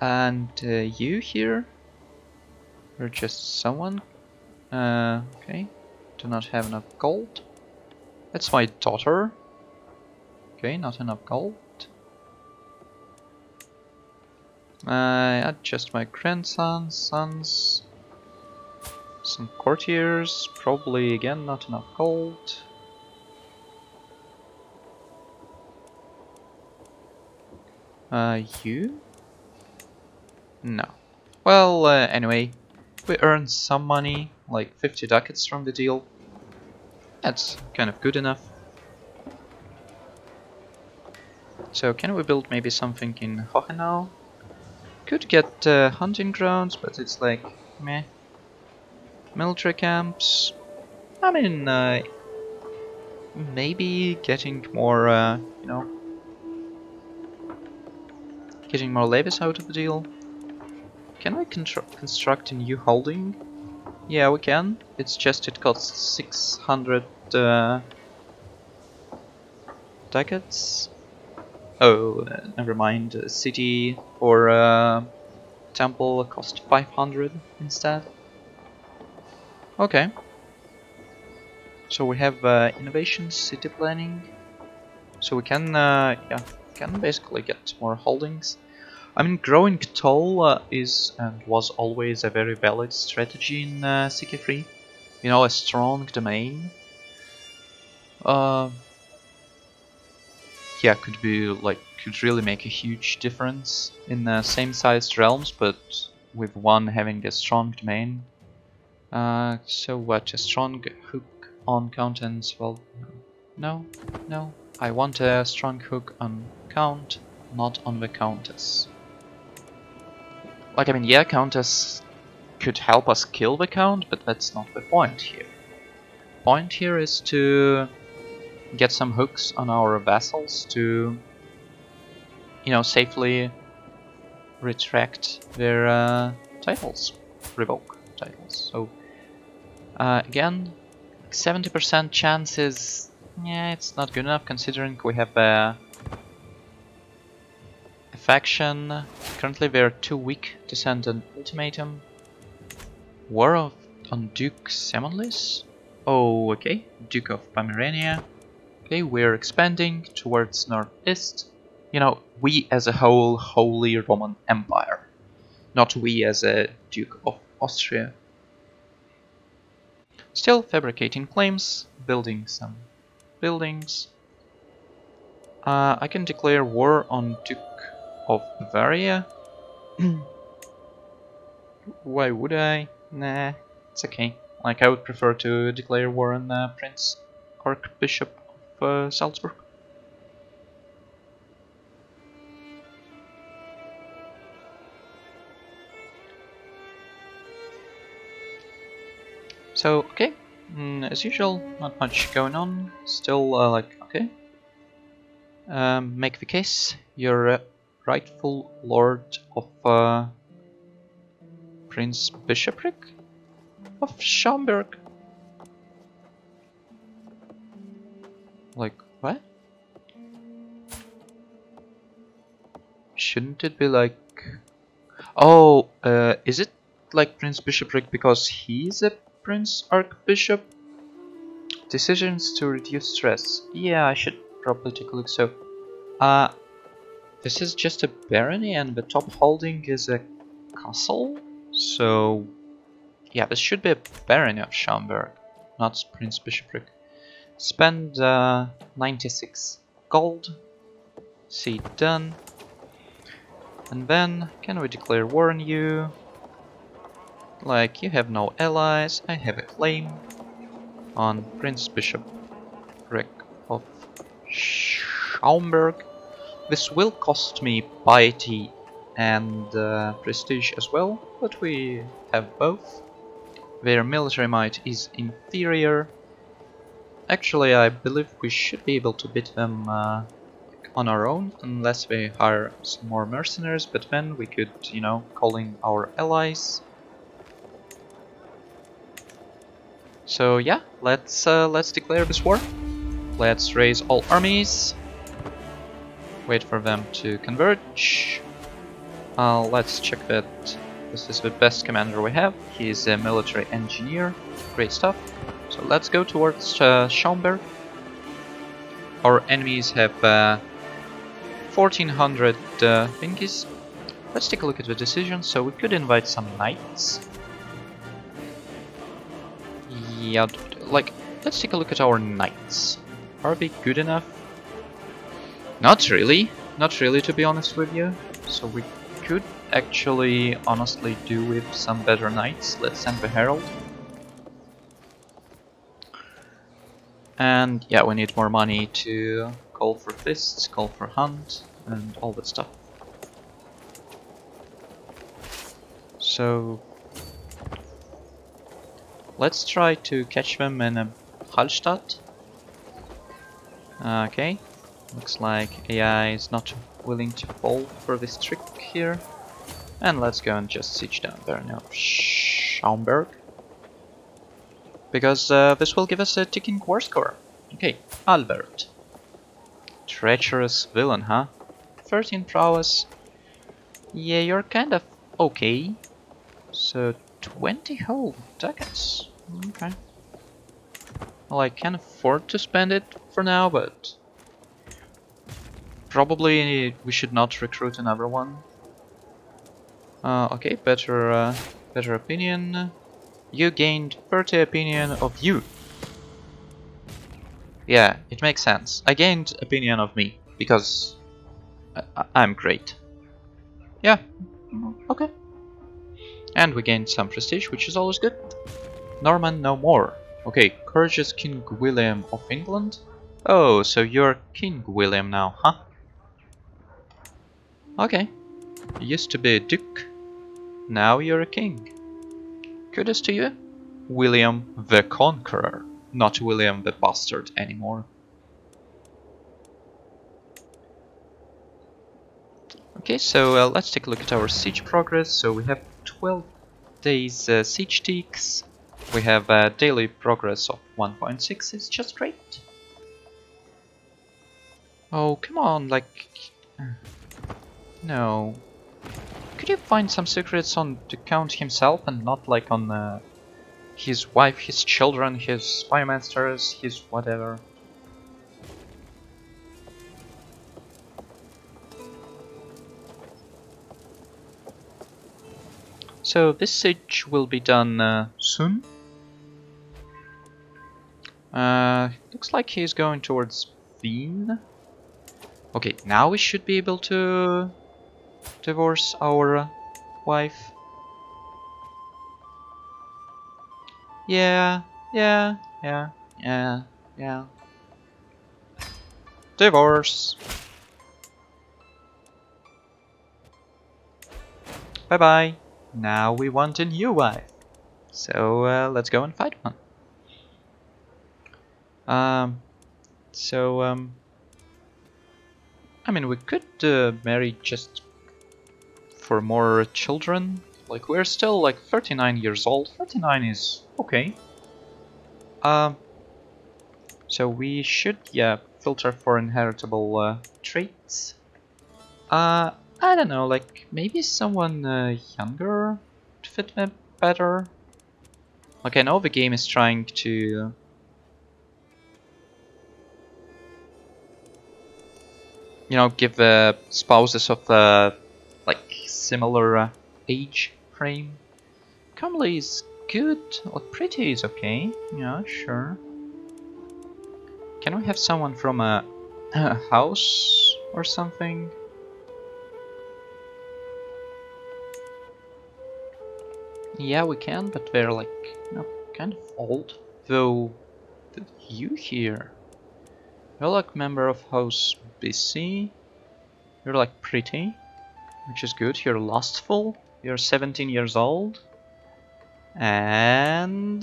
And uh, you here? You're just someone? Uh, okay. Do not have enough gold. That's my daughter. Okay, not enough gold. Uh, just my grandson, sons, some courtiers, probably again not enough gold. Uh, you? No. Well, uh, anyway, we earned some money, like 50 ducats from the deal. That's kind of good enough. So can we build maybe something in Hohenau? Could get uh, hunting grounds, but it's like, meh. Military camps. I mean, uh, maybe getting more, uh, you know, getting more levies out of the deal. Can we construct a new holding? Yeah, we can. It's just it costs 600 uh, ducats. Oh, uh, never mind. A city or a temple cost 500 instead. Okay. So we have uh, innovation, city planning. So we can, uh, yeah, can basically get more holdings. I mean, growing tall uh, is and was always a very valid strategy in uh, CK3. You know, a strong domain. Uh, yeah, could be like could really make a huge difference in the same sized realms, but with one having a strong domain. Uh, so what? A strong hook on contents? Well, no, no. I want a strong hook on count, not on the countess. Like, I mean, yeah, Countess could help us kill the Count, but that's not the point here. Point here is to get some hooks on our vassals to, you know, safely retract their uh, titles, revoke titles. So, uh, again, 70% chance is, yeah, it's not good enough considering we have a faction. Currently they are too weak to send an ultimatum. War of, on Duke Semonlis? Oh, okay. Duke of Pomerania. Okay, we're expanding towards northeast. You know, we as a whole Holy Roman Empire. Not we as a Duke of Austria. Still fabricating claims, building some buildings. Uh, I can declare war on Duke of Bavaria. <clears throat> Why would I? Nah, it's okay. Like, I would prefer to declare war on uh, Prince Archbishop of uh, Salzburg. So, okay, mm, as usual, not much going on. Still, uh, like, okay. Um, make the case. You're uh, rightful lord of uh, Prince Bishopric of Schaumburg. Like, what? Shouldn't it be like... Oh, uh, is it like Prince Bishopric because he's a Prince Archbishop? Decisions to reduce stress. Yeah, I should probably take a look. So, uh, this is just a barony and the top holding is a castle. So yeah, this should be a barony of Schaumburg, not Prince Bishopric. spend uh, 96 gold, see done, and then can we declare war on you? Like, you have no allies, I have a claim on Prince Bishopric of Schaumburg. This will cost me piety and uh, prestige as well, but we have both. Their military might is inferior. Actually, I believe we should be able to beat them uh, on our own, unless we hire some more mercenaries, but then we could, you know, call in our allies. So yeah, let's uh, let's declare this war. Let's raise all armies. Wait for them to converge. Uh, let's check that this is the best commander we have. He's a military engineer. Great stuff. So let's go towards uh, Schaumburg. Our enemies have uh, 1400 uh. Let's take a look at the decision. So we could invite some knights. Yeah, like, let's take a look at our knights. Are they good enough? Not really. Not really, to be honest with you. So we could actually honestly do with some better knights. Let's send the Herald. And yeah, we need more money to call for fists, call for hunt, and all that stuff. So let's try to catch them in a Hallstatt. Uh, okay, looks like AI is not willing to fall for this trick here. And let's go and just siege down there now. Schaumburg. Because uh, this will give us a ticking war score. Okay, Albert. Treacherous villain, huh? 13 prowess. Yeah, you're kind of okay. So 20 whole ducats. Okay. Well, I can afford to spend it for now, but probably we should not recruit another one. Uh, okay, better, uh, better opinion. You gained 30 opinion of you. Yeah, it makes sense. I gained opinion of me because I am great. Yeah, okay. And we gained some prestige, which is always good. Norman no more. Okay, courageous King William of England. Oh, so you're King William now, huh? Okay. You used to be a duke. Now you're a king. Kudos to you. William the Conqueror, not William the Bastard anymore. Okay, so uh, let's take a look at our siege progress. So we have 12 days uh, siege ticks. We have a daily progress of 1.6. It's just great. Oh, come on, like... No. Could you find some secrets on the Count himself and not like on uh, his wife, his children, his spymasters, his whatever? So this siege will be done uh, soon. Uh, looks like he's going towards Wien. Okay, now we should be able to divorce our wife. Yeah, yeah, yeah, yeah, yeah. Divorce. Bye bye. Now we want a new wife. So uh, let's go and fight one. Um, so um, I mean we could uh, marry just for more children. Like, we're still like 39 years old. 39 is okay. Um, so we should, yeah, filter for inheritable uh, traits. Uh, I don't know, like, maybe someone uh, younger would fit me better. I know the game is trying to... You know, give the spouses of the similar uh, age frame. Comely is good, or pretty is okay, yeah, sure. Can we have someone from a, a house or something? Yeah, we can, but they're like, you know, kind of old. Though, you here? You're like member of House BC. You're like pretty, which is good. You're lustful. You're 17 years old. And...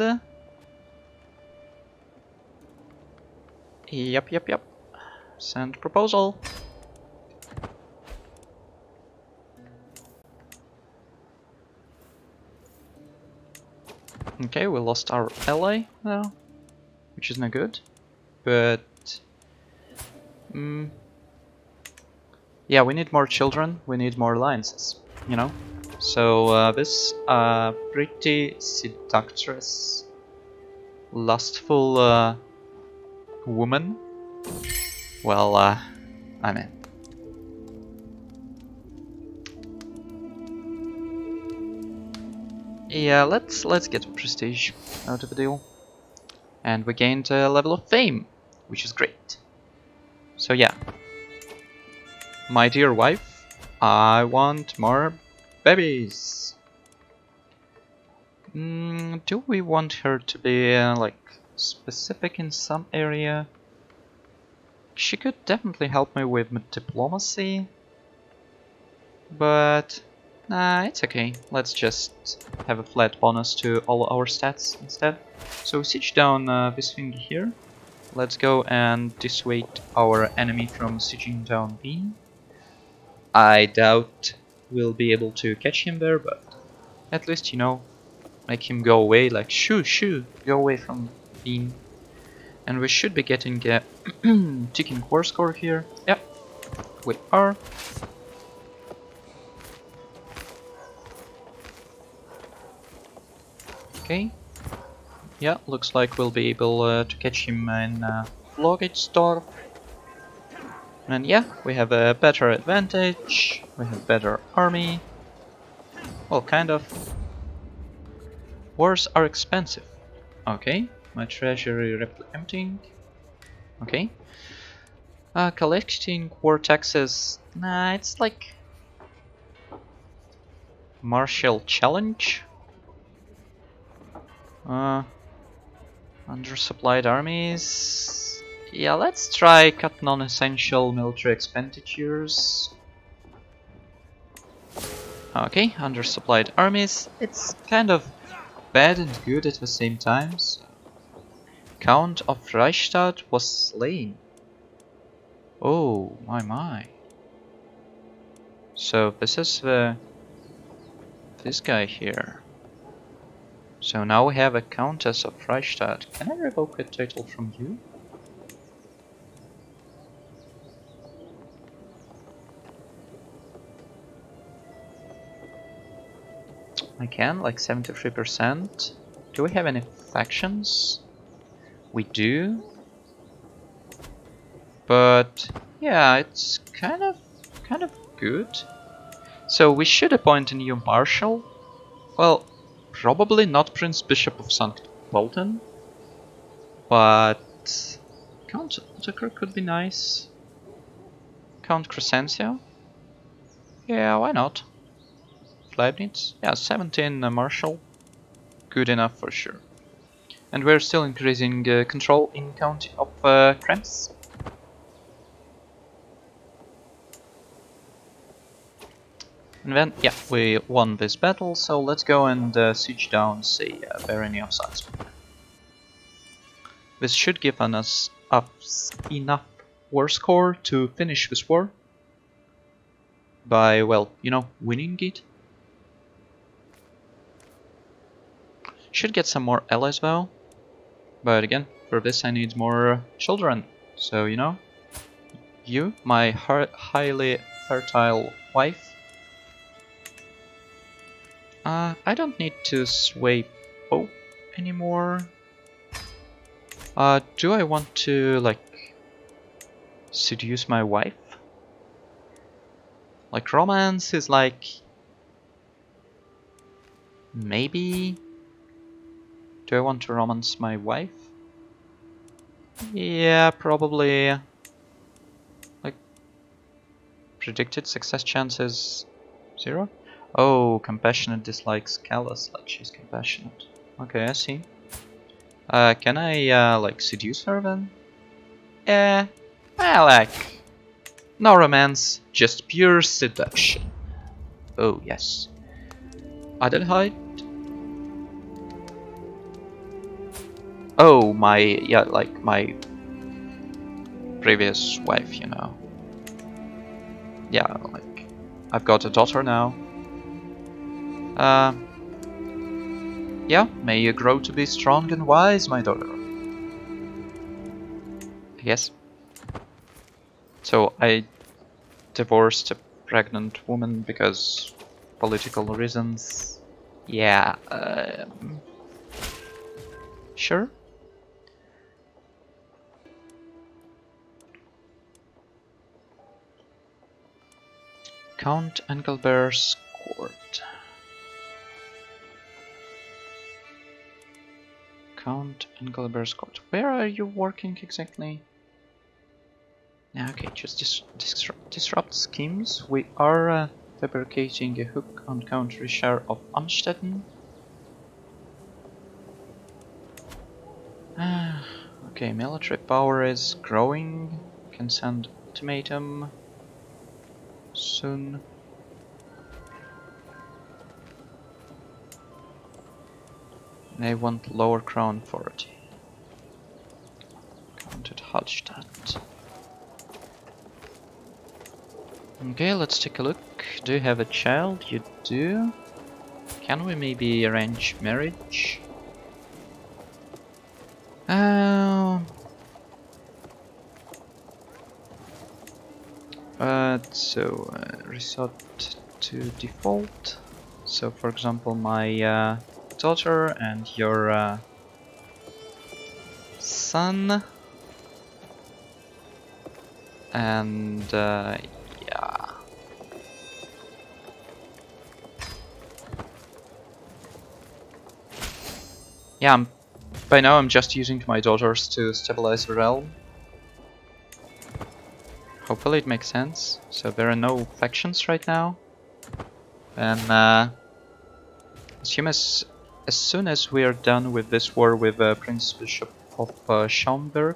Yep, yep, yep. Send proposal. Okay, we lost our ally now, which is not good. But... Mm, yeah, we need more children, we need more alliances, you know? So uh, this uh, pretty seductress, lustful uh, woman, well, uh, I'm in. Yeah, let's let's get prestige out of the deal. And we gained a level of fame, which is great. So yeah. My dear wife, I want more babies. Mm, do we want her to be uh, like specific in some area? She could definitely help me with diplomacy, but Nah, it's okay. Let's just have a flat bonus to all our stats instead. So we siege down uh, this thing here. Let's go and dissuade our enemy from sieging down Wien. I doubt we'll be able to catch him there, but at least, you know, make him go away, like shoo, shoo, go away from Wien. And we should be getting a <clears throat> ticking war score here. Yep, we are. Okay. Yeah, looks like we'll be able uh, to catch him in uh, Store. And yeah, we have a better advantage, we have better army. Well, kind of. Wars are expensive. Okay, my treasury emptying. Okay. Uh, collecting war taxes. Nah, it's like martial challenge. Uh, undersupplied armies. Yeah, let's try cut non-essential military expenditures. Okay, undersupplied armies. It's kind of bad and good at the same time. So. Count of Reichstadt was slain. Oh, my my. So this is the... this guy here. So now we have a Countess of Freistadt. Can I revoke a title from you? I can, like 73%. Do we have any factions? We do. But yeah, it's kind of kind of good. So we should appoint a new marshal. Well, Probably not Prince Bishop of St. Pölten, but Count Ottokar could be nice. Count Crescencio? Yeah, why not? Leibnitz? Yeah, 17 uh, Marshal. Good enough for sure. And we're still increasing uh, control in County of uh, Krems. And then, yeah, we won this battle, so let's go and uh, siege down, say, uh, Barony of Salzburg. This should give us enough war score to finish this war. By, well, you know, winning it. Should get some more allies though. But again, for this I need more children. So, you know, you, my highly fertile wife, uh, I don't need to sway Pope anymore. Uh, do I want to, like, seduce my wife? Like, romance is like... Maybe... Do I want to romance my wife? Yeah, probably. Like predicted success chances zero. Oh, compassionate dislikes callous, like she's compassionate. Okay, I see. Uh, can I uh, like seduce her then? Yeah, I like no romance, just pure seduction. Oh yes. Adelheid. Oh my, yeah, like my previous wife, you know. Yeah, like I've got a daughter now. Uh, yeah, may you grow to be strong and wise, my daughter. Yes. So I divorced a pregnant woman because political reasons. Yeah. Um, sure. Count Engelbert's court. Count Engelbert's court. Where are you working exactly? Okay, just dis disrupt, disrupt schemes. We are uh, fabricating a hook on Count Richard of Amstetten. okay, military power is growing. Can send ultimatum soon. They want lower crown authority. Counted Hallstatt. Okay, let's take a look. Do you have a child? You do. Can we maybe arrange marriage? Um. Uh, so uh, resort to default. So, for example, my uh, daughter and your uh, son, and uh, yeah. Yeah, I'm, by now I'm just using my daughters to stabilize the realm. Hopefully it makes sense. So there are no factions right now. And uh, as soon as, as soon as we are done with this war with uh, Prince Bishop of uh, Schaumburg,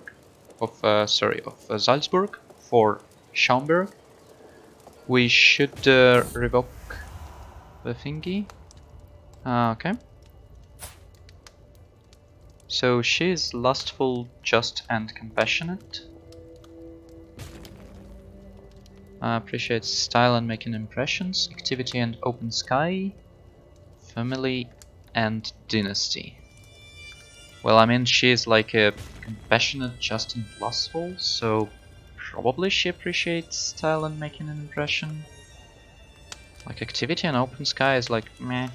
of uh, sorry, of uh, Salzburg for Schaumburg, we should uh, revoke the thingy. Uh, okay. So she is lustful, just, and compassionate. Uh, appreciate style and making impressions, activity and open sky, family and dynasty. Well, I mean, she is like a compassionate, just and lustful, so probably she appreciates style and making an impression. Like activity and open sky is like meh.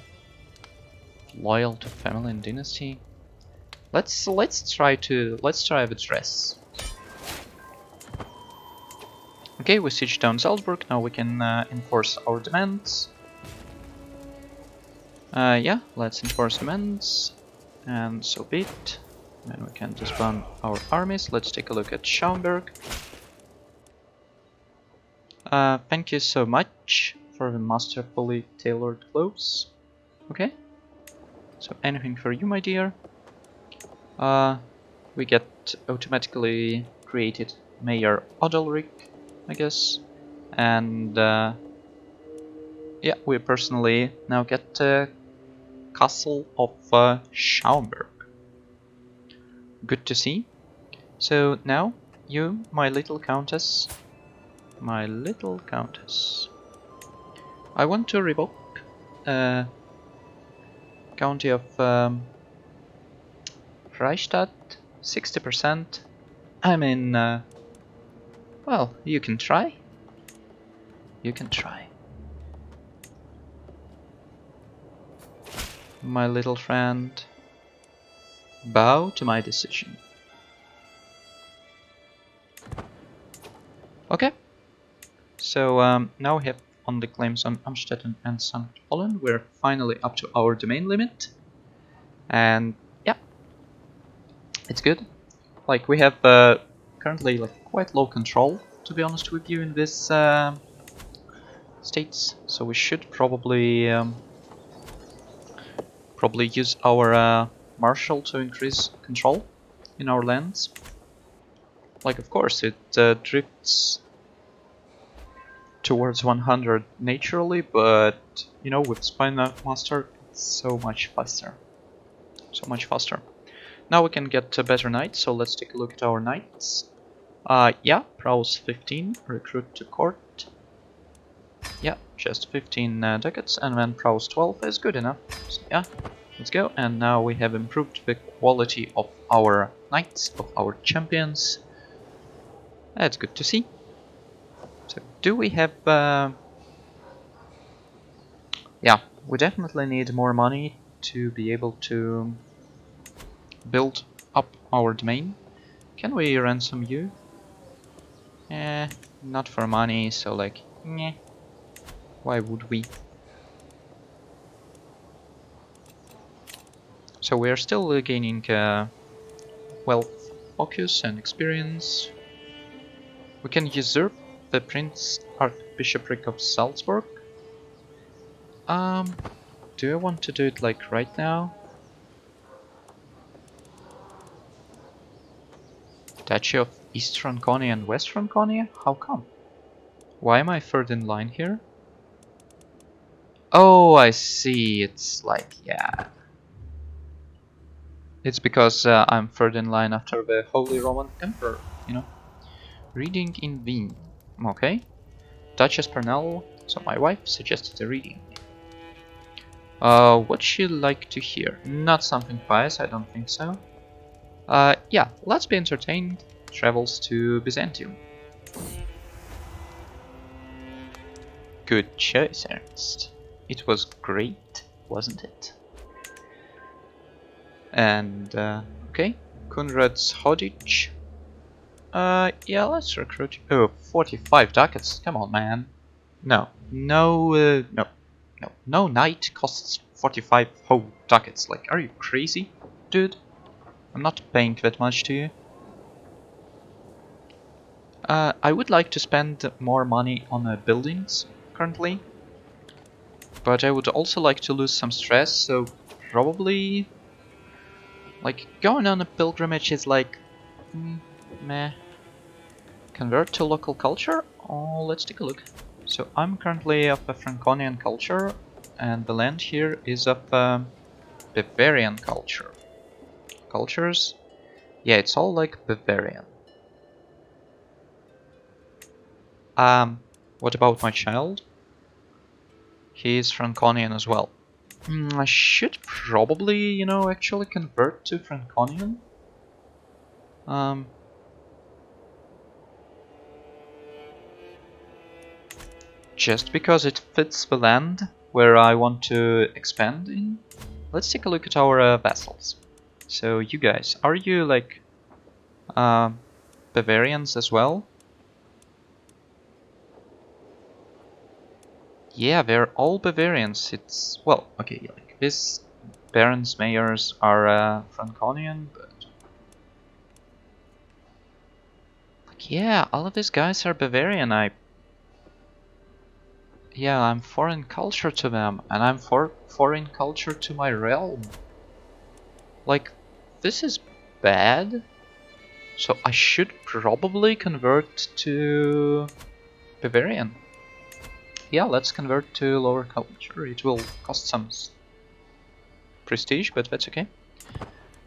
Loyal to family and dynasty. Let's let's try to let's try the dress. Okay, we siege down Salzburg, now we can uh, enforce our demands. Uh, yeah, let's enforce demands, and so be it. Then we can disband our armies. Let's take a look at Schaumburg. Uh, thank you so much for the masterfully tailored clothes. Okay, so anything for you, my dear. Uh, we get automatically created Mayor Odalric I guess. And uh, yeah, we personally now get the castle of uh. Good to see. So now, you, my little countess, my little countess, I want to revoke uh, county of um, Freistadt, 60%. I'm in uh, well, you can try. You can try. My little friend, bow to my decision. Okay, so um, now we have on the claims on Amstetten and St. Pölten. We're finally up to our domain limit. And yeah, it's good. like we have uh, currently like quite low control, to be honest with you, in this uh, states. So we should probably um, probably use our uh, marshal to increase control in our lands. Like, of course, it uh, drifts towards 100 naturally, but you know, with Spy Master, it's so much faster. So much faster. Now we can get a better knight, so let's take a look at our knights. Uh, yeah, prowess 15, recruit to court. Yeah, just 15 uh, ducats, and then prowess 12 is good enough. So, yeah, let's go. And now we have improved the quality of our knights, of our champions. That's good to see. So, do we have... Uh... Yeah, we definitely need more money to be able to build up our domain. Can we ransom you? Eh, not for money, so like, meh. Why would we? So we are still uh, gaining uh, wealth, focus and experience. We can usurp the Prince Archbishopric of Salzburg. Um, do I want to do it like right now? Duchy of East Franconia and West Franconia? How come? Why am I third in line here? Oh, I see. It's like, yeah. It's because uh, I'm third in line after the Holy Roman Emperor, you know? Reading in Wien. Okay. Duchess Pernell, so my wife, suggested a reading. Uh, what she'd like to hear? Not something pious, I don't think so. Uh, yeah, let's be entertained. Travels to Byzantium. Good choice, Ernst. It was great, wasn't it? And, uh, okay, Konrad's Hodich. Uh, yeah, let's recruit you. Oh, 45 ducats, come on, man. No, no, uh, no, no, no knight costs 45 whole ducats. Like, are you crazy, dude? I'm not paying that much to you. Uh, I would like to spend more money on uh, buildings currently, but I would also like to lose some stress, so probably like going on a pilgrimage is like mm, meh. Convert to local culture? Oh, let's take a look. So I'm currently of a Franconian culture, and the land here is of um, Bavarian culture cultures. Yeah, it's all like Bavarian. Um, what about my child? He's Franconian as well. Mm, I should probably, you know, actually convert to Franconian. Um, just because it fits the land where I want to expand in. Let's take a look at our uh, vassals. So you guys, are you like uh, Bavarians as well? Yeah, they're all Bavarians. It's well, okay, like this barons mayors are uh, Franconian, but like yeah, all of these guys are Bavarian. I yeah, I'm foreign culture to them, and I'm for foreign culture to my realm. Like, this is bad. So I should probably convert to Bavarian. Yeah, let's convert to lower culture. It will cost some prestige, but that's okay.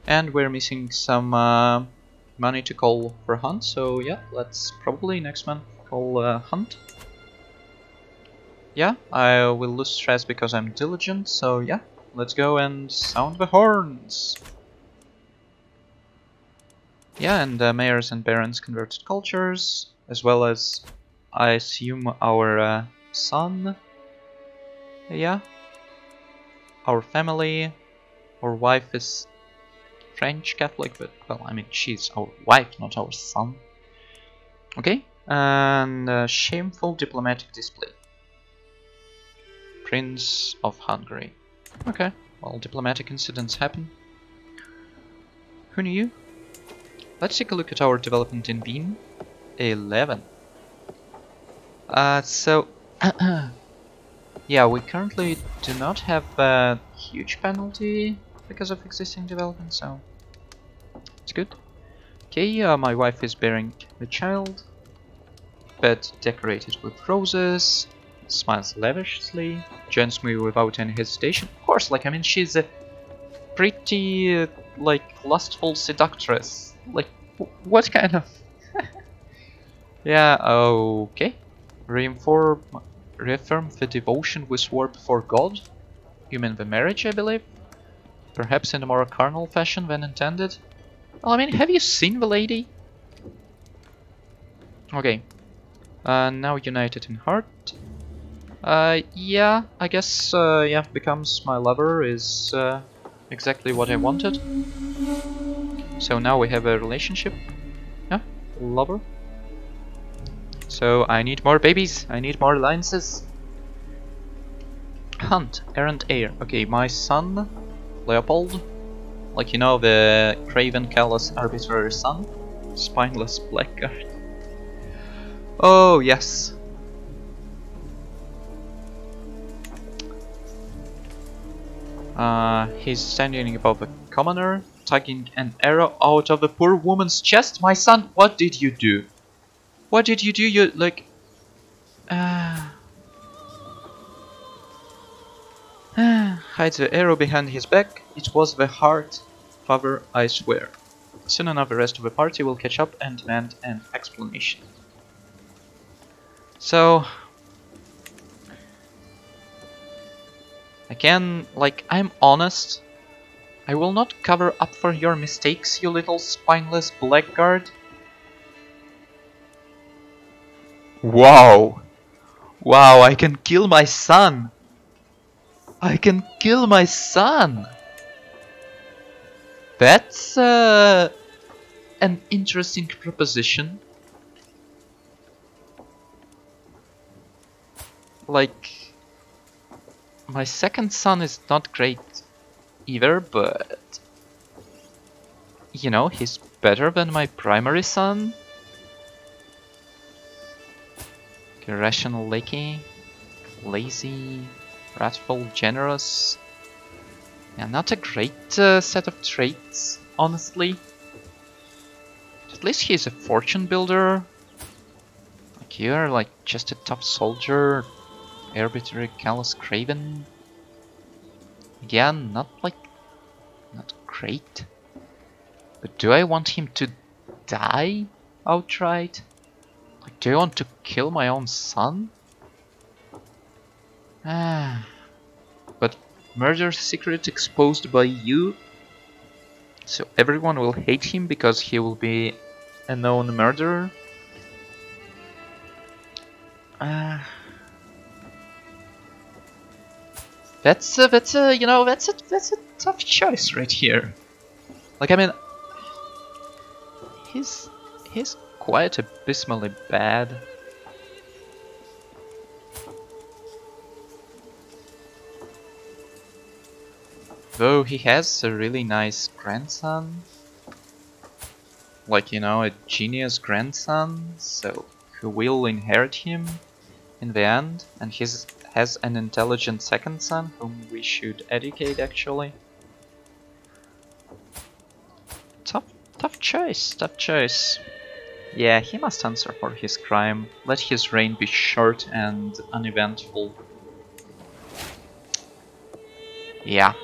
And we're missing some uh, money to call for Hunt, so yeah, let's probably next month call uh, Hunt. Yeah, I will lose stress because I'm diligent, so yeah, let's go and sound the horns. Yeah, and uh, mayors and barons converted cultures, as well as, I assume, our uh, son. Yeah. Our family. Our wife is French Catholic, but, well, I mean, she's our wife, not our son. Okay, and uh, shameful diplomatic display. Prince of Hungary. Okay, well, diplomatic incidents happen. Who knew? You? Let's take a look at our development in Wien. 11. Uh, so, <clears throat> yeah, we currently do not have a huge penalty because of existing development, so it's good. Okay, uh, my wife is bearing the child. Bed decorated with roses. Smiles lavishly. Joins me without any hesitation. Of course, like, I mean, she's a pretty, uh, like, lustful seductress. Like, what kind of... <laughs> yeah, okay. Reinform, reaffirm the devotion we swore before God. You mean the marriage, I believe? Perhaps in a more carnal fashion than intended? Well, I mean, have you seen the lady? Okay. Uh, now united in heart. Uh, yeah, I guess, uh, yeah, becomes my lover is uh, exactly what I wanted. So now we have a relationship. Yeah, lover. So I need more babies, I need more alliances. Hunt, errant heir. Okay, my son, Leopold, like, you know, the craven, callous, arbitrary son? Spineless blackguard. Oh, yes. Uh, he's standing above a commoner, tugging an arrow out of the poor woman's chest. My son, what did you do? What did you do? You, like... Uh... hides the arrow behind his back. It was the hart Father, I swear. Soon enough the rest of the party will catch up and demand an explanation. So... Again, like, I'm honest. I will not cover up for your mistakes, you little spineless blackguard. Wow! Wow, I can kill my son! I can kill my son! That's uh, an interesting proposition. Like, my second son is not great either, but you know, he's better than my primary son. Irrational, lazy, lazy, wrathful, generous, yeah, not a great uh, set of traits, honestly. At least he's a fortune builder. Like you're like just a tough soldier, arbitrary, callous craven. Again, not like, not great. But do I want him to die outright? Do I want to kill my own son? Ah. <sighs> But murder secret exposed by you. So everyone will hate him because he will be a known murderer. Uh, <sighs> that's a, that's a, you know, that's a, that's a tough choice right here. Like, I mean, he's, he's quite abysmally bad. Though he has a really nice grandson. Like, you know, a genius grandson, so who will inherit him in the end. And he has an intelligent second son, whom we should educate actually. Tough, tough choice, tough choice. Yeah, he must answer for his crime. Let his reign be short and uneventful. Yeah,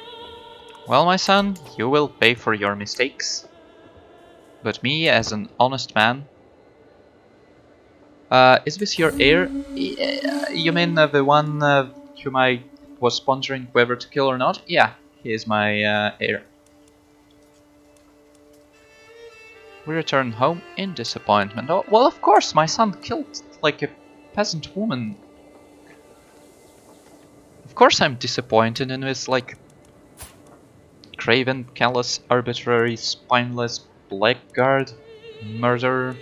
well, my son, you will pay for your mistakes. But me, as an honest man... Uh, is this your heir? You mean uh, the one uh, whom I was pondering whether to kill or not? Yeah, he is my uh, heir. We return home in disappointment. Oh, well, of course, my son killed, like, a peasant woman. Of course I'm disappointed in this, like, craven, callous, arbitrary, spineless, blackguard, murderer.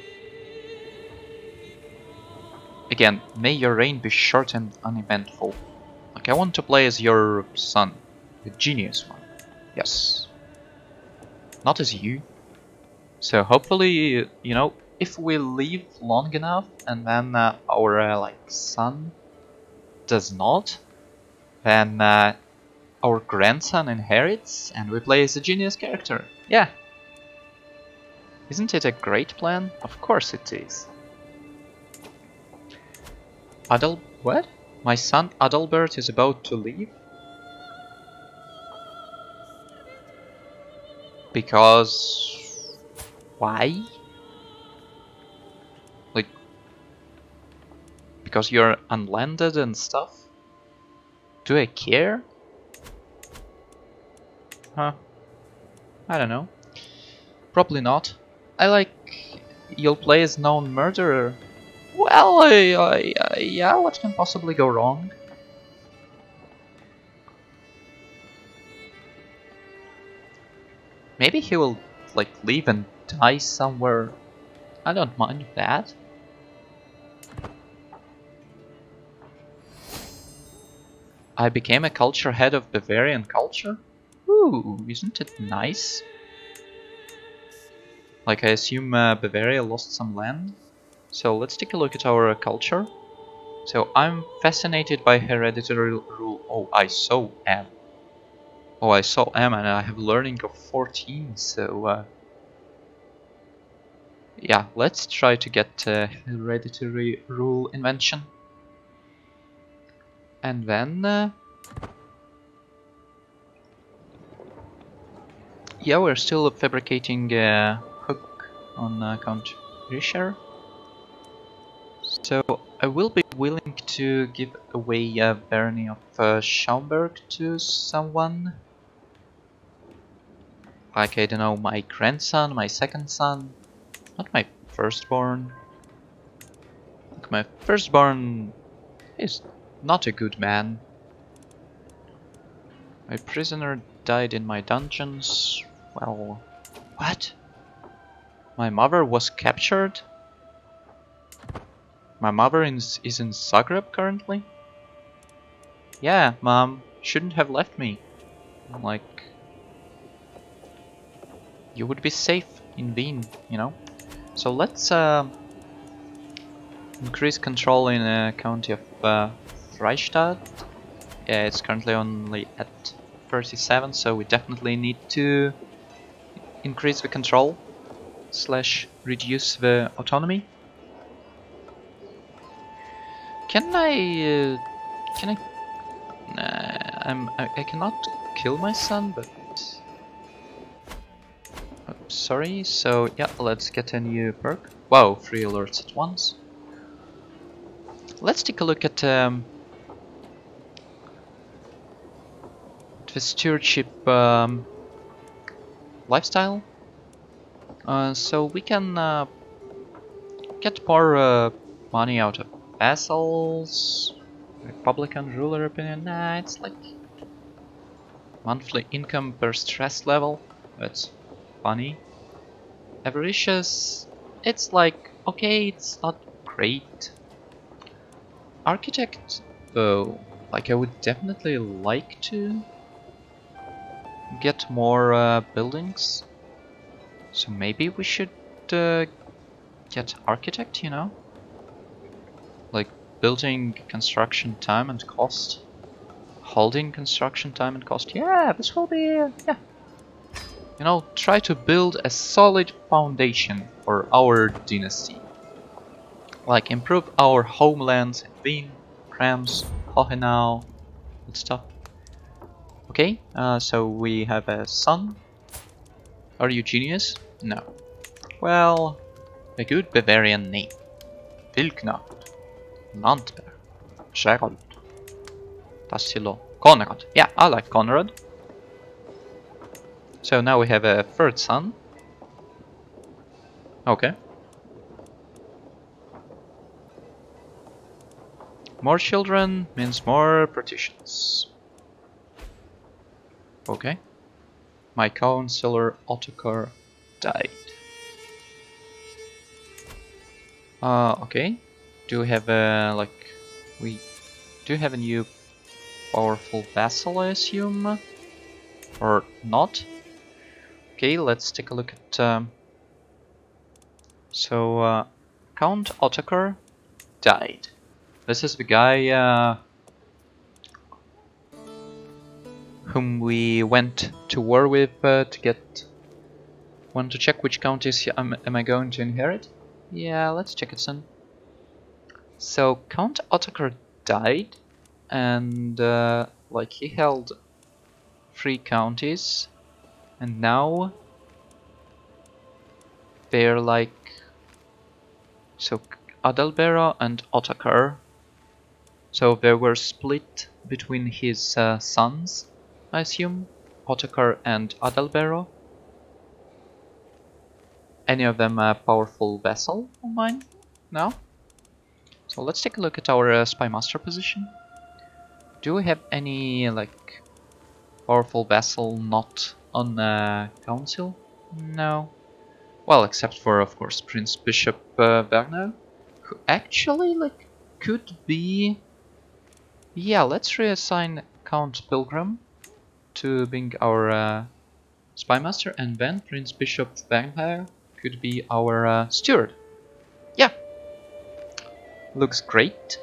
Again, may your reign be short and uneventful. Like, I want to play as your son, the genius one. Yes. Not as you. So hopefully, you know, if we live long enough and then uh, our uh, like son does not, then uh, our grandson inherits and we play as a genius character. Yeah. Isn't it a great plan? Of course it is. Adal... what? My son Adalbert is about to leave? Because... Why? Like... Because you're unlanded and stuff? Do I care? Huh. I don't know. Probably not. I like... You'll play as known murderer. Well, I, I, I, yeah, what can possibly go wrong? Maybe he will, like, leave and die somewhere. I don't mind that. I became a culture head of Bavarian culture? Ooh, isn't it nice? Like, I assume uh, Bavaria lost some land? So let's take a look at our culture. So I'm fascinated by hereditary rule. Oh, I so am. Oh, I so am, and I have learning of 14, so... Uh, yeah, let's try to get uh, hereditary rule invention. And then... Uh, yeah, we're still fabricating a hook on uh, Count Richard. So I will be willing to give away a barony of uh, Schaumburg to someone. Like, I don't know, my grandson, my second son, not my firstborn. Like, my firstborn is not a good man. My prisoner died in my dungeons. Well, what? My mother was captured? My mother is, is in Zagreb currently? Yeah, mom, shouldn't have left me. Like, you would be safe in Wien, you know? So let's uh, increase control in the county of uh, Freistadt. Yeah, it's currently only at 37, so we definitely need to increase the control slash reduce the autonomy. Can I? Uh, can I? Nah, I'm. I, I cannot kill my son, but sorry, so yeah, let's get a new perk. Wow, three alerts at once. Let's take a look at um, the stewardship um, lifestyle. Uh, so we can uh, get more uh, money out of vassals, Republican ruler opinion. Nah, it's like monthly income per stress level. That's funny. Avaricious, it's like, okay, it's not great. Architect, though, like I would definitely like to get more uh, buildings. So maybe we should uh, get architect, you know? Like building construction time and cost. Holding construction time and cost. Yeah, this will be, uh, yeah, you know, try to build a solid foundation for our dynasty. Like improve our homelands in Wien, Krems, Hohenau, and stuff. Okay, uh, so we have a son. Are you genius? No. Well, a good Bavarian name. Vilknacht, Landberg, Gerald, Tassilo, Konrad. Yeah, I like Konrad. So now we have a third son. Okay. More children means more partitions. Okay. My counselor Ottokar died. Uh, okay. Do we have a, like, we do have a new powerful vassal, I assume? Or not? Okay, let's take a look at um, So, uh, Count Ottokar died. This is the guy uh, whom we went to war with uh, to get... Want to check which counties am, am I going to inherit? Yeah, let's check it soon. So, Count Ottokar died, and uh, like he held three counties, and now they're like so Adalbero and Ottokar. So they were split between his uh, sons, I assume, Ottokar and Adalbero. Any of them a powerful vassal of mine now? So let's take a look at our uh, spy master position. Do we have any like powerful vassal not on uh, council? No. Well, except for of course Prince Bishop uh, who actually like could be. Yeah, let's reassign Count Pilgrim to being our uh, spy master, and then Prince Bishop Berner could be our uh, steward. Yeah, looks great.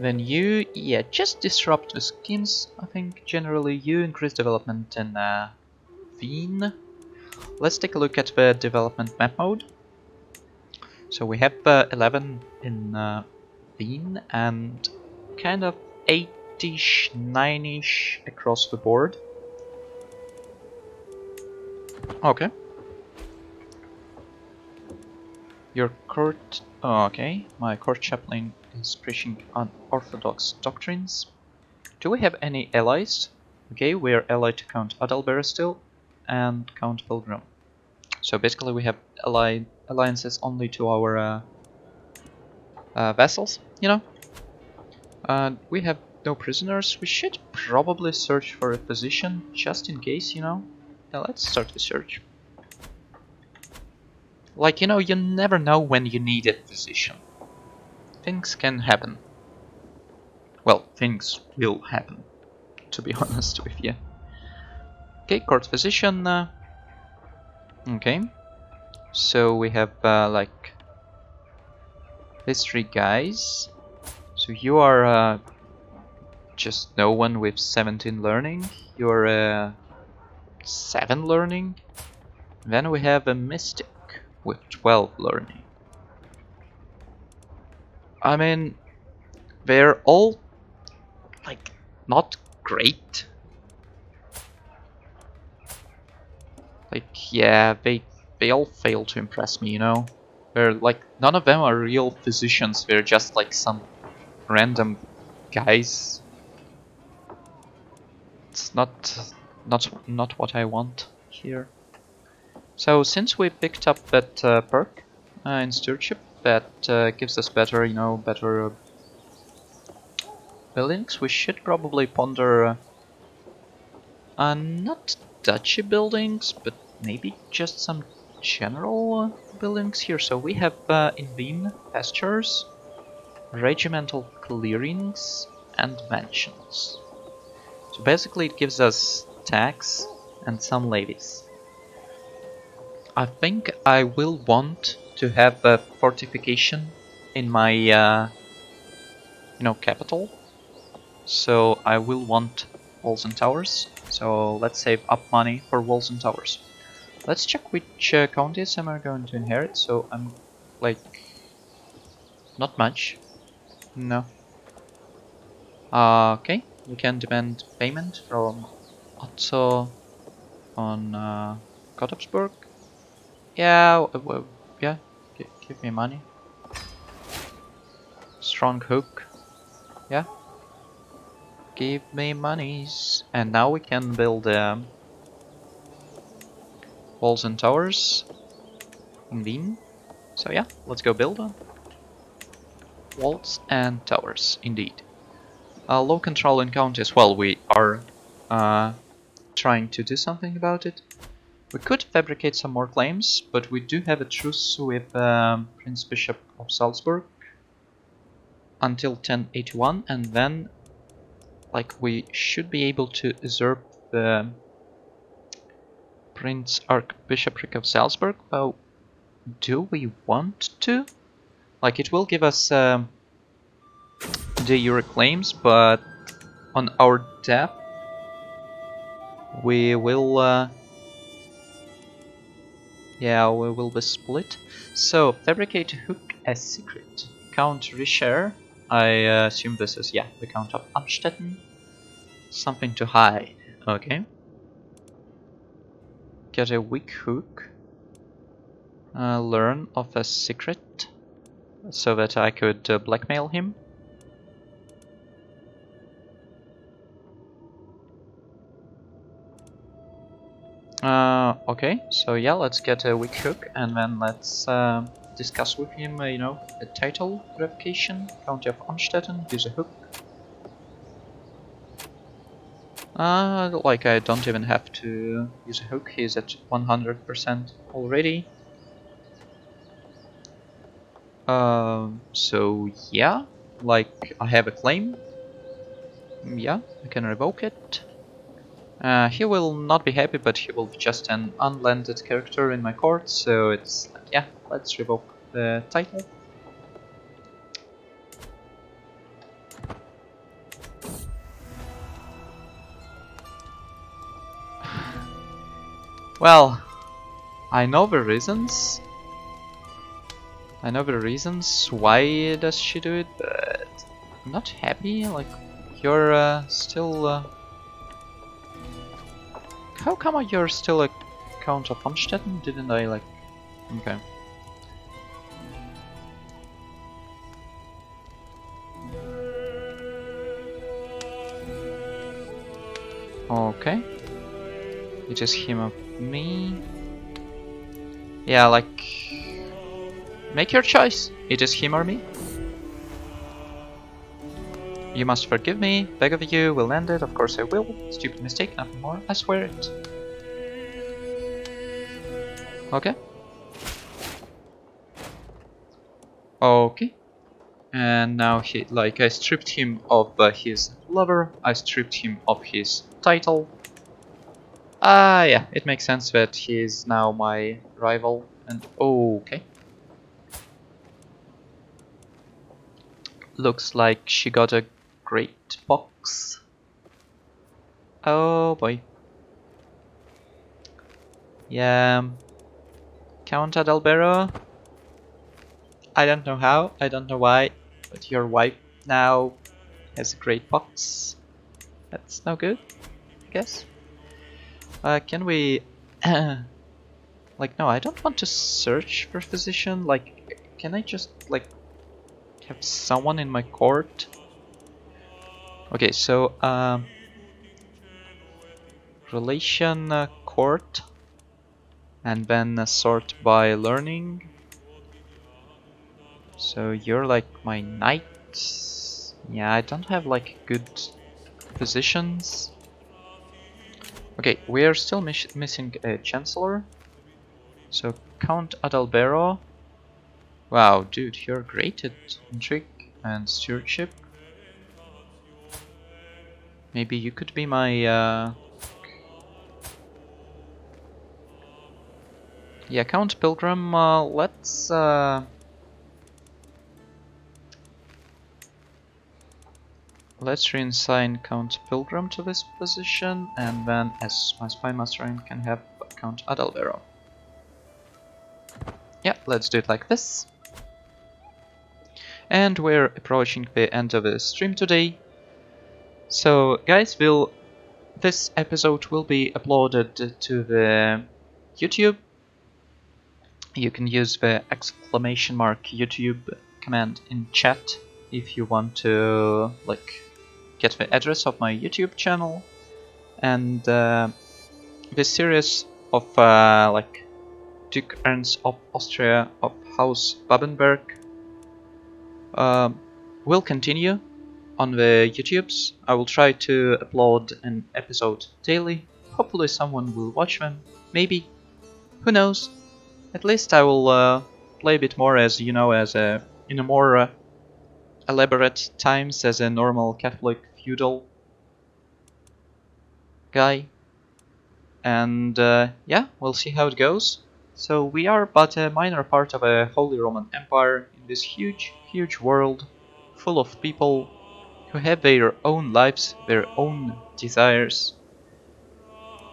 Then you, yeah, just disrupt the schemes. I think generally you increase development in uh, Wien. Let's take a look at the development map mode. So we have uh, 11 in uh, Wien and kind of 8ish, 9ish across the board. Okay. Your court... Oh, okay, my court chaplain is preaching unorthodox doctrines. Do we have any allies? Okay, we are allied to Count Adalbert still, and Count Pilgrim. So basically we have allied alliances only to our uh, uh, vassals, you know? We have no prisoners. We should probably search for a position, just in case, you know? Now let's start the search. Like, you know, you never know when you need a position. Things can happen. Well, things will happen, to be <laughs> honest with you. Okay, court physician. Uh, okay, so we have uh, like these three guys. So you are uh, just no one with 17 learning. You're uh, 7 learning. Then we have a mystic with 12 learning. I mean, they're all like not great. Like, yeah, they they all fail to impress me, you know. They're like none of them are real physicians. They're just like some random guys. It's not not not what I want here. So since we picked up that uh, perk uh, in stewardship, that uh, gives us better, you know, better uh, buildings. We should probably ponder uh, uh, not duchy buildings, but maybe just some general uh, buildings here. So we have uh, in Wien pastures, regimental clearings, and mansions. So basically it gives us tax and some levies. I think I will want to have a fortification in my uh, you know capital. So I will want walls and towers. So let's save up money for walls and towers. Let's check which uh, counties am I going to inherit. So I'm like not much. No. Uh, okay. We can demand payment from Otto on uh, yeah, Give me money. Strong hook. Yeah. Give me monies. And now we can build um, walls and towers in Wien. So yeah, let's go build them. Walls and towers, indeed. Uh, low control in counties. Well, we are uh, trying to do something about it. We could fabricate some more claims, but we do have a truce with um, Prince Bishop of Salzburg until 1081, and then like we should be able to usurp the Prince Archbishopric of Salzburg. Well, do we want to? Like, it will give us um, the de jure claims, but on our depth, we will... Uh, yeah, we will be split. So, fabricate hook as secret. Count Richer. I uh, assume this is, yeah, the Count of Amstetten. Something to hide. Okay. Get a weak hook. Uh, learn of a secret. So that I could uh, blackmail him. Uh, okay, so yeah, let's get a weak hook and then let's uh, discuss with him, uh, you know, a title revocation, County of Amstetten, use a hook. Uh, like I don't even have to use a hook, he's at 100% already. Um, so yeah, like I have a claim. Yeah, I can revoke it. Uh, he will not be happy, but he will be just an unlanded character in my court, so it's yeah, let's revoke the title. <sighs> Well, I know the reasons. I know the reasons why does she do it, but I'm not happy. Like, you're uh, still... Uh, how come you're still a Count of Amstetten? Didn't I like... Okay. Okay. It is him of me. Yeah, like... Make your choice. It is him or me. You must forgive me, beg of you, We'll end it, of course I will. Stupid mistake, nothing more, I swear it. Okay. Okay. And now he, like, I stripped him of uh, his lover, I stripped him of his title. Ah, uh, yeah, it makes sense that he is now my rival, and okay. Looks like she got a great pox. Oh boy. Yeah. Count Adalbero. I don't know how, I don't know why, but your wife now has a great pox. That's no good, I guess. Uh, can we... <coughs> like, no, I don't want to search for physician. Like, can I just, like, have someone in my court? Okay, so um, relation uh, court and then uh, sort by learning. So you're like my knight. Yeah, I don't have like good positions. Okay, we are still miss missing a chancellor. So Count Adalbero. Wow, dude, you're great at intrigue and stewardship. Maybe you could be my... Uh... Yeah, Count Pilgrim, uh, let's... Uh... Let's reassign Count Pilgrim to this position, and then as my Spy Master I can have Count Adalbero. Yeah, let's do it like this. And we're approaching the end of the stream today. So guys, will this episode will be uploaded to the YouTube. You can use the exclamation mark YouTube command in chat if you want to like get the address of my YouTube channel. And uh, this series of uh, like Duke Ernst of Austria of House Babenberg uh, will continue on the YouTubes. I will try to upload an episode daily. Hopefully someone will watch them. Maybe. Who knows? At least I will uh, play a bit more as, you know, as a in a more uh, elaborate times as a normal Catholic feudal guy. And uh, yeah, we'll see how it goes. So we are but a minor part of a Holy Roman Empire in this huge, huge world full of people who have their own lives, their own desires.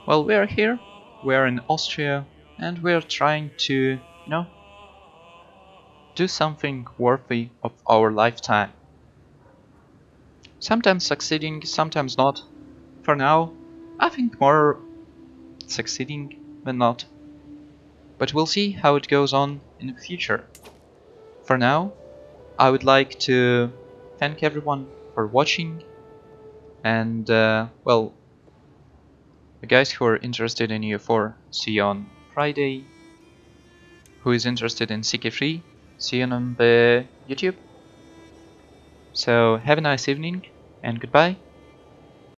Well, we are here, we are in Austria, and we are trying to, you know, do something worthy of our lifetime. Sometimes succeeding, sometimes not. For now, I think more succeeding than not. But we'll see how it goes on in the future. For now, I would like to thank everyone for watching and uh, well the guys who are interested in EU4 see you on Friday. Who is interested in CK3 see you on the YouTube. So have a nice evening and goodbye